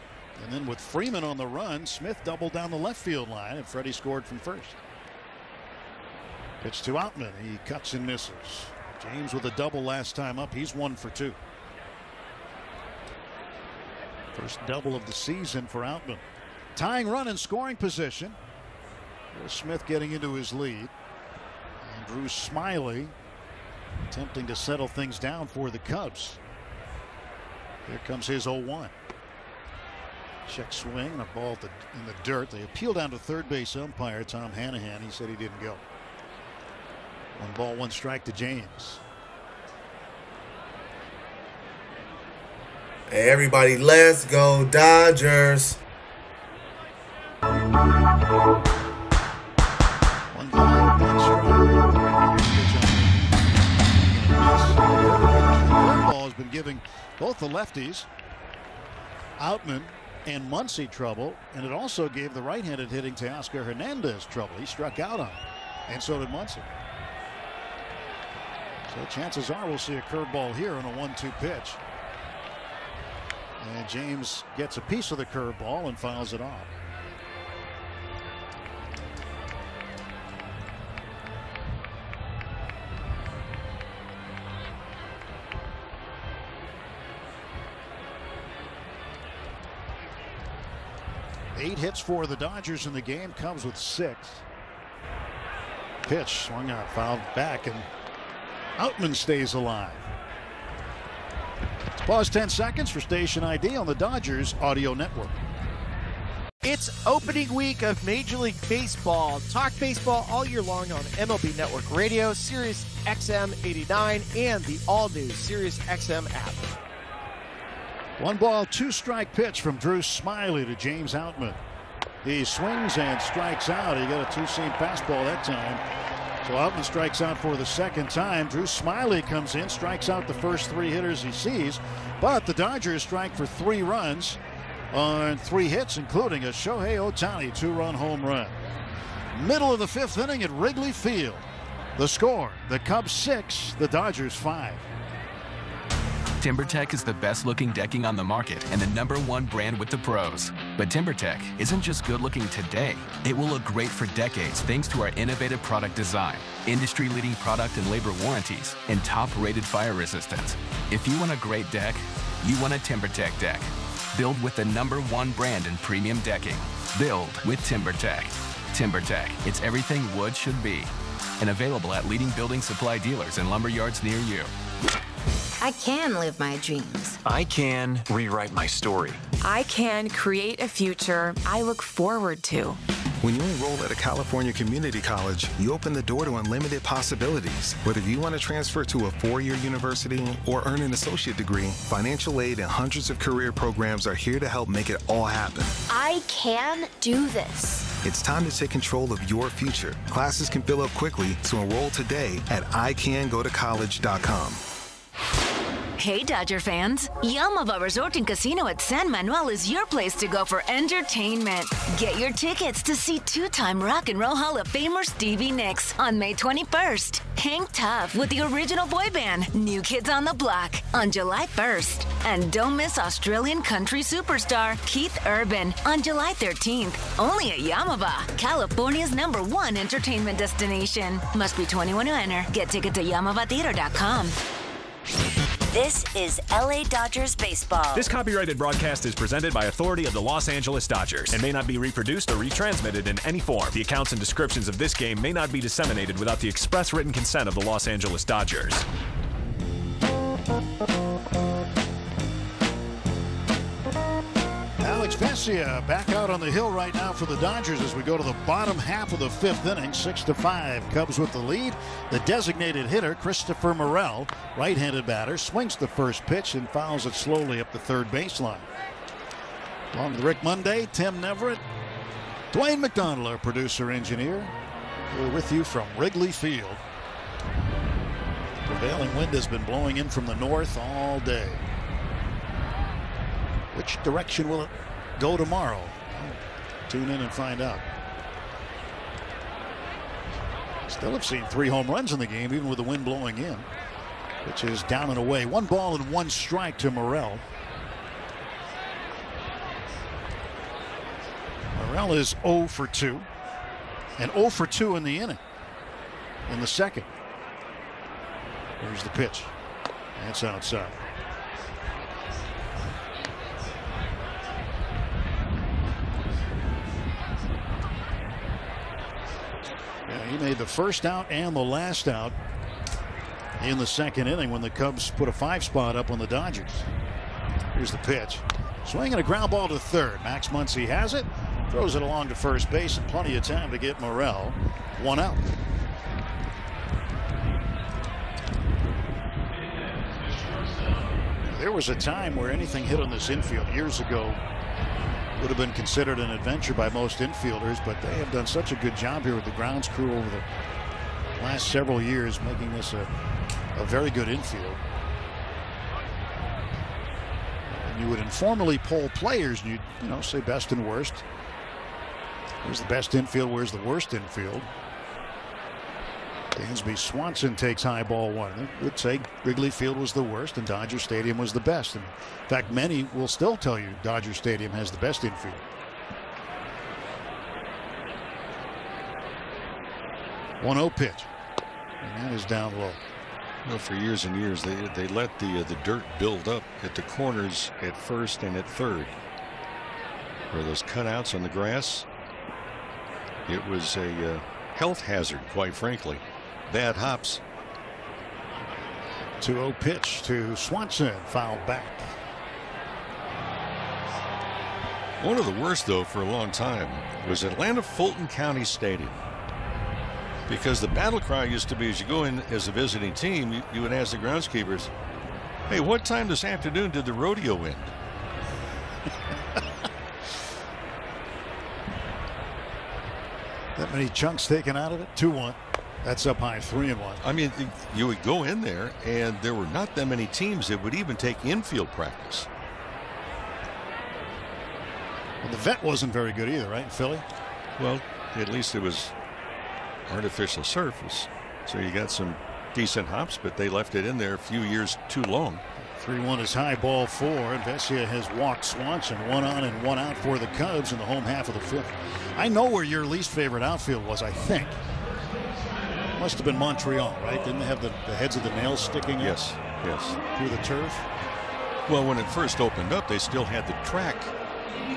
And then with Freeman on the run, Smith doubled down the left field line, and Freddie scored from first. Pitch to Outman. He cuts and misses. James with a double last time up. He's one for two. First double of the season for Outman. Tying run in scoring position. Will Smith getting into his lead. And Drew Smyly attempting to settle things down for the Cubs. Here comes his 0-1. Check swing and a ball in the dirt. They appeal down to third base umpire Tom Hanahan. He said he didn't go. One ball, one strike to James. Everybody, let's go Dodgers. Been giving both the lefties, Outman and Muncy trouble, and it also gave the right-handed hitting Teoscar Hernandez trouble. He struck out on him, and so did Muncy. So chances are we'll see a curveball here on a 1-2 pitch. And James gets a piece of the curveball and fouls it off. Eight hits for the Dodgers in the game. Comes with six. Pitch swung out, fouled back, and Outman stays alive. Pause 10 seconds for station ID on the Dodgers Audio Network. It's opening week of Major League Baseball. Talk baseball all year long on MLB Network Radio, Sirius XM 89, and the all new Sirius XM app. One ball, two strike pitch from Drew Smyly to James Outman. He swings and strikes out. He got a two seam fastball that time. So Outman strikes out for the second time. Drew Smyly comes in, strikes out the first three hitters he sees. But the Dodgers strike for three runs on three hits, including a Shohei Ohtani two run home run. Middle of the fifth inning at Wrigley Field. The score the Cubs six, the Dodgers five. TimberTech is the best looking decking on the market and the number one brand with the pros. But TimberTech isn't just good looking today, it will look great for decades thanks to our innovative product design, industry leading product and labor warranties, and top rated fire resistance. If you want a great deck, you want a TimberTech deck. Build with the number one brand in premium decking. Build with TimberTech. TimberTech, it's everything wood should be. And available at leading building supply dealers and lumber yards near you. I can live my dreams. I can rewrite my story. I can create a future I look forward to. When you enroll at a California community college, you open the door to unlimited possibilities. Whether you want to transfer to a four year university or earn an associate degree, financial aid and hundreds of career programs are here to help make it all happen. I can do this. It's time to take control of your future. Classes can fill up quickly, so enroll today at icangotocollege.com. Hey, Dodger fans. Yamava Resort and Casino at San Manuel is your place to go for entertainment. Get your tickets to see two time Rock and Roll Hall of Famer Stevie Nicks on May 21st. Hang tough with the original boy band, New Kids on the Block, on July 1st. And don't miss Australian country superstar Keith Urban on July 13th. Only at Yamava, California's number one entertainment destination. Must be 21 to enter. Get tickets at yamavatheater.com. This is LA Dodgers baseball. This copyrighted broadcast is presented by authority of the Los Angeles Dodgers and may not be reproduced or retransmitted in any form. The accounts and descriptions of this game may not be disseminated without the express written consent of the Los Angeles Dodgers. Vesia back out on the hill right now for the Dodgers as we go to the bottom half of the fifth inning, six to five. Cubs with the lead. The designated hitter, Christopher Morel, right-handed batter, swings the first pitch and fouls it slowly up the third baseline. Along with Rick Monday, Tim Neverett, Dwayne McDonald, our producer engineer. We're with you from Wrigley Field. Prevailing wind has been blowing in from the north all day. Which direction will it go tomorrow? Tune in and find out. Still have seen three home runs in the game, even with the wind blowing in, which is down and away. One ball and one strike to Morel. Morel is 0 for 2 and 0 for 2 in the inning in the second. Here's the pitch. That's outside. Yeah, he made the first out and the last out in the second inning when the Cubs put a five spot up on the Dodgers. Here's the pitch. Swinging a ground ball to third. Max Muncy has it. Throws it along to first base and plenty of time to get Morel one out. There was a time where anything hit on this infield years ago would have been considered an adventure by most infielders, but they have done such a good job here with the grounds crew over the last several years, making this a, a very good infield. And you would informally poll players, and you'd you know say best and worst. Where's the best infield? Where's the worst infield? Dansby Swanson takes high ball one. They would say Wrigley Field was the worst and Dodger Stadium was the best. And in fact, many will still tell you Dodger Stadium has the best infield. One zero pitch, and that is down low. Well, for years and years, they they let the uh, the dirt build up at the corners at first and at third. Where those cutouts on the grass, it was a uh, health hazard, quite frankly. Bad hops. 2 0 pitch to Swanson, foul back. One of the worst, though, for a long time was Atlanta Fulton County Stadium. Because the battle cry used to be as you go in as a visiting team, you, you would ask the groundskeepers, hey, what time this afternoon did the rodeo end? [LAUGHS] that many chunks taken out of it? 2 1. That's up high, 3 and 1. I mean, you would go in there, and there were not that many teams that would even take infield practice. Well, the vet wasn't very good either, right, in Philly? Well, at least it was artificial surface. So you got some decent hops, but they left it in there a few years too long. 3 1 is high ball four. And Vesia has walked Swanson one on and one out for the Cubs in the home half of the fifth. I know where your least favorite outfield was, I think. Must have been Montreal, right? Didn't they have the, the heads of the nails sticking yes, up yes. through the turf? Well, when it first opened up, they still had the track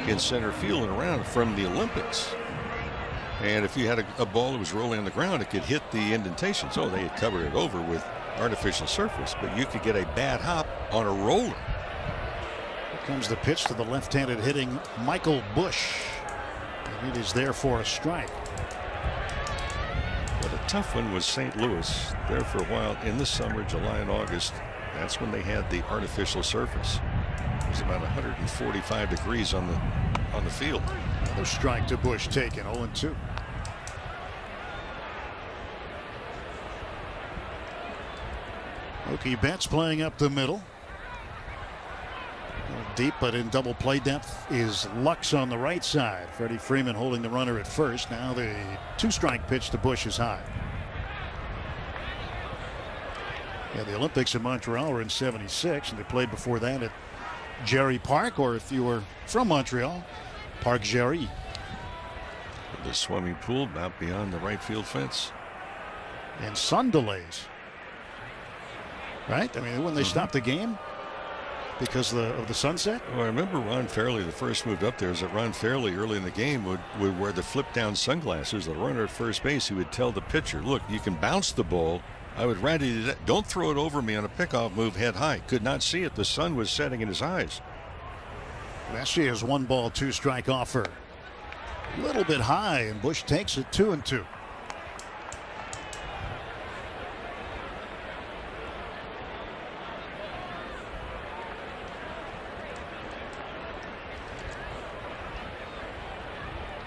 in center field and around from the Olympics. And if you had a, a ball that was rolling on the ground, it could hit the indentation. So they had covered it over with artificial surface, but you could get a bad hop on a roller. Here comes the pitch to the left-handed hitting Michael Busch. And it is there for a strike. Tough one was St. Louis. There for a while in the summer, July and August. That's when they had the artificial surface. It was about 145 degrees on the on the field. Another strike to Busch taken 0 2. Mookie Betts playing up the middle. Deep but in double play depth is Lux on the right side. Freddie Freeman holding the runner at first. Now the two strike pitch to Busch is high. Yeah, the Olympics in Montreal were in 76, and they played before that at Jarry Park, or if you were from Montreal, Parc Jarry. The swimming pool about beyond the right field fence. And sun delays. Right? I mean, when they mm -hmm. stopped the game because of the, of the sunset? Well, I remember Ron Fairly, the first move up there, is that Ron Fairly early in the game would, would wear the flip down sunglasses. The runner at first base, he would tell the pitcher, look, you can bounce the ball I would rather don't throw it over me on a pickoff move head high. Could not see it. The sun was setting in his eyes. Vesia has one ball, two strike offer. A little bit high, and Busch takes it two and two.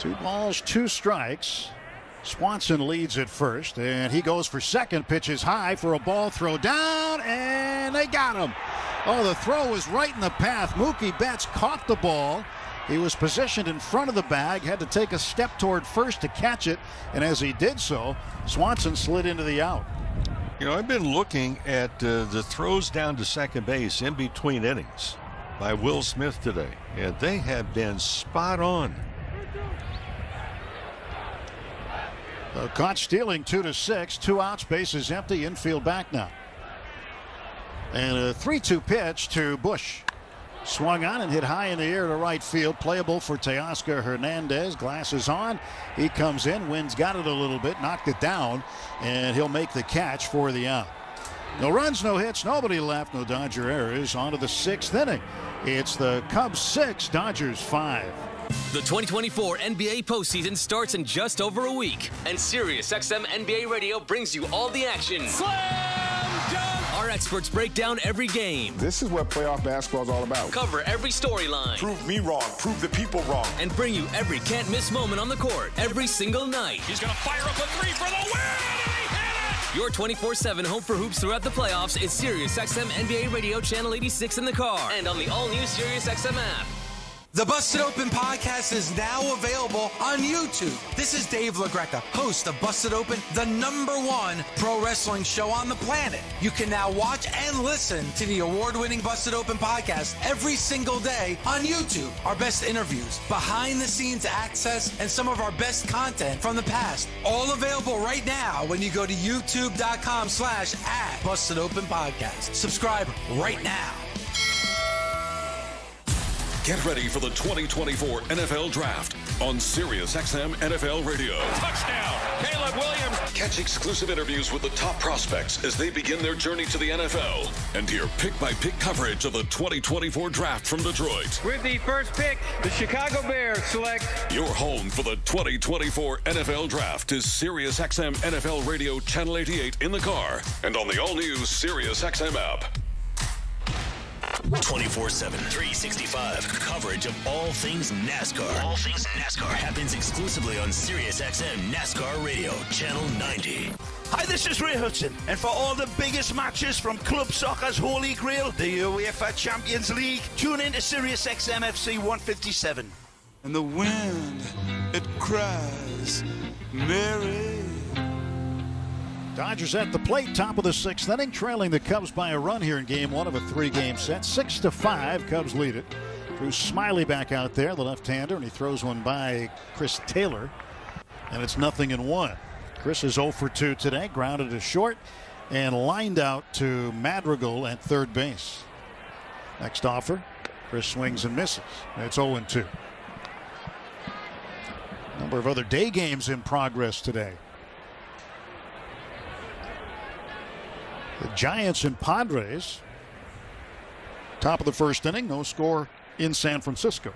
Two balls, two strikes. Swanson leads at first, and he goes for second. Pitches high for a ball throw down, and they got him. Oh, the throw was right in the path. Mookie Betts caught the ball. He was positioned in front of the bag, had to take a step toward first to catch it, and as he did so, Swanson slid into the out. You know, I've been looking at uh, the throws down to second base in between innings by Will Smith today, and they have been spot on. Uh, caught stealing two to six, two outs, bases empty, infield back now. And a 3 2 pitch to Busch. Swung on and hit high in the air to right field. Playable for Teoscar Hernandez. Glasses on. He comes in. Wind's got it a little bit, knocked it down, and he'll make the catch for the out. No runs, no hits, nobody left, no Dodger errors. On to the sixth inning. It's the Cubs six, Dodgers five. The 2024 NBA postseason starts in just over a week, and SiriusXM NBA Radio brings you all the action. Slam dunk! Our experts break down every game. This is what playoff basketball is all about. Cover every storyline. Prove me wrong. Prove the people wrong. And bring you every can't miss moment on the court every single night. He's going to fire up a three for the win! Your 24-7 home for hoops throughout the playoffs is SiriusXM NBA Radio Channel 86 in the car and on the all-new SiriusXM app. The Busted Open podcast is now available on YouTube. This is Dave LaGreca, host of Busted Open, the number one pro wrestling show on the planet. You can now watch and listen to the award winning Busted Open podcast every single day on YouTube. Our best interviews, behind the scenes access, and some of our best content from the past. All available right now when you go to youtube.com slash at Busted Open Podcast. Subscribe right now. Get ready for the 2024 NFL Draft on SiriusXM NFL Radio. Touchdown, Caleb Williams. Catch exclusive interviews with the top prospects as they begin their journey to the NFL. And hear pick-by-pick coverage of the 2024 Draft from Detroit. With the first pick, the Chicago Bears select. Your home for the 2024 NFL Draft is SiriusXM NFL Radio Channel 88 in the car and on the all-new SiriusXM app. 24 7, 365. Coverage of all things NASCAR. All things NASCAR happens exclusively on SiriusXM NASCAR Radio, Channel 90. Hi, this is Ray Hudson, and for all the biggest matches from club soccer's holy grail, the UEFA Champions League, tune in to SiriusXM FC 157. And the wind, it cries, Mary. Dodgers at the plate, top of the sixth inning, trailing the Cubs by a run here in game one of a three game set. Six to five, Cubs lead it. Drew Smyly back out there, the left hander, and he throws one by Chris Taylor. And it's nothing in one. Chris is 0 for 2 today, grounded to short, and lined out to Madrigal at third base. Next offer, Chris swings and misses. It's 0 2. Number of other day games in progress today. The Giants and Padres. Top of the first inning, no score in San Francisco.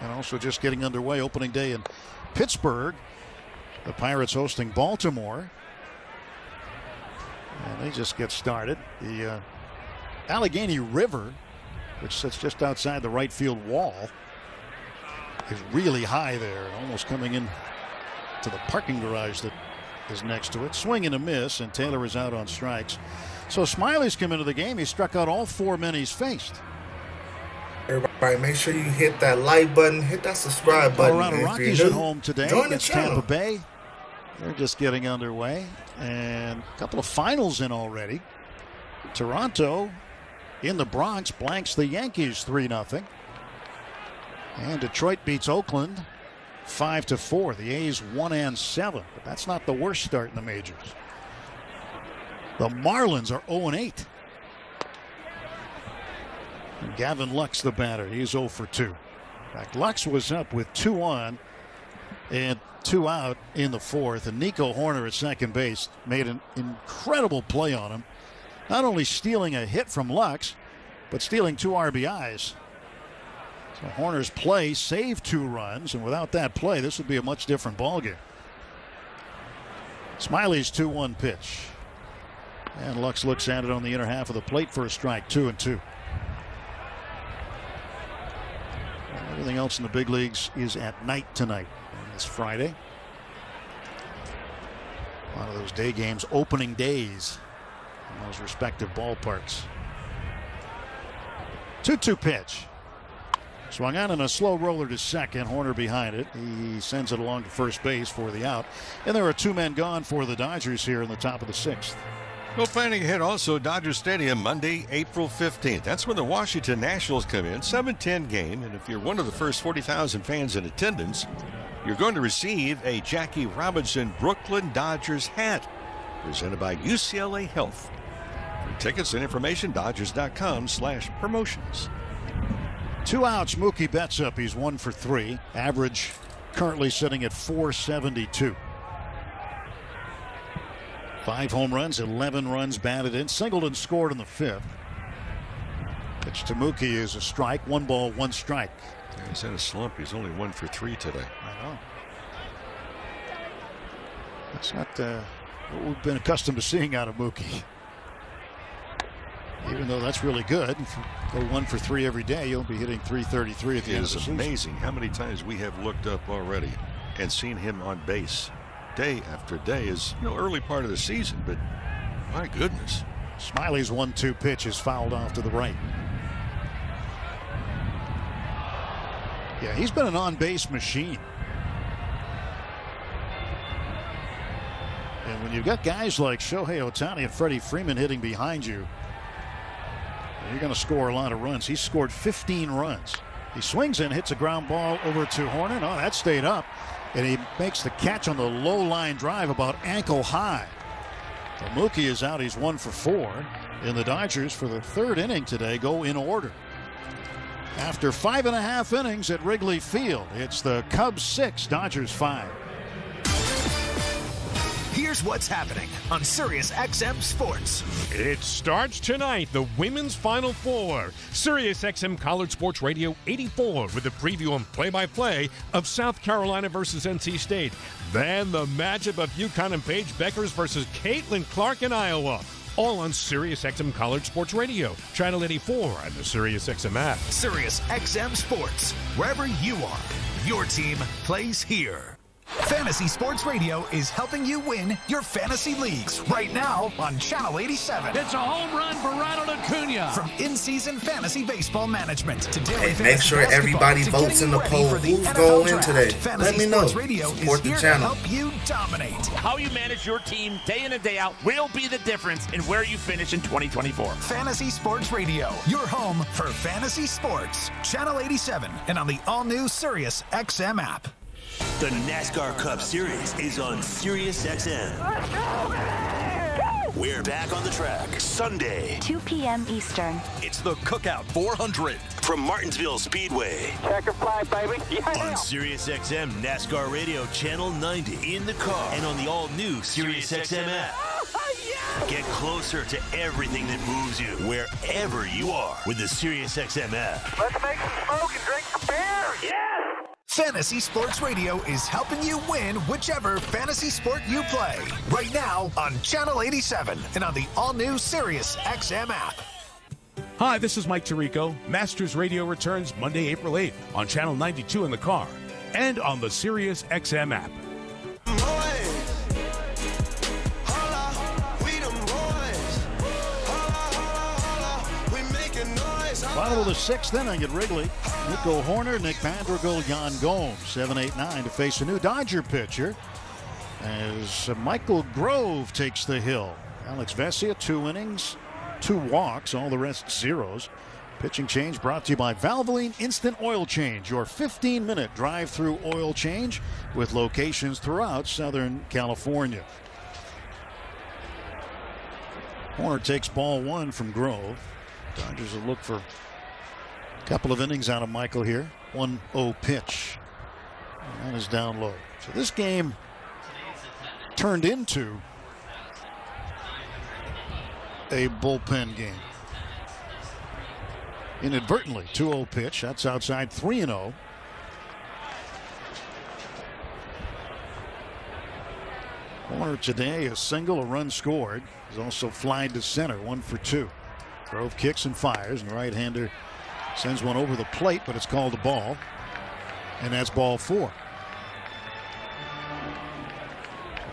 And also just getting underway opening day in Pittsburgh. The Pirates hosting Baltimore. And they just get started. The uh, Allegheny River, which sits just outside the right field wall, is really high there, almost coming in to the parking garage that is next to it. Swing and a miss, and Taylor is out on strikes. So Smyly's come into the game. He struck out all four men he's faced. Everybody, make sure you hit that like button, hit that subscribe button. Colorado Rockies at home today join against. Tampa Bay. They're just getting underway, and a couple of finals in already. Toronto in the Bronx blanks the Yankees 3 0. And Detroit beats Oakland 5 to 4. The A's 1 and 7. But that's not the worst start in the majors. The Marlins are 0 and 8. Gavin Lux, the batter, he's 0 for 2. In fact, Lux was up with two on and two out in the fourth. And Nico Hoerner at second base made an incredible play on him. Not only stealing a hit from Lux, but stealing two RBIs. So Hoerner's play saved two runs, and without that play, this would be a much different ballgame. Smyly's 2 1 pitch. And Lux looks at it on the inner half of the plate for a strike, 2 and 2. Everything else in the big leagues is at night tonight on this Friday. A lot of those day games, opening days in those respective ballparks. 2 2 pitch. Swung on in a slow roller to second. Hoerner behind it. He sends it along to first base for the out. And there are two men gone for the Dodgers here in the top of the sixth. Well, planning ahead also Dodger Stadium Monday, April 15th. That's when the Washington Nationals come in. 7-10 game. And if you're one of the first 40,000 fans in attendance, you're going to receive a Jackie Robinson Brooklyn Dodgers hat presented by UCLA Health. For tickets and information, Dodgers.com slash promotions. Two outs. Mookie Betts up. He's one for three. Average currently sitting at 472. Five home runs, 11 runs batted in. Singleton scored in the fifth. Pitch to Mookie is a strike. One ball, one strike. Yeah, he's in a slump. He's only one for three today. I know. That's not uh, what we've been accustomed to seeing out of Mookie. [LAUGHS] Even though that's really good, if you go one for three every day, you'll be hitting 333 at the It end of is the season. amazing how many times we have looked up already and seen him on base day after day is you know early part of the season, but my goodness. Smyly's one-two pitch is fouled off to the right. Yeah, he's been an on-base machine. And when you've got guys like Shohei Ohtani and Freddie Freeman hitting behind you, you're going to score a lot of runs. He's scored 15 runs. He swings in, hits a ground ball over to Hoerner. Oh, that stayed up. And he makes the catch on the low line drive about ankle high. So Mookie is out. He's one for four. And the Dodgers, for the third inning today, go in order. After five and a half innings at Wrigley Field, it's the Cubs six, Dodgers five. Here's what's happening on Sirius XM Sports. It starts tonight, the Women's Final Four. Sirius XM College Sports Radio 84 with a preview and play-by-play of South Carolina versus NC State. Then the matchup of UConn and Paige Bueckers versus Caitlin Clark in Iowa. All on Sirius XM College Sports Radio, Channel 84, and the Sirius XM app. Sirius XM Sports, wherever you are, your team plays here. Fantasy Sports Radio is helping you win your fantasy leagues right now on Channel 87. It's a home run for Ronald Acuna. From in-season fantasy baseball management to daily Hey, make sure everybody votes in the poll. for the Who's NFL going in draft. today? Fantasy Let me know. Sports Radio Support is the here channel. to help you dominate. How you manage your team day in and day out will be the difference in where you finish in 2024. Fantasy Sports Radio, your home for fantasy sports. Channel 87 and on the all-new Sirius XM app. The NASCAR Cup Series is on Sirius XM. We're back on the track Sunday. 2 p.m. Eastern. It's the Cookout 400 from Martinsville Speedway. Checker flag, baby. Yeah. On SiriusXM NASCAR Radio Channel 90 in the car and on the all-new Sirius XM app. [LAUGHS] Get closer to everything that moves you wherever you are with the SiriusXM app. Let's make some smoke and drink some beer. Yeah. Fantasy Sports Radio is helping you win whichever fantasy sport you play. Right now on Channel 87 and on the all-new Sirius XM app. Hi, this is Mike Tirico. Masters Radio returns Monday, April 8th on Channel 92 in the car and on the Sirius XM app. Bottom of the sixth inning at Wrigley. Nico Hoerner, Nick Madrigal, Yan Gomes, 7 8 9 to face a new Dodger pitcher as Michael Grove takes the hill. Alex Vesia, two innings, two walks, all the rest zeros. Pitching change brought to you by Valvoline Instant Oil Change, your 15 minute drive through oil change with locations throughout Southern California. Hoerner takes ball one from Grove. Dodgers will look for a couple of innings out of Michael here. 1 0 pitch. And that is down low. So this game turned into a bullpen game. Inadvertently, 2 0 pitch. That's outside 3 0. Hoerner today, a single, a run scored. He's also flied to center, one for two. Grove kicks and fires, and the right hander sends one over the plate, but it's called a ball. And that's ball four.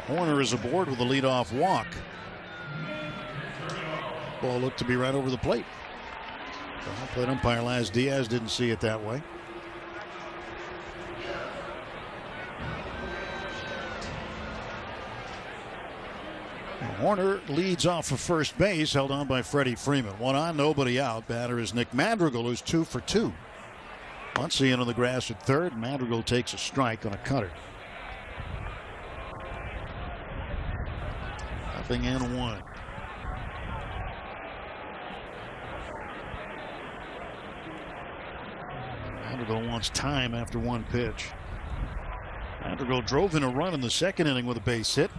Hoerner is aboard with a leadoff walk. Ball looked to be right over the plate. The plate umpire Laz Diaz didn't see it that way. Hoerner leads off for first base, held on by Freddie Freeman. One on, nobody out. Batter is Nick Madrigal, who's two for two. Muncy in on the grass at third. Madrigal takes a strike on a cutter. Nothing in one. Madrigal wants time after one pitch. Madrigal drove in a run in the second inning with a base hit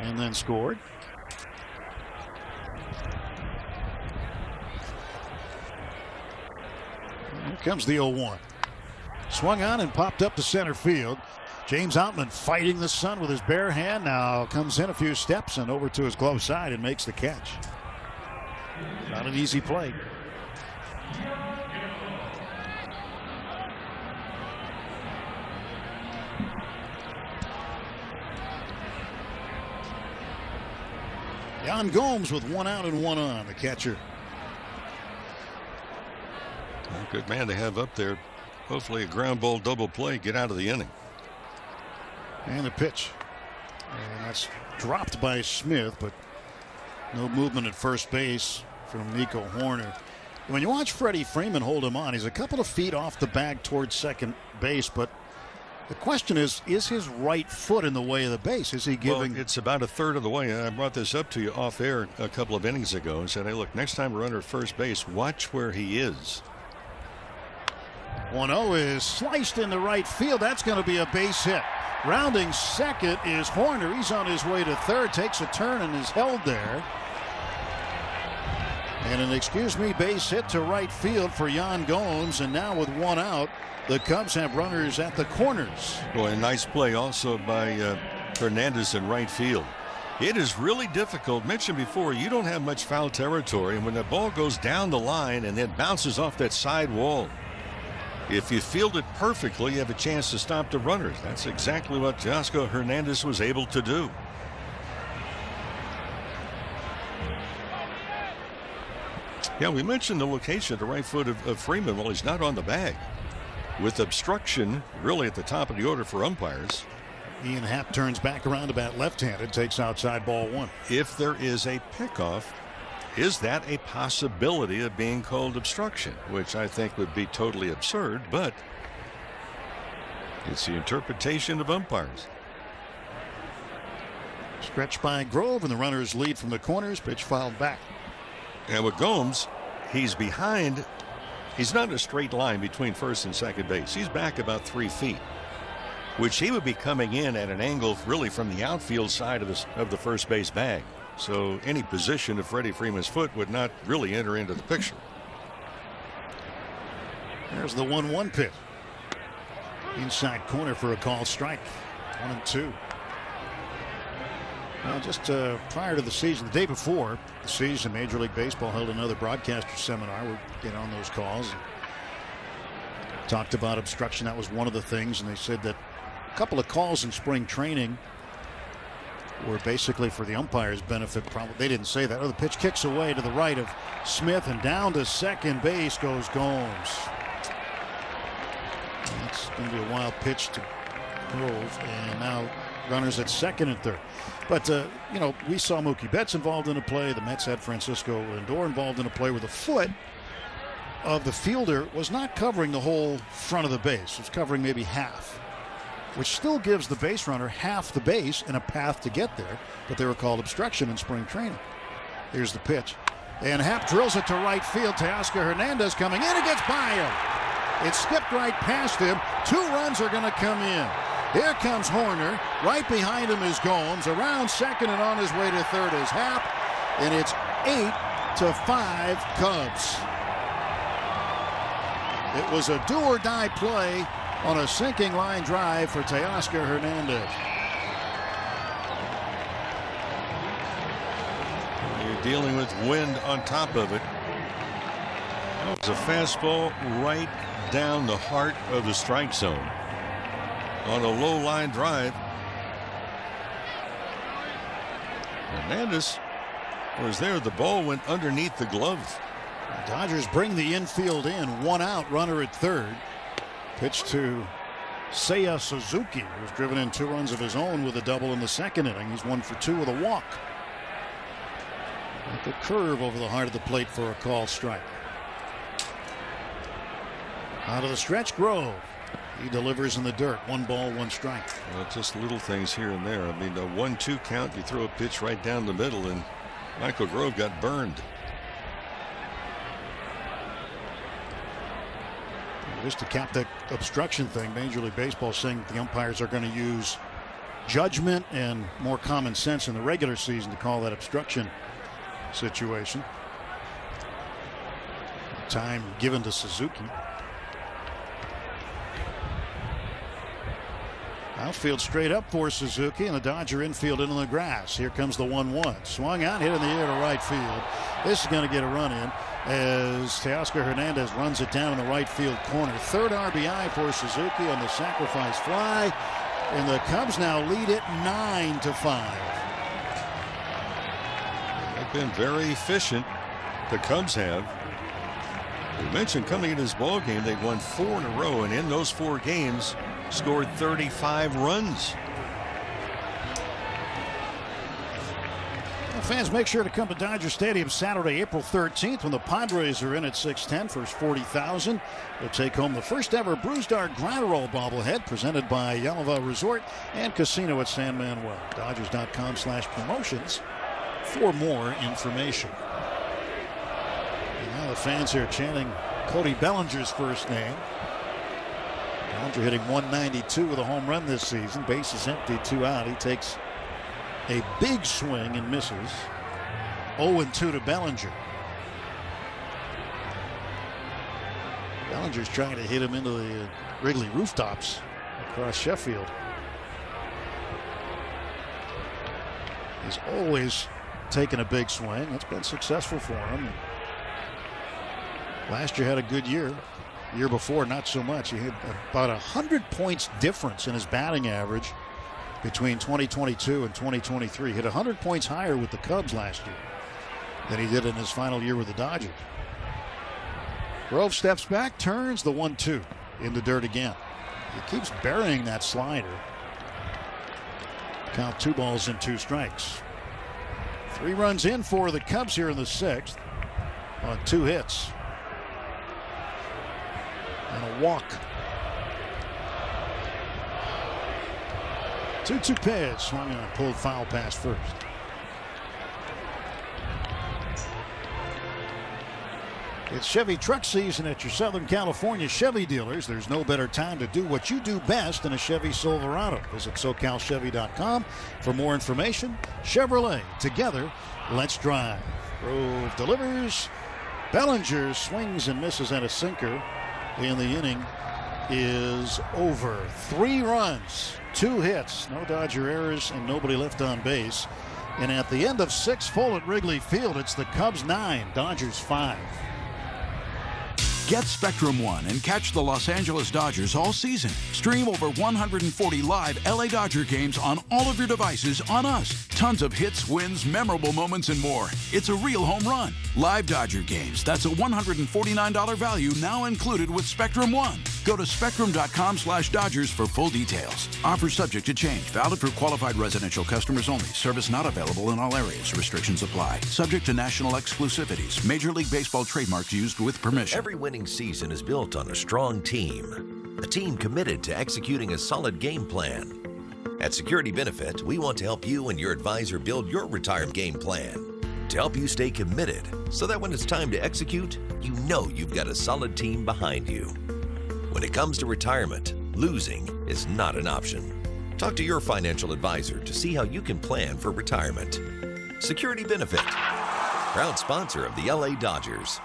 and then scored. Here comes the 0 1. Swung on and popped up to center field. James Outman fighting the sun with his bare hand. Now comes in a few steps and over to his glove side and makes the catch. Not an easy play. Yan Gomes with one out and one on, the catcher. Good man to have up there. Hopefully a ground ball double play, get out of the inning. And the pitch. And that's dropped by Smith, but no movement at first base from Nico Hoerner. When you watch Freddie Freeman hold him on, he's a couple of feet off the bag towards second base, but the question is, is his right foot in the way of the base? Is he giving? Well, it's about a third of the way. I brought this up to you off air a couple of innings ago and said, hey, look, next time runner at first base, watch where he is. 1 0 is sliced in the right field. That's going to be a base hit. Rounding second is Hoerner. He's on his way to third, takes a turn and is held there. And an excuse me base hit to right field for Yan Gomes. And now with one out, the Cubs have runners at the corners. Boy, a nice play also by uh, Hernandez in right field. It is really difficult. Mentioned before, you don't have much foul territory. And when the ball goes down the line and then bounces off that side wall, if you field it perfectly, you have a chance to stop the runners. That's exactly what Teoscar Hernandez was able to do. Yeah, we mentioned the location the right foot of, of Freeman. Well, he's not on the bag. With obstruction really at the top of the order for umpires. Ian Happ turns back around about left-handed, takes outside ball one. If there is a pickoff, is that a possibility of being called obstruction? Which I think would be totally absurd, but it's the interpretation of umpires. Stretched by Grove, and the runners lead from the corners. Pitch fouled back. And with Gomes, he's behind. He's not a straight line between first and second base. He's back about three feet, which he would be coming in at an angle really from the outfield side of the, of the first base bag. So any position of Freddie Freeman's foot would not really enter into the picture. There's the 1 1 pitch. Inside corner for a call strike. One and two. Well, just uh, prior to the season, the day before the season, Major League Baseball held another broadcaster seminar. We get on those calls. talked about obstruction. That was one of the things. And they said that a couple of calls in spring training were basically for the umpire's benefit. Probably they didn't say that. Oh, the pitch kicks away to the right of Smith and down to second base goes Gomes. That's going to be a wild pitch to Grove, and now runners at second and third. But, uh, you know, we saw Mookie Betts involved in a play. The Mets had Francisco Lindor involved in a play where the foot of the fielder was not covering the whole front of the base. It was covering maybe half, which still gives the base runner half the base and a path to get there. But they were called obstruction in spring training. Here's the pitch. And Happ drills it to right field. Teoscar Hernandez coming in. It gets by him. It skipped right past him. Two runs are going to come in. Here comes Hoerner. Right behind him is Gomes. Around second and on his way to third is Happ. And it's eight to five Cubs. It was a do or die play on a sinking line drive for Teoscar Hernandez. You're dealing with wind on top of it. It was a fastball right down the heart of the strike zone on a low line drive. Hernandez was there. The ball went underneath the glove. Dodgers bring the infield in. One out, runner at third. Pitch to Seiya Suzuki, who's driven in two runs of his own with a double in the second inning. He's one for two with a walk. The curve over the heart of the plate for a call strike. Out of the stretch, Grove. He delivers in the dirt. One ball, one strike. Well, just little things here and there. I mean, a one-two count, you throw a pitch right down the middle, and Michael Grove got burned. Just to cap that obstruction thing, Major League Baseball saying the umpires are going to use judgment and more common sense in the regular season to call that obstruction situation. Time given to Suzuki. Outfield straight up for Suzuki and the Dodger infield into the grass. Here comes the 1 1. Swung out, hit in the air to right field. This is going to get a run in as Teoscar Hernandez runs it down in the right field corner. Third RBI for Suzuki on the sacrifice fly. And the Cubs now lead it 9 to 5. They've been very efficient. The Cubs have. We mentioned coming into this ball game, they've won four in a row, and in those four games, scored 35 runs. Fans, make sure to come to Dodger Stadium Saturday, April 13th, when the Padres are in at 610 for 40,000. They'll take home the first ever Brusdar Graterol bobblehead presented by Yamava Resort and Casino at San Manuel. Dodgers.com slash promotions for more information. And now the fans here chanting Cody Bellinger's first name. Bellinger hitting 192 with a home run this season. Base is empty, two out. He takes a big swing and misses. 0 2 to Bellinger. Bellinger's trying to hit him into the Wrigley rooftops across Sheffield. He's always taken a big swing. That's been successful for him. Last year had a good year. Year before, not so much. He had about 100 points difference in his batting average between 2022 and 2023. Hit 100 points higher with the Cubs last year than he did in his final year with the Dodgers. Grove steps back, turns the 1 2 in the dirt again. He keeps burying that slider. Count two balls and two strikes. Three runs in for the Cubs here in the sixth on two hits and a walk. 2 2 pitch. Swung on, pulled foul pass first. It's Chevy truck season at your Southern California Chevy dealers. There's no better time to do what you do best than a Chevy Silverado. Visit SoCalChevy.com for more information. Chevrolet, together, let's drive. Grove delivers. Bellinger swings and misses at a sinker in the inning is over. Three runs, two hits, no Dodger errors, and nobody left on base. And at the end of six full at Wrigley Field, it's the Cubs nine, Dodgers five. Get Spectrum One and catch the Los Angeles Dodgers all season. Stream over 140 live LA Dodger games on all of your devices on us. Tons of hits, wins, memorable moments, and more. It's a real home run. Live Dodger games. That's a $149 value now included with Spectrum One. Go to spectrum.com slash Dodgers for full details. Offer subject to change. Valid for qualified residential customers only. Service not available in all areas. Restrictions apply. Subject to national exclusivities. Major League Baseball trademarks used with permission. Every winning season is built on a strong team. A team committed to executing a solid game plan. At Security Benefit, we want to help you and your advisor build your retirement game plan to help you stay committed so that when it's time to execute, you know you've got a solid team behind you. When it comes to retirement, losing is not an option. Talk to your financial advisor to see how you can plan for retirement. Security Benefit, proud sponsor of the LA Dodgers.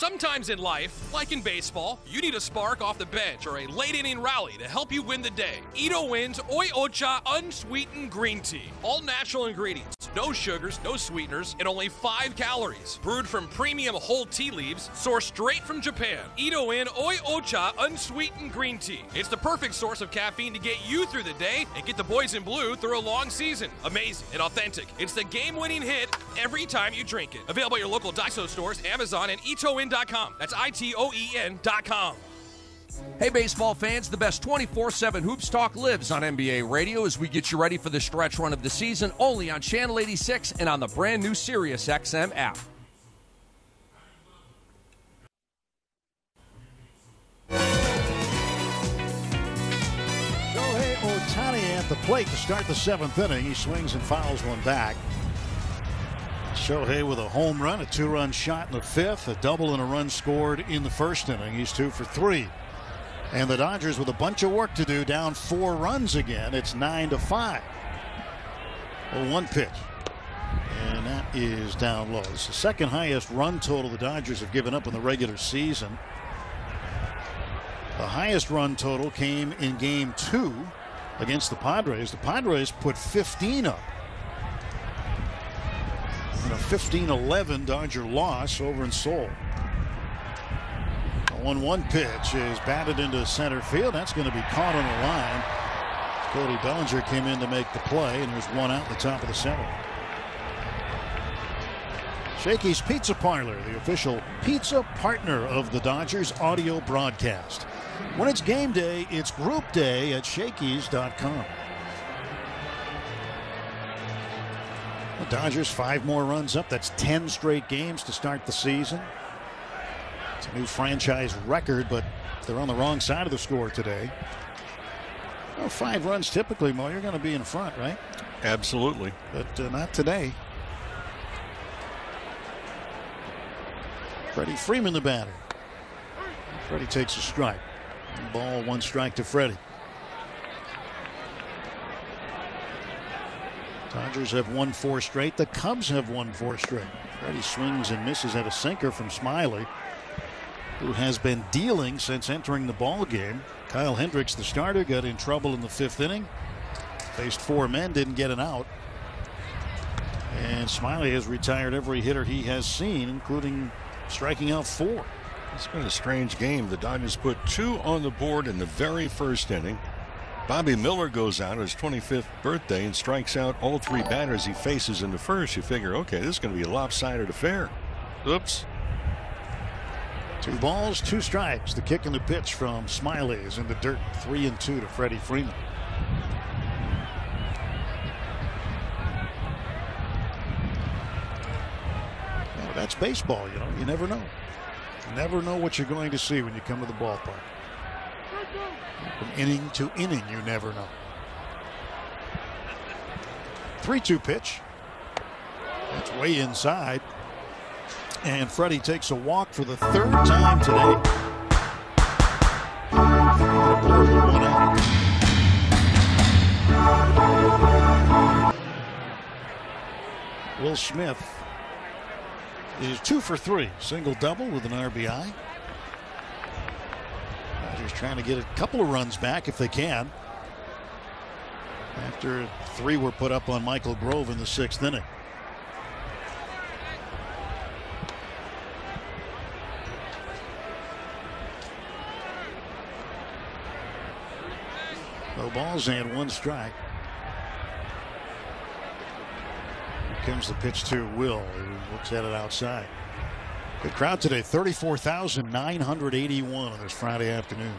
Sometimes in life, like in baseball, you need a spark off the bench or a late inning rally to help you win the day. Ito En Oi Ocha unsweetened green tea. All natural ingredients, no sugars, no sweeteners, and only 5 calories. Brewed from premium whole tea leaves, sourced straight from Japan. Ito En Oi Ocha unsweetened green tea. It's the perfect source of caffeine to get you through the day and get the boys in blue through a long season. Amazing and authentic. It's the game-winning hit every time you drink it. Available at your local Daiso stores, Amazon, and itoin.com. That's I-T-O-E-N.com. Hey, baseball fans, the best 24 7 hoops talk lives on NBA radio as we get you ready for the stretch run of the season only on Channel 86 and on the brand new Sirius XM app. Shohei Ohtani at the plate to start the seventh inning. He swings and fouls one back. Shohei with a home run, a two run shot in the fifth, a double and a run scored in the first inning. He's two for three. And the Dodgers with a bunch of work to do, down four runs again. It's nine to five. Well, one pitch. And that is down low. It's the second highest run total the Dodgers have given up in the regular season. The highest run total came in game two against the Padres. The Padres put 15 up. In 15-11 Dodger loss over in Seoul. The 1-1 pitch is batted into center field. That's going to be caught on the line. Cody Bellinger came in to make the play, and there's one out in the top of the seventh. Shakey's Pizza Parlor, the official pizza partner of the Dodgers audio broadcast. When it's game day, it's group day at Shakey's.com. Dodgers five more runs up. That's 10 straight games to start the season. It's a new franchise record, but they're on the wrong side of the score today. Well, five runs typically, Mo, you're going to be in front, right? Absolutely. But uh, not today. Freddie Freeman, the batter. Freddie takes a strike. Ball, one strike to Freddie. Dodgers have won four straight. The Cubs have won four straight. Freddie swings and misses at a sinker from Smyly, who has been dealing since entering the ball game. Kyle Hendricks, the starter, got in trouble in the fifth inning. Faced four men, didn't get an out. And Smyly has retired every hitter he has seen, including striking out four. It's been a strange game. The Dodgers put two on the board in the very first inning. Bobby Miller goes out on his 25th birthday and strikes out all three batters he faces in the first. You figure, okay, this is going to be a lopsided affair. Oops. Two balls, two strikes. The kick and the pitch from Smyly is in the dirt. Three and two to Freddie Freeman. Well, that's baseball, you know. You never know. You never know what you're going to see when you come to the ballpark. From inning to inning, you never know. 3 2 pitch. That's way inside. And Freddie takes a walk for the third time today. Will Smith is two for three, single double with an RBI. Trying to get a couple of runs back if they can. After three were put up on Michael Grove in the sixth inning. No balls and one strike. Here comes the pitch to Will, who looks at it outside. Good crowd today, 34,981 on this Friday afternoon.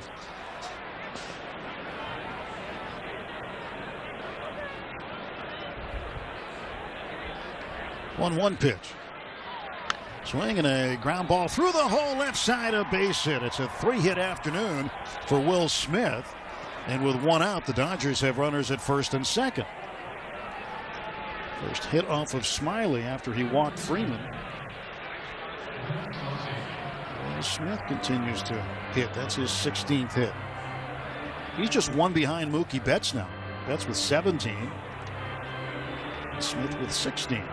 One one pitch. Swing and a ground ball through the hole left side of base hit. It's a three hit afternoon for Will Smith. And with one out, the Dodgers have runners at first and second. First hit off of Smyly after he walked Freeman. Will Smith continues to hit. That's his 16th hit. He's just one behind Mookie Betts now. Betts with 17. Smith with 16.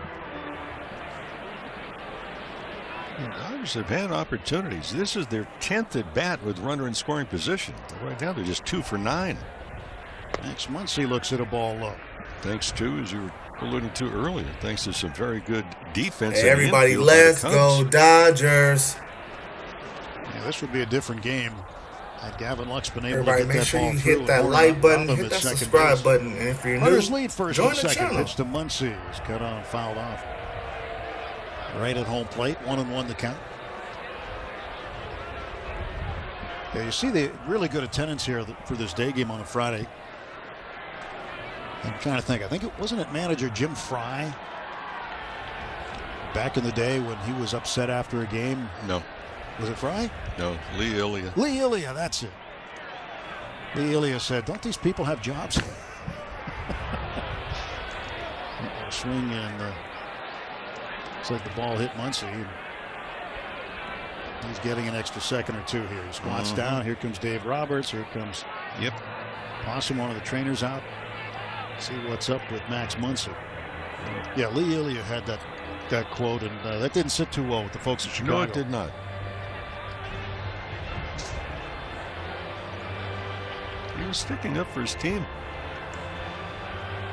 The Dodgers have had opportunities. This is their 10th at bat with runner in scoring position. Right now, they're just two for nine. Next Muncy looks at a ball low. Thanks to, as you were alluding to earlier, thanks to some very good defense. Hey, everybody, let's go Dodgers. Yeah, this would be a different game. Had Gavin Lux been able Everybody, to get make that sure ball you hit that like button, of hit that second subscribe base. button, and if you're Runners new, lead first join and the second. channel. Pitch to Muncy. He's cut on, fouled off. Right at home plate, one and one the count. Yeah, you see the really good attendance here for this day game on a Friday. I'm trying to think. I think it wasn't it manager Jim Frey back in the day when he was upset after a game. No. Was it Frey? No, Lee Elia. Lee Elia, that's it. Lee Elia said, "Don't these people have jobs?" [LAUGHS] Swing and uh, said the ball hit Muncy. He's getting an extra second or two here. He squats Mhm. down. Here comes Dave Roberts. Here comes Yep. Possum, one of the trainers out. See what's up with Max Muncy. Yeah, Lee Elia had that that quote, and uh, that didn't sit too well with the folks in Chicago. No, it did not. He was sticking up for his team.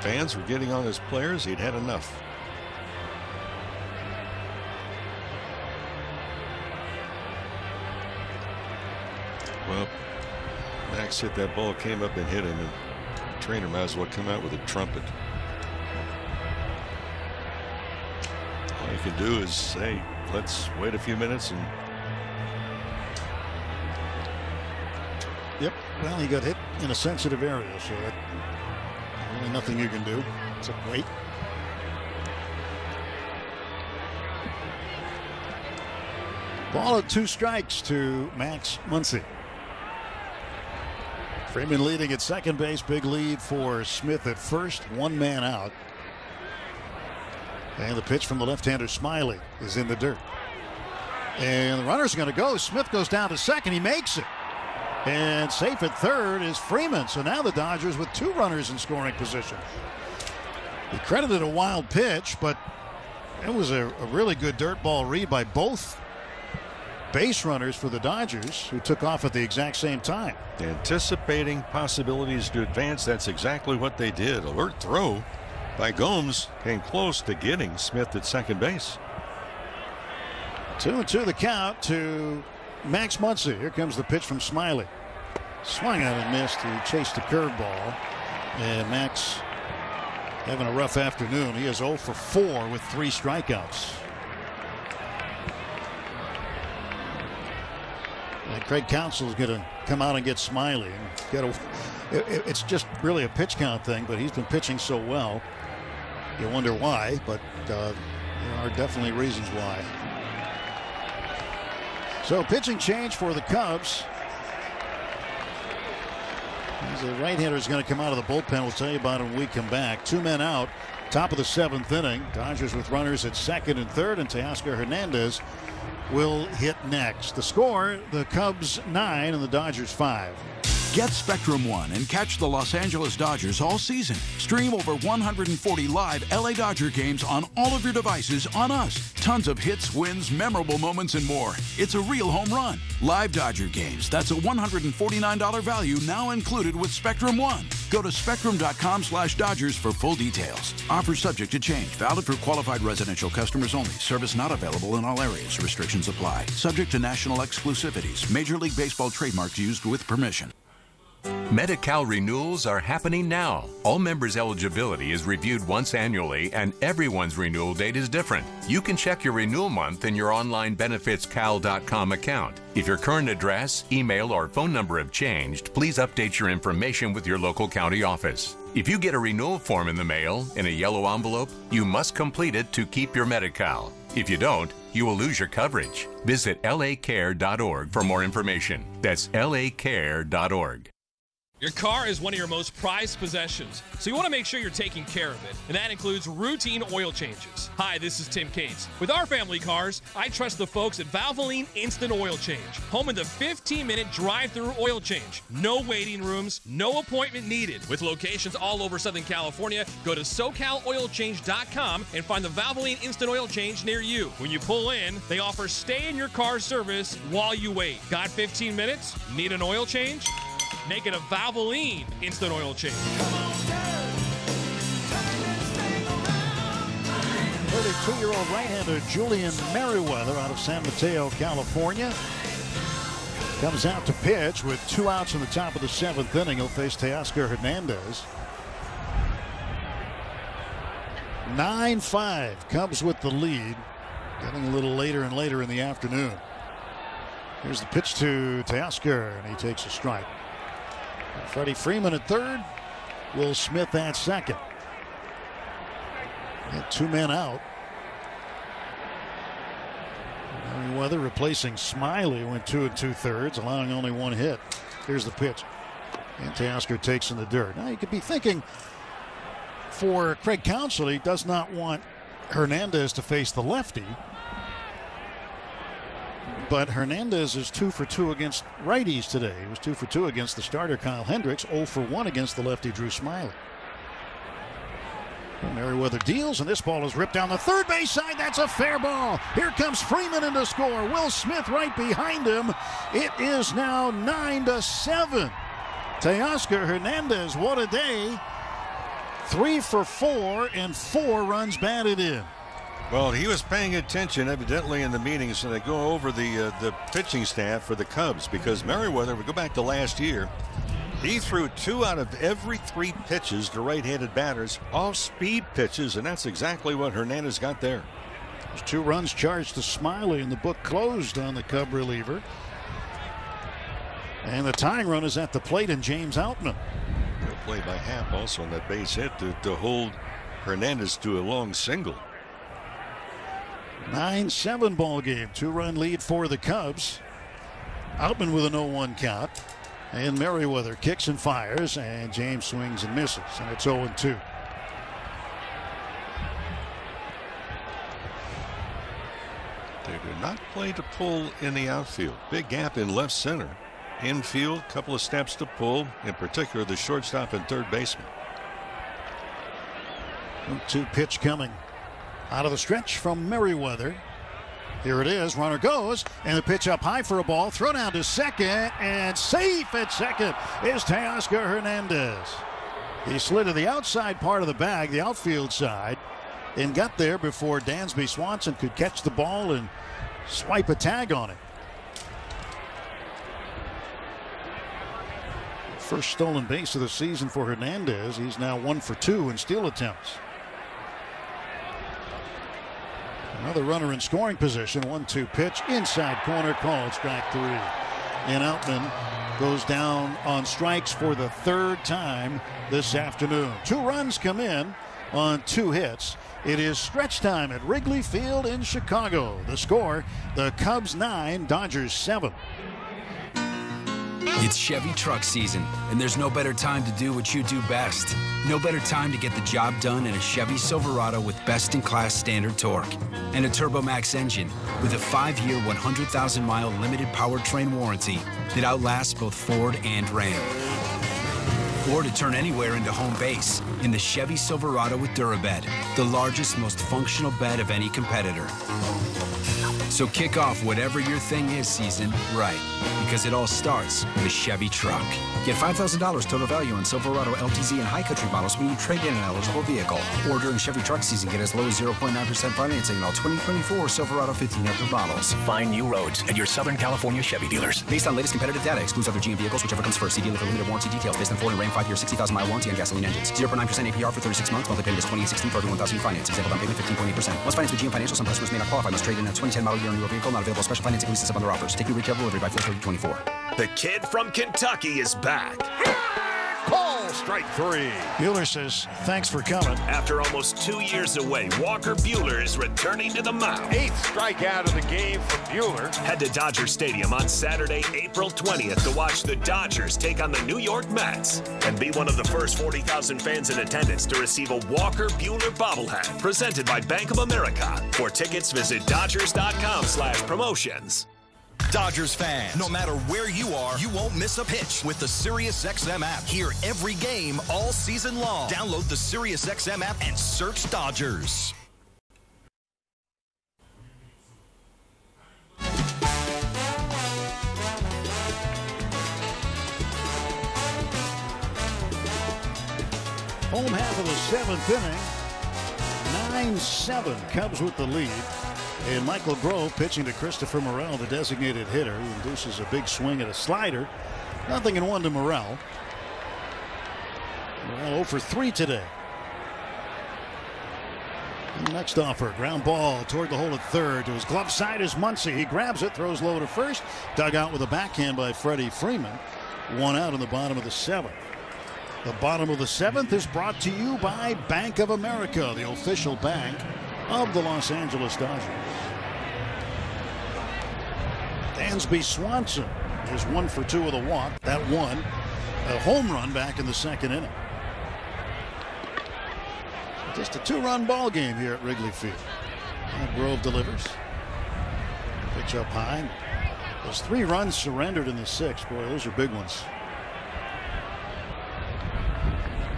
Fans were getting on his players. He'd had enough. Well, Max hit that ball, came up and hit him, and trainer might as well come out with a trumpet. All you can do is say, let's wait a few minutes and Yep. Well, he got hit in a sensitive area, so that really nothing you can do except wait. Ball at two strikes to Max Muncy. Freeman leading at second base. Big lead for Smith at first. One man out. And the pitch from the left-hander Smyly is in the dirt. And the runner's going to go. Smith goes down to second. He makes it. And safe at third is Freeman. So now the Dodgers with two runners in scoring position. He credited a wild pitch, but it was a, a really good dirt ball read by both base runners for the Dodgers, who took off at the exact same time. anticipating possibilities to advance. That's exactly what they did. Alert throw by Gomes came close to getting Smith at second base. Two and two the count to Max Muncy. Here comes the pitch from Smyly. Swung on and missed. He chased a curveball. And Max having a rough afternoon. He is 0 for 4 with three strikeouts. And Craig Counsell is going to come out and get Smyly. And get a, it- it's just really a pitch count thing, but he's been pitching so well. You wonder why, but uh, there are definitely reasons why. So pitching change for the Cubs. As the right-hander is going to come out of the bullpen. We'll tell you about it when we come back. Two men out. Top of the seventh inning. Dodgers with runners at second and third, and Teoscar Hernandez will hit next. The score: the Cubs nine and the Dodgers five. Get Spectrum One and catch the Los Angeles Dodgers all season. Stream over 140 live LA Dodger games on all of your devices on us. Tons of hits, wins, memorable moments, and more. It's a real home run. Live Dodger games. That's a $149 value now included with Spectrum One. Go to spectrum.com slash Dodgers for full details. Offer subject to change. Valid for qualified residential customers only. Service not available in all areas. Restrictions apply. Subject to national exclusivities. Major League Baseball trademarks used with permission. Medi-Cal renewals are happening now. All members' eligibility is reviewed once annually, and everyone's renewal date is different. You can check your renewal month in your online benefitscal.com account. If your current address, email, or phone number have changed, please update your information with your local county office. If you get a renewal form in the mail in a yellow envelope, you must complete it to keep your Medi-Cal. If you don't, you will lose your coverage. Visit lacare.org for more information. That's lacare.org. Your car is one of your most prized possessions, so you want to make sure you're taking care of it, and that includes routine oil changes. Hi, this is Tim Cates. With our family cars, I trust the folks at Valvoline Instant Oil Change, home of the 15 minute drive through oil change. No waiting rooms, no appointment needed. With locations all over Southern California, go to SoCalOilChange.com and find the Valvoline Instant Oil Change near you. When you pull in, they offer stay in your car service while you wait. Got 15 minutes? Need an oil change? Make it a Valvoline instant oil change. 32-year-old right-hander Julian Merryweather out of San Mateo, California. Comes out to pitch with two outs in the top of the seventh inning. He'll face Teoscar Hernandez. 9-5 Cubs with the lead. Getting a little later and later in the afternoon. Here's the pitch to Teoscar, and he takes a strike. Freddie Freeman at third. Will Smith at second. Got two men out. Weather replacing Smyly went two and two thirds, allowing only one hit. Here's the pitch. And Teoscar takes in the dirt. Now you could be thinking for Craig Counsell, he does not want Hernandez to face the lefty. But Hernandez is two for two against righties today. He was two for two against the starter Kyle Hendricks, 0 for 1 against the lefty Drew Smyly. Merryweather deals, and this ball is ripped down the third base side. That's a fair ball. Here comes Freeman in to score. Will Smith right behind him. It is now 9 to 7. Teoscar Hernandez, what a day. Three for four, and four runs batted in. Well, he was paying attention evidently in the meetings, and they go over the uh, the pitching staff for the Cubs because Merryweather. We go back to last year. He threw two out of every three pitches to right-handed batters off-speed pitches, and that's exactly what Hernandez got there. There's two runs charged to Smyly, and the book closed on the Cub reliever. And the tying run is at the plate, and James Outman. Good play by Happ also on that base hit to, to hold Hernandez to a long single. 9 7 ball game. Two run lead for the Cubs. Outman with an 0 1 count. And Merryweather kicks and fires, and James swings and misses, and it's 0 2. They do not play to pull in the outfield. Big gap in left center. Infield, couple of steps to pull, in particular the shortstop and third baseman. Two pitch coming out of the stretch from Merryweather. Here it is. Runner goes, and the pitch up high for a ball. Throw down to second, and safe at second is Teoscar Hernandez. He slid to the outside part of the bag, the outfield side, and got there before Dansby Swanson could catch the ball and swipe a tag on it. First stolen base of the season for Hernandez. He's now one for two in steal attempts. Another runner in scoring position. One two pitch inside corner called strike three. And Outman goes down on strikes for the third time this afternoon. Two runs come in on two hits. It is stretch time at Wrigley Field in Chicago. The score the Cubs nine, Dodgers seven. It's Chevy truck season, and there's no better time to do what you do best. No better time to get the job done in a Chevy Silverado with best in class standard torque and a TurboMax engine with a five year, 100,000 mile limited powertrain warranty that outlasts both Ford and Ram. Or to turn anywhere into home base in the Chevy Silverado with Durabed, the largest, most functional bed of any competitor. So kick off whatever your thing is season right, because it all starts with a Chevy truck. Get $5,000 total value on Silverado LTZ and High Country models when you trade in an eligible vehicle. Or during Chevy truck season, get as low as 0.9% financing on all 2024 Silverado 1500 models. Find new roads at your Southern California Chevy dealers. Based on latest competitive data, excludes other GM vehicles, whichever comes first. See dealer for limited warranty details based on Ford and Ram 5-year 60,000 mile warranty on gasoline engines. 0.9% APR for 36 months. Monthly payment is 2816 for every 1,000 finance. Example down payment 15.8%. Once financed with GM Financial, some customers may not qualify. Must trade in a 2010 model year or newer vehicle. Not available. Special financing leases of other offers. Take new retail delivery by 43024. The kid from Kentucky is back. Call strike three. Buehler says, thanks for coming. After almost two years away, Walker Buehler is returning to the mound. Eighth strikeout of the game for Buehler. Head to Dodger Stadium on Saturday, April 20th to watch the Dodgers take on the New York Mets and be one of the first 40,000 fans in attendance to receive a Walker Buehler bobblehead presented by Bank of America. For tickets, visit dodgers.com slash promotions. Dodgers fans, no matter where you are, you won't miss a pitch with the SiriusXM app. Hear every game all season long. Download the SiriusXM app and search Dodgers. Home half of the seventh inning. 9-7 Cubs with the lead. And Michael Grove pitching to Christopher Morel, the designated hitter. Induces a big swing at a slider. Nothing in one to Morel. Morel 0 for 3 today. Next offer, ground ball toward the hole at third. To his glove side is Muncy. He grabs it, throws low to first. Dug out with a backhand by Freddie Freeman. One out in the bottom of the seventh. The bottom of the seventh is brought to you by Bank of America, the official bank of the Los Angeles Dodgers. Dansby Swanson is one for two with a walk. That one, a home run back in the second inning. Just a two-run ball game here at Wrigley Field. And Grove delivers. Pitch up high. Those three runs surrendered in the sixth. Boy, those are big ones.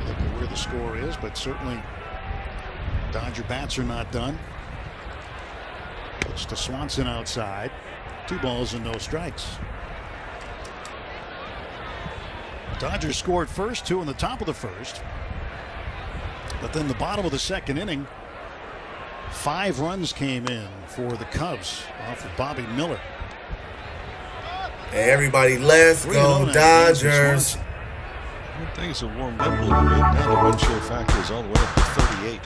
Look at where the score is, but certainly Dodger bats are not done. Pitch to Swanson outside. Two balls and no strikes. Dodgers scored first, two in the top of the first. But then the bottom of the second inning, five runs came in for the Cubs off of Bobby Miller. Everybody, let's go oh Dodgers. I think it's a warm up a little bit. Now the wind chill factor is all the way up to 38.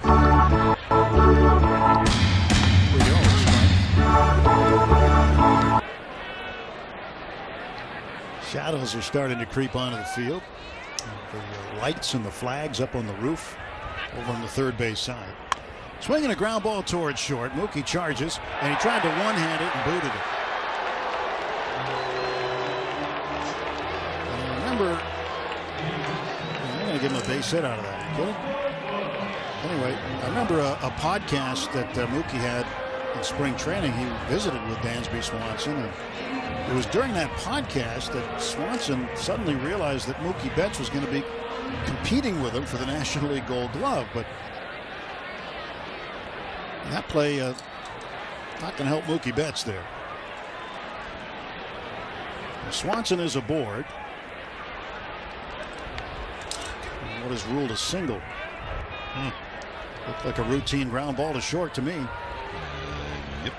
Shadows are starting to creep onto the field. The uh, lights and the flags up on the roof over on the third base side. Swinging a ground ball towards short. Mookie charges, and he tried to one-hand it and booted it. And remember, going to give him a base hit out of that. Kidding? Anyway, I remember a, a podcast that uh, Mookie had in spring training. He visited with Dansby Swanson, and it was during that podcast that Swanson suddenly realized that Mookie Betts was going to be competing with him for the [LAUGHS] National League Gold Glove, but that play uh, not going to help Mookie Betts there. Swanson is aboard. And what is ruled a single? Hmm. Looked like a routine ground ball to short to me. Yep.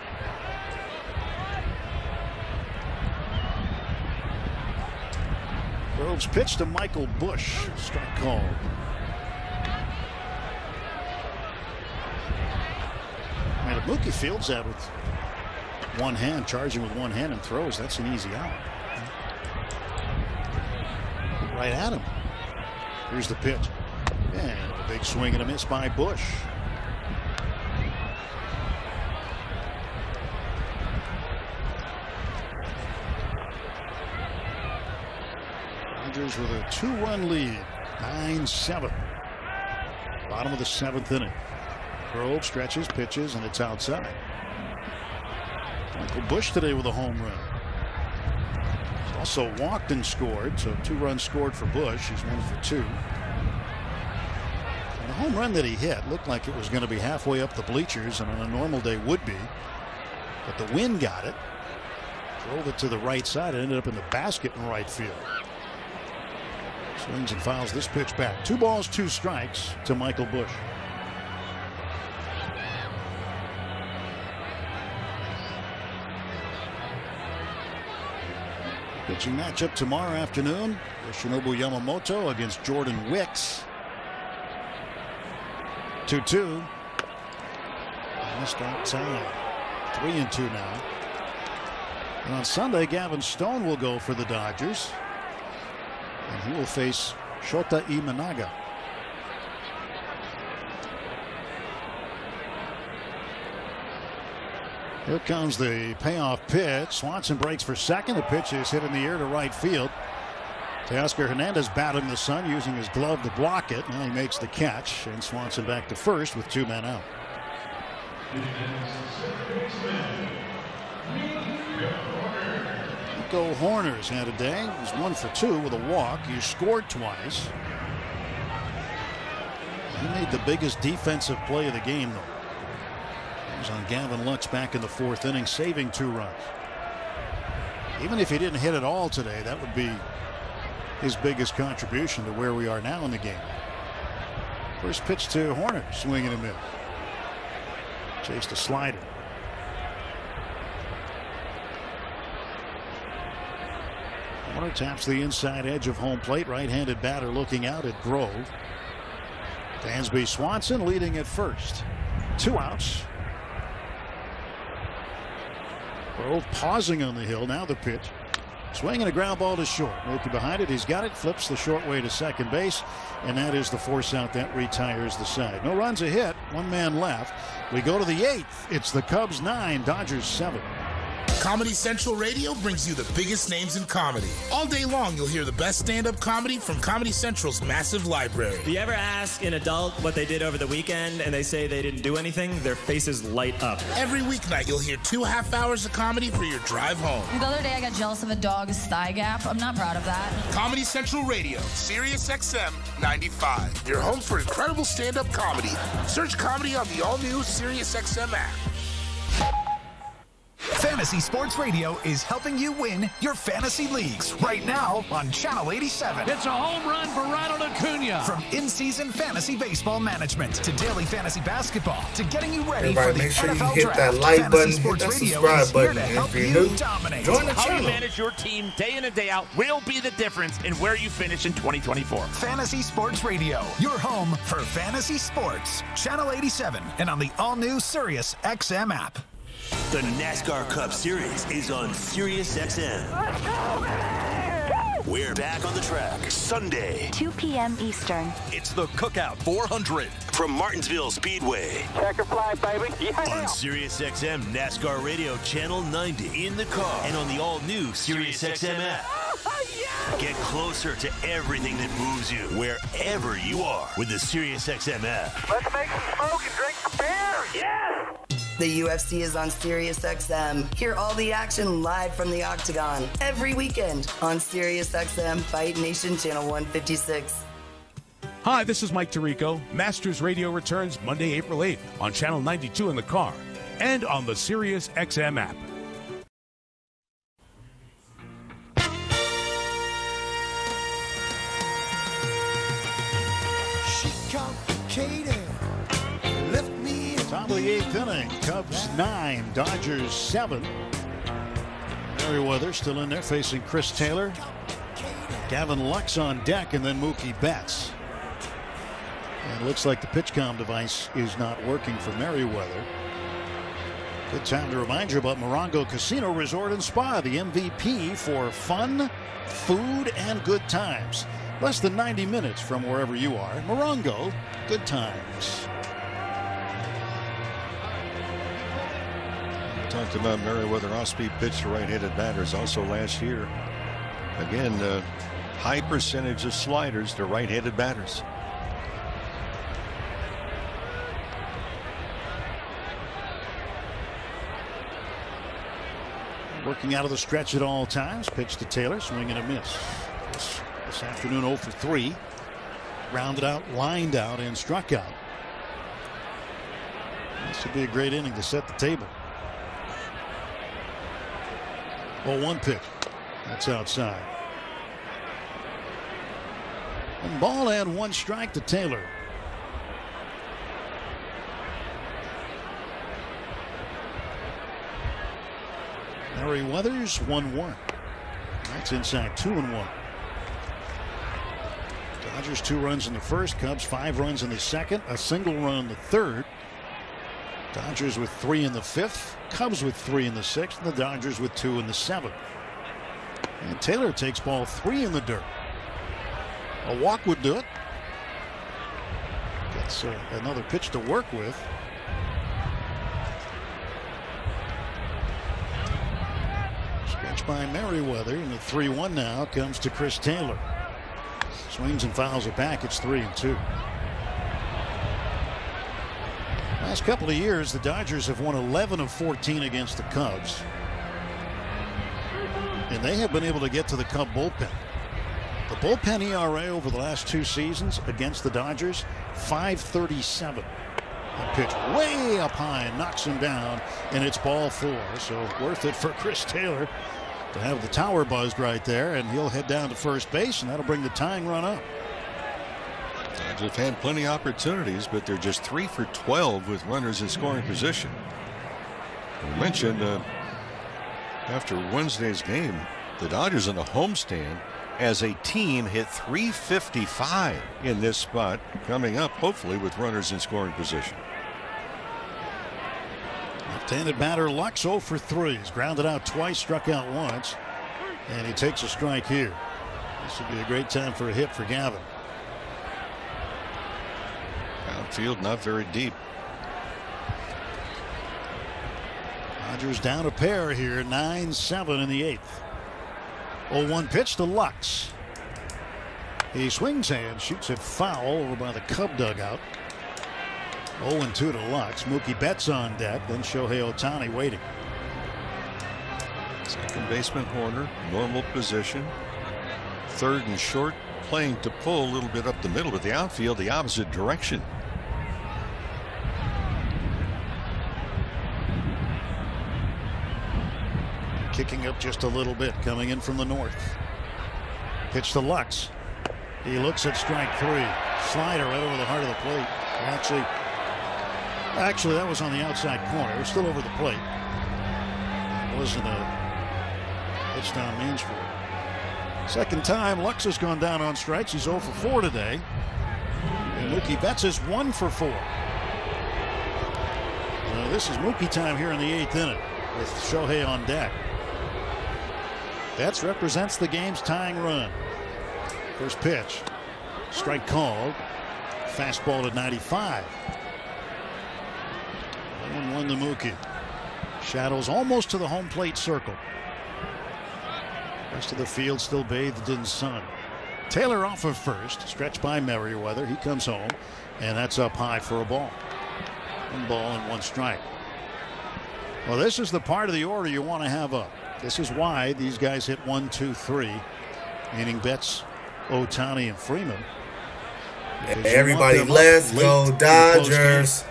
Groves pitch to Michael Busch. Strike call. And if Mookie fields that with one hand, charging with one hand and throws, that's an easy out. Right at him. Here's the pitch. And a big swing and a miss by Busch. Rangers with a 2-1 lead, 9-7. Bottom of the seventh inning. Grove stretches, pitches, and it's outside. Michael Busch today with a home run. Also walked and scored, so two runs scored for Busch. He's one for two. And the home run that he hit looked like it was going to be halfway up the bleachers, and on a normal day would be. But the wind got it. Drove it to the right side. It ended up in the basket in right field. Swings and fouls this pitch back. Two balls, two strikes to Michael Busch. Pitching matchup tomorrow afternoon. Yoshinobu Yamamoto against Jordan Wicks. 2 2. Missed outside. 3 and 2 now. And on Sunday, Gavin Stone will go for the Dodgers. And he will face Shota Imanaga. Here comes the payoff pitch. Swanson breaks for second. The pitch is hit in the air to right field. Teoscar Hernandez battling the sun using his glove to block it. Now he makes the catch, and Swanson back to first with two men out. Nico Hoerner's had a day. He's one for two with a walk. He scored twice. He made the biggest defensive play of the game, though on Gavin Lux back in the fourth inning, saving two runs. Even if he didn't hit at all today, that would be his biggest contribution to where we are now in the game. First pitch to Hoerner, swinging a miss. Chased a slider. Hoerner taps the inside edge of home plate. Right-handed batter looking out at Grove. Dansby Swanson leading at first. Two outs. Grove pausing on the hill. Now the pitch. Swinging a ground ball to short. Mookie behind it. He's got it. Flips the short way to second base. And that is the force out that retires the side. No runs a hit. One man left. We go to the eighth. It's the Cubs nine, Dodgers seven. Comedy Central Radio brings you the biggest names in comedy. All day long, you'll hear the best stand up comedy from Comedy Central's massive library. Do you ever ask an adult what they did over the weekend and they say they didn't do anything? Their faces light up. Every weeknight, you'll hear two half hours of comedy for your drive home. The other day, I got jealous of a dog's thigh gap. I'm not proud of that. Comedy Central Radio, Sirius XM 95. Your home for incredible stand up comedy. Search comedy on the all new Sirius XM app. Fantasy Sports Radio is helping you win your fantasy leagues right now on Channel 87. It's a home run for Ronald Acuna. From in-season fantasy baseball management to daily fantasy basketball to getting you ready Everybody for the make sure NFL you hit draft. that like fantasy button, hit that Radio subscribe is here button, to and help if you're you new, dominate. join the How channel. you manage your team day in and day out will be the difference in where you finish in 2024. Fantasy Sports Radio, your home for fantasy sports. Channel 87 and on the all-new Sirius XM app. The NASCAR Cup Series is on Sirius XM. We're back on the track Sunday. 2 p.m. Eastern. It's the Cookout 400 from Martinsville Speedway. Checker fly, baby. On SiriusXM NASCAR Radio Channel 90 in the car and on the all new Sirius XM app. Oh, Get closer to everything that moves you wherever you are with the SiriusXM app. Let's make some smoke and drink some beer. Yes. The UFC is on SiriusXM. Hear all the action live from the Octagon every weekend on SiriusXM Fight Nation Channel 156. Hi, this is Mike Tirico. Masters Radio returns Monday, April 8th on Channel 92 in the car and on the SiriusXM app. The eighth inning. Cubs nine, Dodgers seven. Merryweather still in there facing Chris Taylor. Gavin Lux on deck and then Mookie Betts. And looks like the pitchcom device is not working for Merryweather. Good time to remind you about Morongo Casino Resort and Spa, the MVP for fun, food, and good times. Less than 90 minutes from wherever you are. Morongo, good times. Talked about Merryweather off-speed pitch to right-handed batters also last year. Again, uh, high percentage of sliders to right-handed batters. Working out of the stretch at all times. Pitch to Taylor, swing and a miss. This, this afternoon 0 for 3. Rounded out, lined out, and struck out. This would be a great inning to set the table. Oh, one pitch. That's outside. One ball and one strike to Taylor. Merryweather's 1 1. That's inside 2 and 1. Dodgers two runs in the first, Cubs five runs in the second, a single run in the third. Dodgers with three in the fifth, Cubs with three in the sixth, and the Dodgers with two in the seventh. And Taylor takes ball three in the dirt. A walk would do it. Gets uh, another pitch to work with. Stretch by Merryweather, and the 3 1 now comes to Chris Taylor. Swings and fouls it back. It's 3 and 2. Last couple of years, the Dodgers have won 11 of 14 against the Cubs. And they have been able to get to the Cub bullpen. The bullpen ERA over the last two seasons against the Dodgers, 537. That pitch way up high knocks him down, and it's ball four. So worth it for Chris Taylor to have the tower buzzed right there, and he'll head down to first base, and that'll bring the tying run up. Dodgers have had plenty of opportunities, but they're just three for 12 with runners in scoring position. We mentioned uh, after Wednesday's game, the Dodgers in the homestand as a team hit 355 in this spot coming up hopefully with runners in scoring position. Left-handed batter Lux 0 for 3. He's grounded out twice, struck out once, and he takes a strike here. This would be a great time for a hit for Gavin. Outfield not very deep. Dodgers down a pair here, 9-7 in the eighth. 0-1 pitch to Lux. He swings and shoots it foul over by the Cub dugout. 0-2 to Lux. Mookie Betts on deck. Then Shohei Ohtani waiting. Second baseman Hoerner, normal position. Third and short, playing to pull a little bit up the middle, but the outfield the opposite direction. Kicking up just a little bit, coming in from the north. Pitch to Lux. He looks at strike three. Slider right over the heart of the plate. Actually, actually that was on the outside corner. It was still over the plate. It wasn't a pitch down Street. Second time Lux has gone down on strikes. He's 0 for 4 today. And Mookie Betts is 1 for 4. Now this is Mookie time here in the eighth inning with Shohei on deck. Betts represents the game's tying run. First pitch. Strike called. Fastball at 95. 1 1 to Mookie. Shadows almost to the home plate circle. Rest of the field still bathed in sun. Taylor off of first, stretched by Merryweather. He comes home, and that's up high for a ball. One ball and one strike. Well, this is the part of the order you want to have up. This is why these guys hit one, two, three, meaning Betts, Ohtani, and Freeman. And everybody, let's go Dodgers.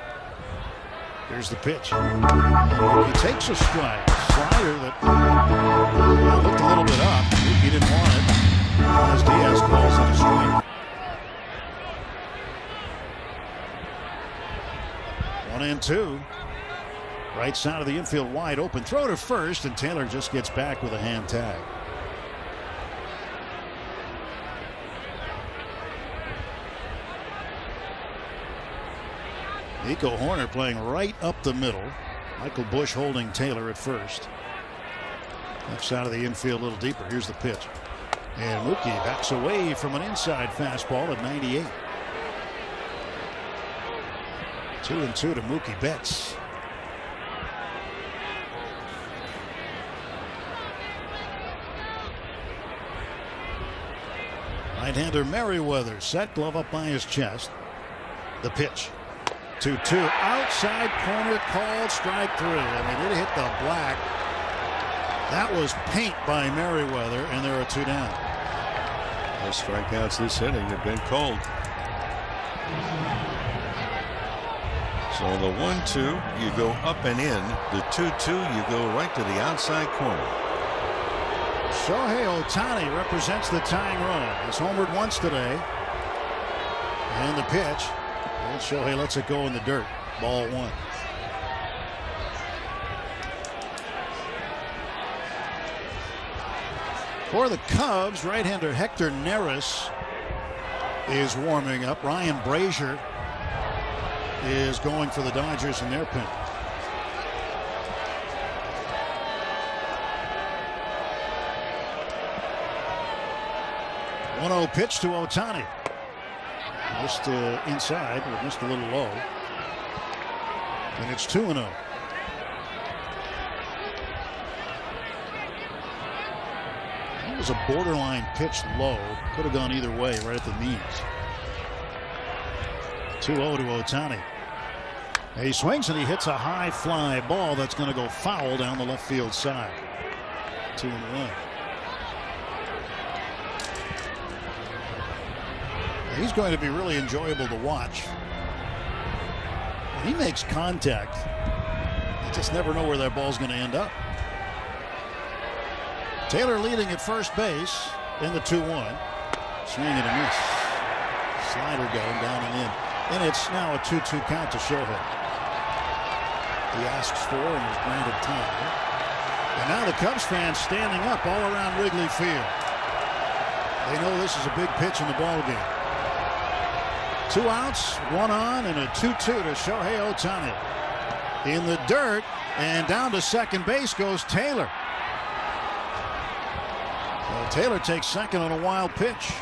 Here's the pitch. He takes a strike. Slider that uh, looked a little bit up. He didn't want it. As Diaz calls it a strike. One and two. Right side of the infield wide open. Throw to first, and Taylor just gets back with a hand tag. Nico Hoerner playing right up the middle. Michael Busch holding Taylor at first. Left side of the infield a little deeper. Here's the pitch. And Mookie backs away from an inside fastball at 98. Two and two to Mookie Betts. Right-hander Merryweather set glove up by his chest. The pitch. 2 2. Outside corner called strike three. I mean, it hit the black. That was paint by Merryweather, and there are two down. The strikeouts this inning have been called. So the 1 2, you go up and in. The 2 2, you go right to the outside corner. Shohei Ohtani represents the tying run. He's homered once today. And the pitch. And Shohei lets it go in the dirt. Ball one. For the Cubs, right-hander Hector Neris is warming up. Ryan Brasier is going for the Dodgers in their pen. One zero pitch to Ohtani. Just uh, inside, but missed a little low. And it's 2 0. That was a borderline pitch low. Could have gone either way, right at the knees. 2 0 to Ohtani. He swings and he hits a high fly ball that's going to go foul down the left field side. 2 and 1. He's going to be really enjoyable to watch. He makes contact, you just never know where that ball's going to end up. Taylor leading at first base in the 2 1. Swing and a miss. Slider going down and in. And it's now a 2 2 count to Shohei. He asks for and is granted time. And now the Cubs fans standing up all around Wrigley Field. They know this is a big pitch in the ball game. Two outs, one on, and a 2-2 to Shohei Ohtani. In the dirt, and down to second base goes Taylor. Well, Taylor takes second on a wild pitch.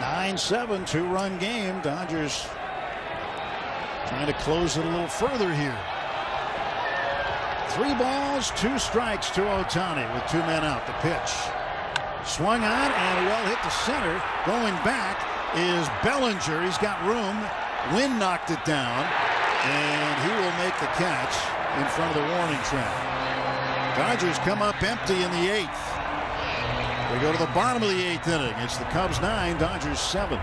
Nine seven two run game. Dodgers trying to close it a little further here. Three balls, two strikes to Ohtani with two men out. The pitch. Swung on and well hit to center. Going back is Bellinger. He's got room. Wind knocked it down. And he will make the catch in front of the warning track. Dodgers come up empty in the eighth. We go to the bottom of the eighth inning. It's the Cubs nine, Dodgers seven.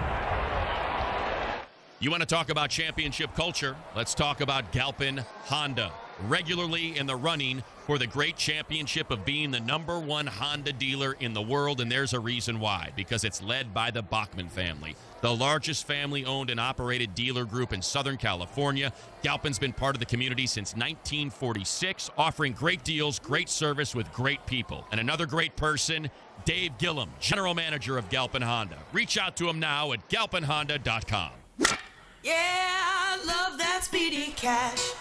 You want to talk about championship culture? Let's talk about Galpin Honda. Regularly in the running for the great championship of being the number one Honda dealer in the world, and there's a reason why. Because it's led by the Boeckmann family, the largest family owned and operated dealer group in Southern California. Galpin's been part of the community since 1946, offering great deals, great service with great people. And another great person, Dave Gillum, General Manager of Galpin Honda. Reach out to him now at galpinhonda.com. Yeah, I love that speedy cash.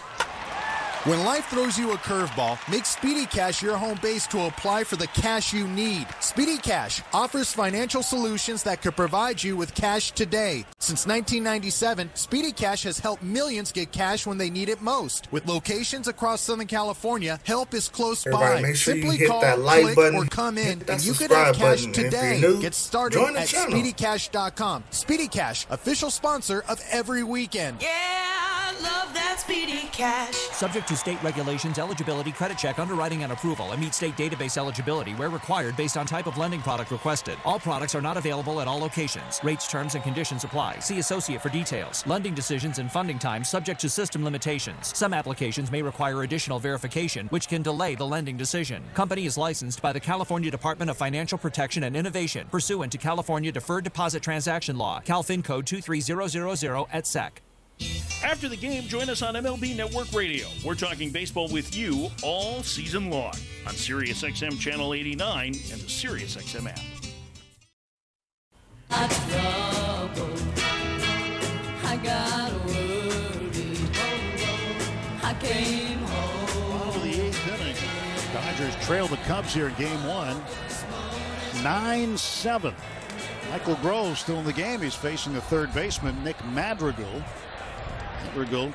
When life throws you a curveball, make Speedy Cash your home base to apply for the cash you need. Speedy Cash offers financial solutions that could provide you with cash today. Since 1997, Speedy Cash has helped millions get cash when they need it most. With locations across Southern California, help is close Everybody by. make sure you Simply hit call, that like click, button, or come in, and you could have cash button. Today. new, Get started at channel. SpeedyCash.com. Speedy Cash, official sponsor of every weekend. Yeah, I love that speedy cash. Subject to state regulations, eligibility, credit check, underwriting, and approval, and meet state database eligibility where required based on type of lending product requested. All products are not available at all locations. Rates, terms, and conditions apply. See associate for details. Lending decisions and funding times subject to system limitations. Some applications may require additional verification, which can delay the lending decision. Company is licensed by the California Department of Financial Protection and Innovation pursuant to California Deferred Deposit Transaction Law, CalFin Code 23000 at SEC. After the game, join us on MLB Network Radio. We're talking baseball with you all season long on SiriusXM Channel 89 and the SiriusXM app. I got worried. I came home. Bottom of the eighth inning. Dodgers trail the Cubs here in game one. 9 7. Michael Grove still in the game. He's facing the third baseman, Nick Madrigal. Madrigal,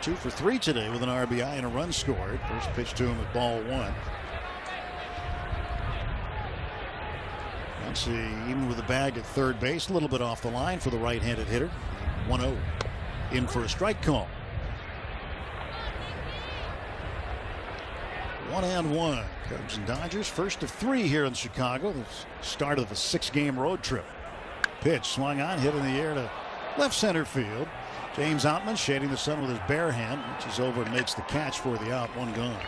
two for three today with an RBI and a run scored. First pitch to him at ball one. Let's see, even with the bag at third base, a little bit off the line for the right handed hitter. 1 0 in for a strike call. One and one. Cubs and Dodgers, first of three here in Chicago. Start of a six game road trip. Pitch swung on, hit in the air to left center field. James Outman shading the sun with his bare hand, which is over and makes the catch for the out. One gone.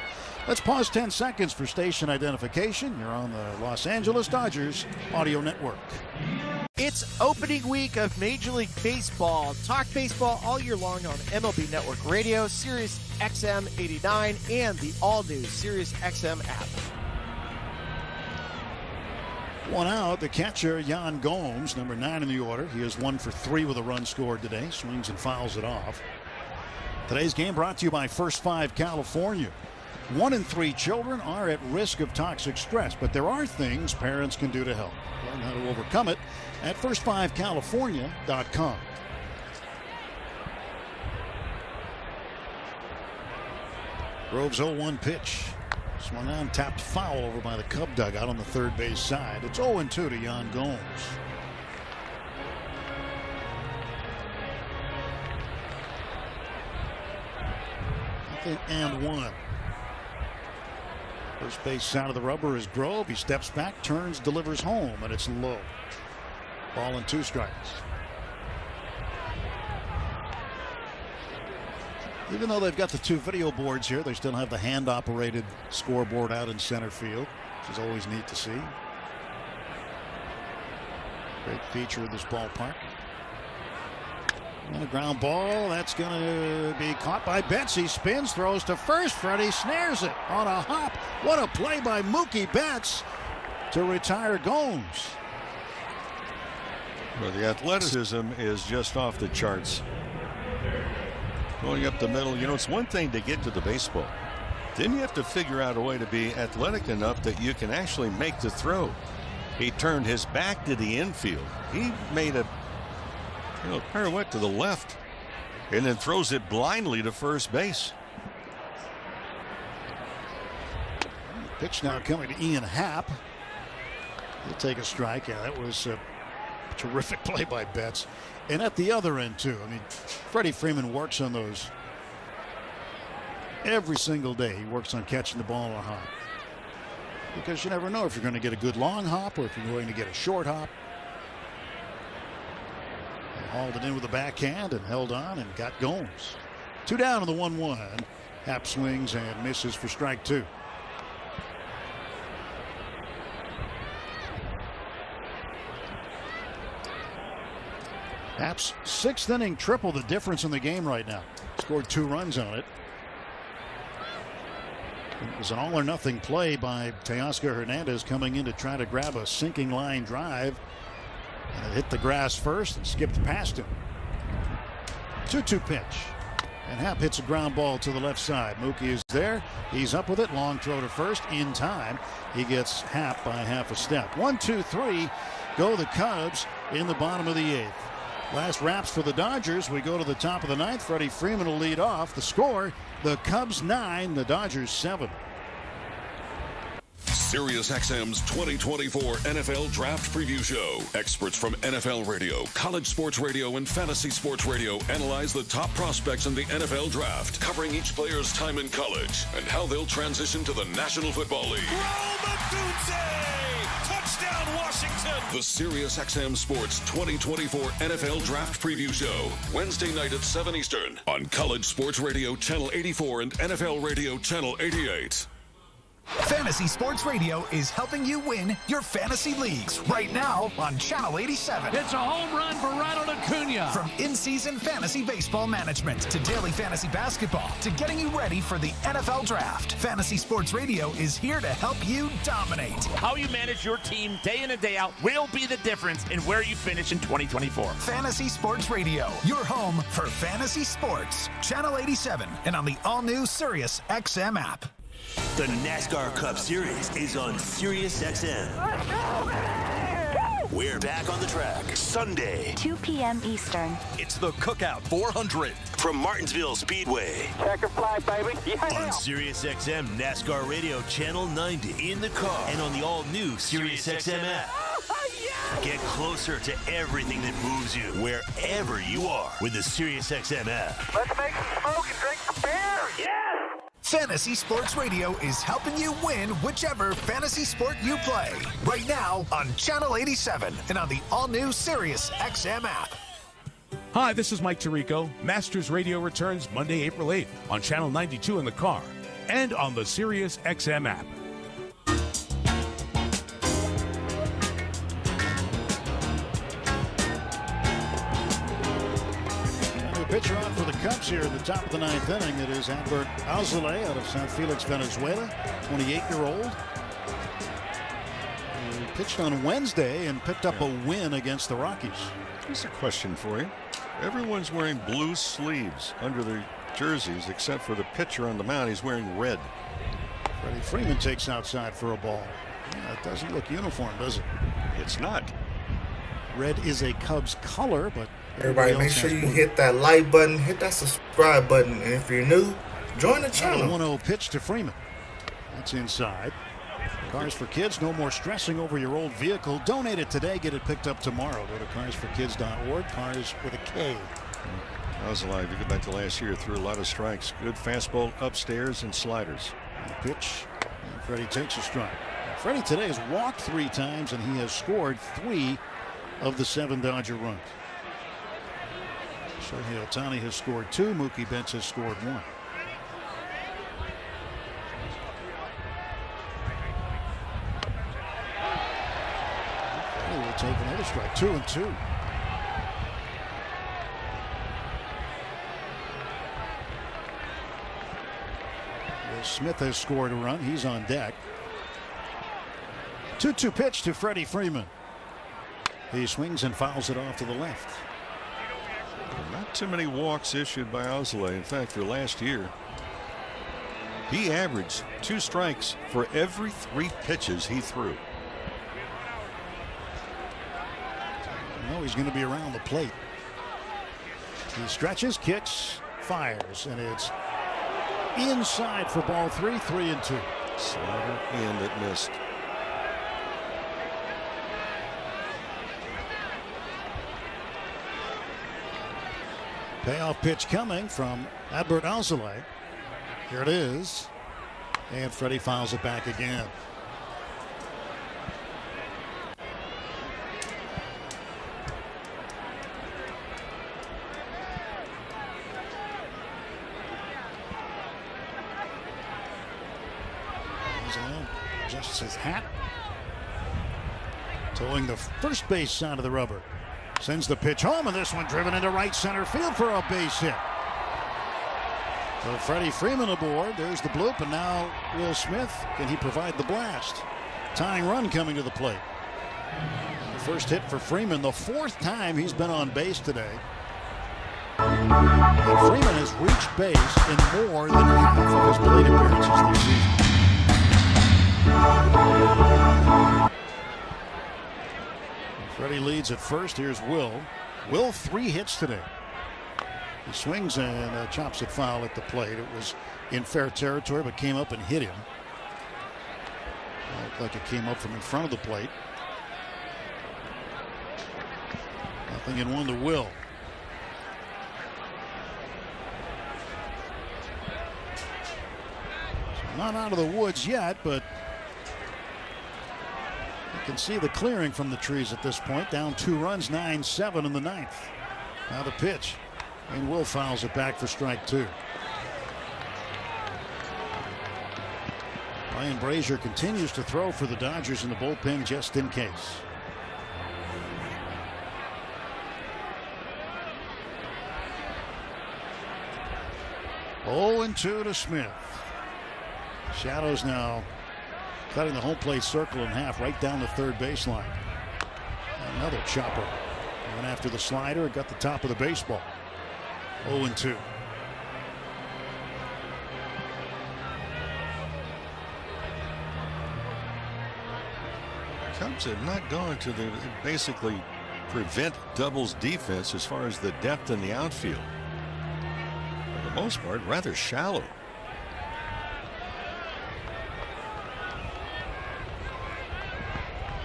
Let's pause 10 seconds for station identification. You're on the Los Angeles Dodgers Audio Network. It's opening week of Major League Baseball. Talk baseball all year long on MLB Network Radio, Sirius XM 89, and the all-new Sirius XM app. One out, the catcher, Yan Gomes, number nine in the order. He is one for three with a run scored today. Swings and fouls it off. Today's game brought to you by First Five California. One in three children are at risk of toxic stress, but there are things parents can do to help. Learn how to overcome it at first5california.com. Groves 0-1 pitch. Swung on, tapped foul over by the Cub dugout on the third base side. It's 0-2 to Yan Gomes. Nothing and one. First base side of the rubber is Grove. He steps back, turns, delivers home, and it's low. Ball and two strikes. Even though they've got the two video boards here, they still have the hand operated scoreboard out in center field, which is always neat to see. Great feature of this ballpark. And a ground ball. That's going to be caught by Betts. Spins, throws to first. Freddie snares it on a hop. What a play by Mookie Betts to retire Gomes. Well, the athleticism is just off the charts. Going up the middle, you know, it's one thing to get to the baseball. Then you have to figure out a way to be athletic enough that you can actually make the throw. He turned his back to the infield. He made a you know, pirouette to the left and then throws it blindly to first base. Pitch now coming to Ian Happ. He'll take a strike. Yeah, that was a terrific [LAUGHS] play by Betts. And at the other end, too. I mean, Freddie Freeman works on those every single day. He works on catching the ball on a hop. Because you never know if you're going to get a good long hop or if you're going to get a short hop. And hauled it in with a backhand and held on and got Gomes. Two down on the 1 1. Happ swings and misses for strike two. Happ's sixth inning triple the difference in the game right now. Scored two runs on it. It was an all or nothing play by Teoscar Hernandez coming in to try to grab a sinking line drive. And it hit the grass first and skipped past him. 2 2 pitch. And Happ hits a ground ball to the left side. Mookie is there. He's up with it. Long throw to first in time. He gets Happ by half a step. One, two, three. Go the Cubs in the bottom of the eighth. Last wraps for the Dodgers. We go to the top of the ninth. Freddie Freeman will lead off. The score the Cubs nine, the Dodgers seven. Sirius XM's 2024 NFL Draft Preview Show. Experts from NFL Radio, college sports radio, and fantasy sports radio analyze the top prospects in the NFL Draft, covering each player's time in college and how they'll transition to the National Football League. Eh? Touchdown, Washington! The Sirius XM Sports 2024 NFL Draft Preview Show. Wednesday night at 7 Eastern on College Sports Radio Channel 84 and NFL Radio Channel 88. Fantasy Sports Radio is helping you win your fantasy leagues right now on Channel 87. It's a home run for Ronald Acuna. From in-season fantasy baseball management to daily fantasy basketball to getting you ready for the NFL Draft, Fantasy Sports Radio is here to help you dominate. How you manage your team day in and day out will be the difference in where you finish in 2024. Fantasy Sports Radio, your home for fantasy sports. Channel 87 and on the all-new Sirius XM app. The NASCAR Cup Series is on SiriusXM. We're back on the track Sunday. 2 p.m. Eastern. It's the Cookout 400 from Martinsville Speedway. Checker flag, baby. On SiriusXM NASCAR Radio Channel 90 in the car and on the all-new SiriusXM app. [LAUGHS] Get closer to everything that moves you wherever you are with the SiriusXM app. Let's make some smoke and drink some beer. Yeah. Fantasy Sports Radio is helping you win whichever fantasy sport you play. Right now on Channel 87 and on the all-new Sirius XM app. Hi, this is Mike Tirico. Masters Radio returns Monday, April 8th on Channel 92 in the car and on the Sirius XM app. Pitcher on for the Cubs here at the top of the ninth inning. It is Adbert Alzolay out of San Felix, Venezuela, 28-year-old. Pitched on Wednesday and picked up a win against the Rockies. Here's a question for you. Everyone's wearing blue sleeves under their jerseys except for the pitcher on the mound. He's wearing red. Freddie Freeman takes outside for a ball. Yeah, it doesn't look uniform, does it? It's not. Red is a Cubs color, but Everybody, make sure you hit that like button, hit that subscribe button, and if you're new, join the channel. 1-0 pitch to Freeman. That's inside. Cars for Kids, no more stressing over your old vehicle. Donate it today, get it picked up tomorrow. Go to carsforkids.org, cars with a K. I was alive. You go back to last year, threw a lot of strikes. Good fastball upstairs and sliders. Pitch. And Freddie takes a strike. Freddie today has walked three times and he has scored three of the seven Dodger runs. Shohei Ohtani has scored two. Mookie Betts has scored one. Freddie will take another strike. Two and two. Smith has scored a run. He's on deck. 2 2 pitch to Freddie Freeman. He swings and fouls it off to the left. Not too many walks issued by Alzolay. In fact, for last year, he averaged two strikes for every three pitches he threw. No, he's going to be around the plate. He stretches, kicks, fires, and it's inside for ball three, three and two. Slider in that missed. Payoff pitch coming from Adbert Alzolay. Here it is. And Freddie fouls it back again. Adjusts his hat. Towing the first base side of the rubber. Sends the pitch home, and this one driven into right center field for a base hit. So Freddie Freeman aboard. There's the bloop, and now Will Smith. Can he provide the blast? Tying run coming to the plate. The first hit for Freeman, the fourth time he's been on base today. And Freeman has reached base in more than half of his plate appearances this season. Freddie leads at first. Here's Will. Will three hits today. He swings and uh, chops it foul at the plate. It was in fair territory, but came up and hit him. Looked like it came up from in front of the plate. Nothing in one to Will. So not out of the woods yet, but can see the clearing from the trees at this point. Down two runs, 9 7 in the ninth. Now the pitch. And Will fouls it back for strike two. Ryan Brasier continues to throw for the Dodgers in the bullpen just in case. Oh, and 2 to Smith. Shadows now cutting the home plate circle in half right down the third baseline. Another chopper. Went after the slider, got the top of the baseball. 0 and 2. Cubs have not gone to the basically prevent doubles defense as far as the depth in the outfield. For the most part, rather shallow.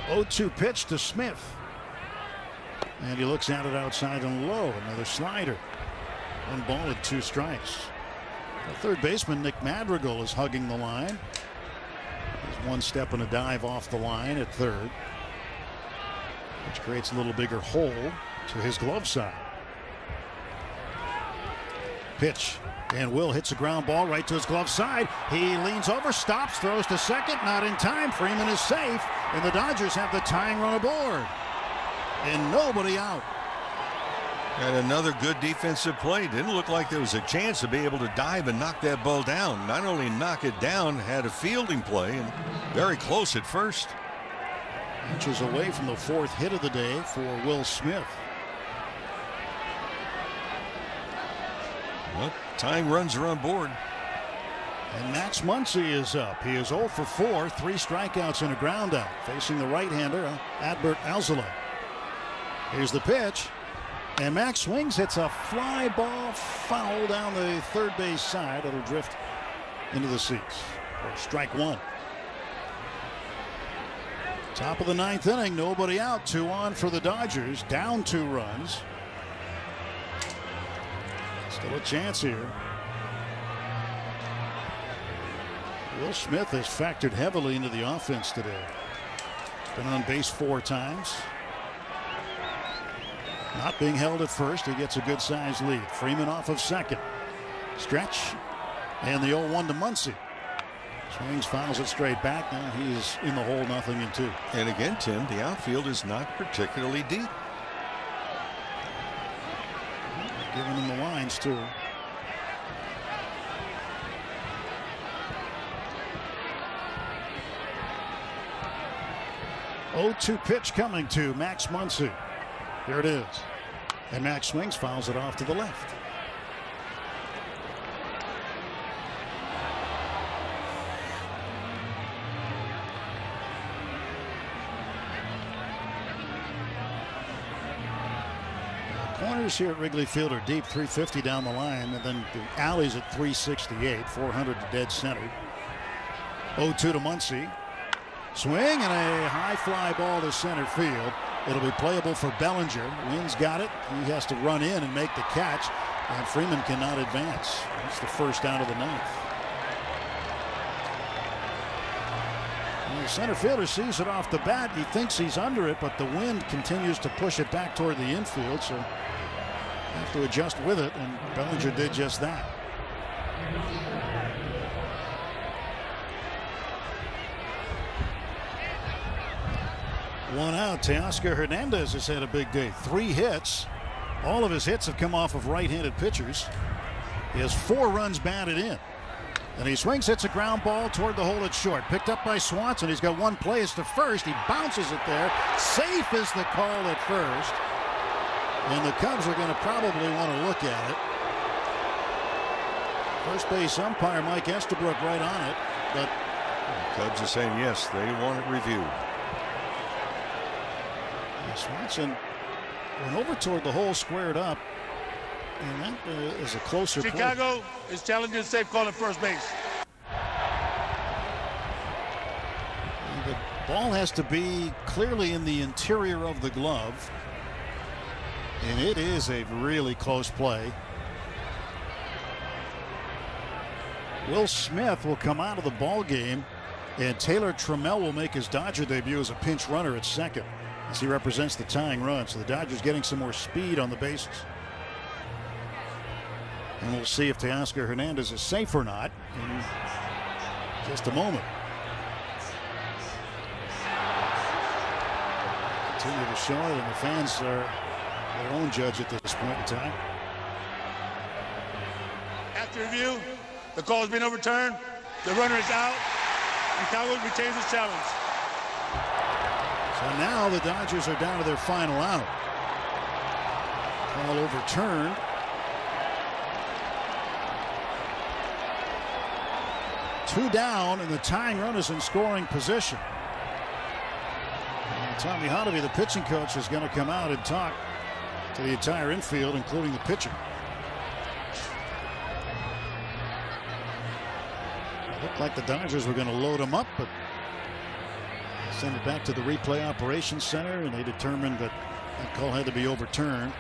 O two pitch to Smith. And he looks at it outside and low. Another slider. One ball and two strikes. The third baseman, Nick Madrigal, is hugging the line. There's one step and a dive off the line at third, which creates a little bigger hole to his glove side. Pitch. And Will hits a ground ball right to his glove side. He leans over, stops, throws to second. Not in time. Freeman is safe. And the Dodgers have the tying run aboard. And nobody out. And another good defensive play. Didn't look like there was a chance to be able to dive and knock that ball down. Not only knock it down, had a fielding play and very close at first. Inches away from the fourth hit of the day for Will Smith. Well, tying runs are on board. And Max Muncy is up. He is 0 for 4, three strikeouts and a groundout, facing the right-hander uh, Adbert Alzolay. Here's the pitch. And Max swings, hits a fly ball foul down the third base side. It'll drift into the seats. Strike one. Top of the ninth inning, nobody out. Two on for the Dodgers, down two runs. Still a chance here. Will Smith has factored heavily into the offense today. Been on base four times. Not being held at first, he gets a good sized lead. Freeman off of second. Stretch. And the 0 1 to Muncy. Swings, fouls it straight back. Now he's in the hole, nothing in two. And again, Tim, the outfield is not particularly deep. Giving him the lines, too. Oh, 2 pitch coming to Max Muncy. Here it is. And Max swings, fouls it off to the left. Corners here at Wrigley Field are deep, 350 down the line, and then the alleys at 368, 400 to dead center. 0-2 to Muncy. Swing and a high fly ball to center field. It'll be playable for Bellinger. Wynn's got it. He has to run in and make the catch, and Freeman cannot advance. That's the first out of the ninth. And the center fielder sees it off the bat. He thinks he's under it, but the wind continues to push it back toward the infield, so have to adjust with it, and Bellinger did just that. One out. Teoscar Hernandez has had a big day. Three hits. All of his hits have come off of right-handed pitchers. He has four runs batted in. And he swings, hits a ground ball toward the hole at short. Picked up by Swanson. He's got one play as to first. He bounces it there. Safe is the call at first. And the Cubs are going to probably want to look at it. First base umpire Mike Estabrook right on it. But the Cubs are saying yes, they want it reviewed. Swanson went over toward the hole, squared up, and that uh, is a closer Chicago play. is challenging safe call at first base. And the ball has to be clearly in the interior of the glove, and it is a really close play. Will Smith will come out of the ball game, and Taylor Trammell will make his Dodger debut as a pinch runner at second as he represents the tying run. So the Dodgers getting some more speed on the bases. And we'll see if Teoscar Hernandez is safe or not in just a moment. Continue to show it, and the fans are their own judge at this point in time. After review, the call has been overturned. The runner is out, and Counsell retains his challenge. So now the Dodgers are down to their final out. Call overturned. Two down, and the tying run is in scoring position. And Tommy Hottovy, the pitching coach, is going to come out and talk to the entire infield, including the pitcher. It looked like the Dodgers were going to load him up, but send it back to the replay operations center, and they determined that that call had to be overturned.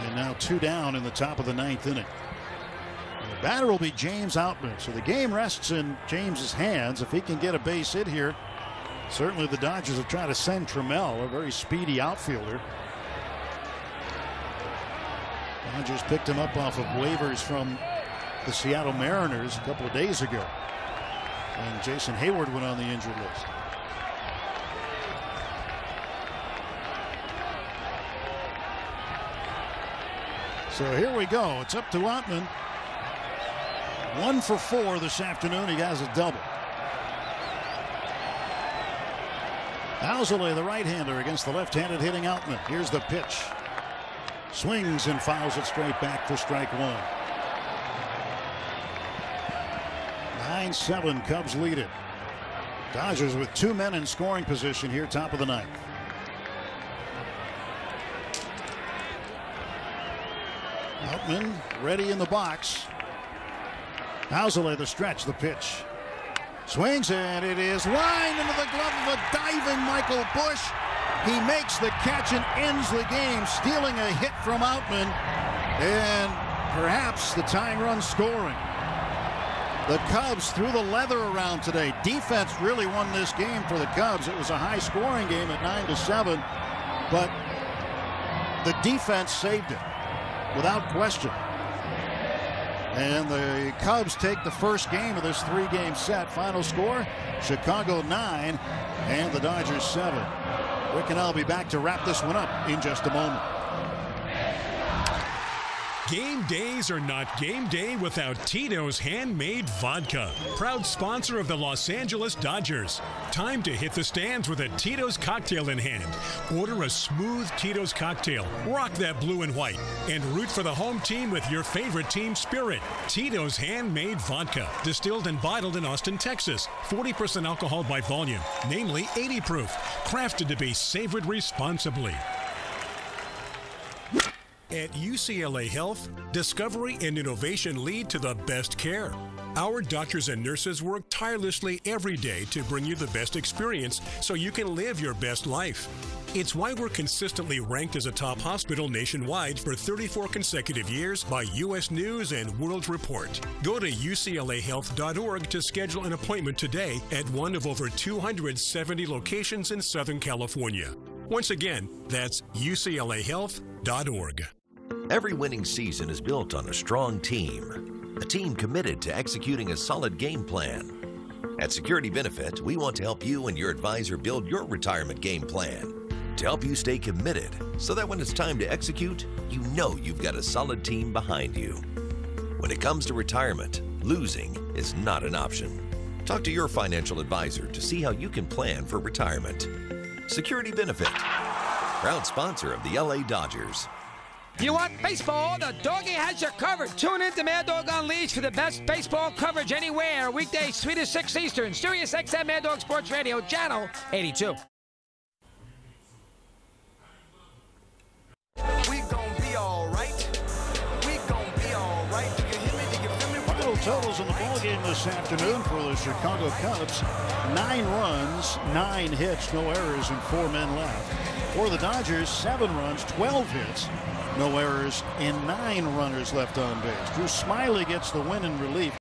And now two down in the top of the ninth inning. And the batter will be James Outman. So the game rests in James's hands. If he can get a base hit here, certainly the Dodgers have tried to send Trammell, a very speedy outfielder. Dodgers picked him up off of waivers from the Seattle Mariners a couple of days ago. And Jason Heyward went on the injured list. So here we go. It's up to Outman. One for four this afternoon. He has a double. Alzolay, the right-hander, against the left-handed hitting Outman. Here's the pitch. Swings and fouls it straight back for strike one. 9-7, Cubs lead it. Dodgers with two men in scoring position here, top of the ninth. Outman ready in the box. Alzolay the stretch, the pitch. Swings and it is lined into the glove of a diving Michael Busch. He makes the catch and ends the game, stealing a hit from Outman and perhaps the tying run scoring. The Cubs threw the leather around today. Defense really won this game for the Cubs. It was a high scoring game at 9 to 7, but the defense saved it without question. And the Cubs take the first game of this three game set. Final score Chicago 9 and the Dodgers 7. Rick and I'll be back to wrap this one up in just a moment. Game days are not game day without Tito's Handmade Vodka, proud sponsor of the Los Angeles Dodgers. Time to hit the stands with a Tito's cocktail in hand. Order a smooth Tito's cocktail, rock that blue and white, and root for the home team with your favorite team spirit. Tito's Handmade Vodka, distilled and bottled in Austin, Texas. 40% alcohol by volume, namely 80 proof, crafted to be savored responsibly. At UCLA Health, discovery and innovation lead to the best care. Our doctors and nurses work tirelessly every day to bring you the best experience so you can live your best life. It's why we're consistently ranked as a top hospital nationwide for 34 consecutive years by U.S. News and World Report. Go to uclahealth.org to schedule an appointment today at one of over 270 locations in Southern California. Once again, that's Every winning season is built on a strong team, a team committed to executing a solid game plan. At Security Benefit, we want to help you and your advisor build your retirement game plan to help you stay committed so that when it's time to execute, you know you've got a solid team behind you. When it comes to retirement, losing is not an option. Talk to your financial advisor to see how you can plan for retirement. Security Benefit, proud sponsor of the LA Dodgers. You want baseball? The doggy has you covered. Tune in to Mad Dog Unleashed for the best baseball coverage anywhere. Weekdays 3 to 6 Eastern. Sirius XM Mad Dog Sports Radio, Channel 82. We gon' totals in the ball game this afternoon for the Chicago Cubs: nine runs, nine hits, no errors, and four men left. For the Dodgers, seven runs, 12 hits, no errors, and nine runners left on base. Drew Smyly gets the win in relief.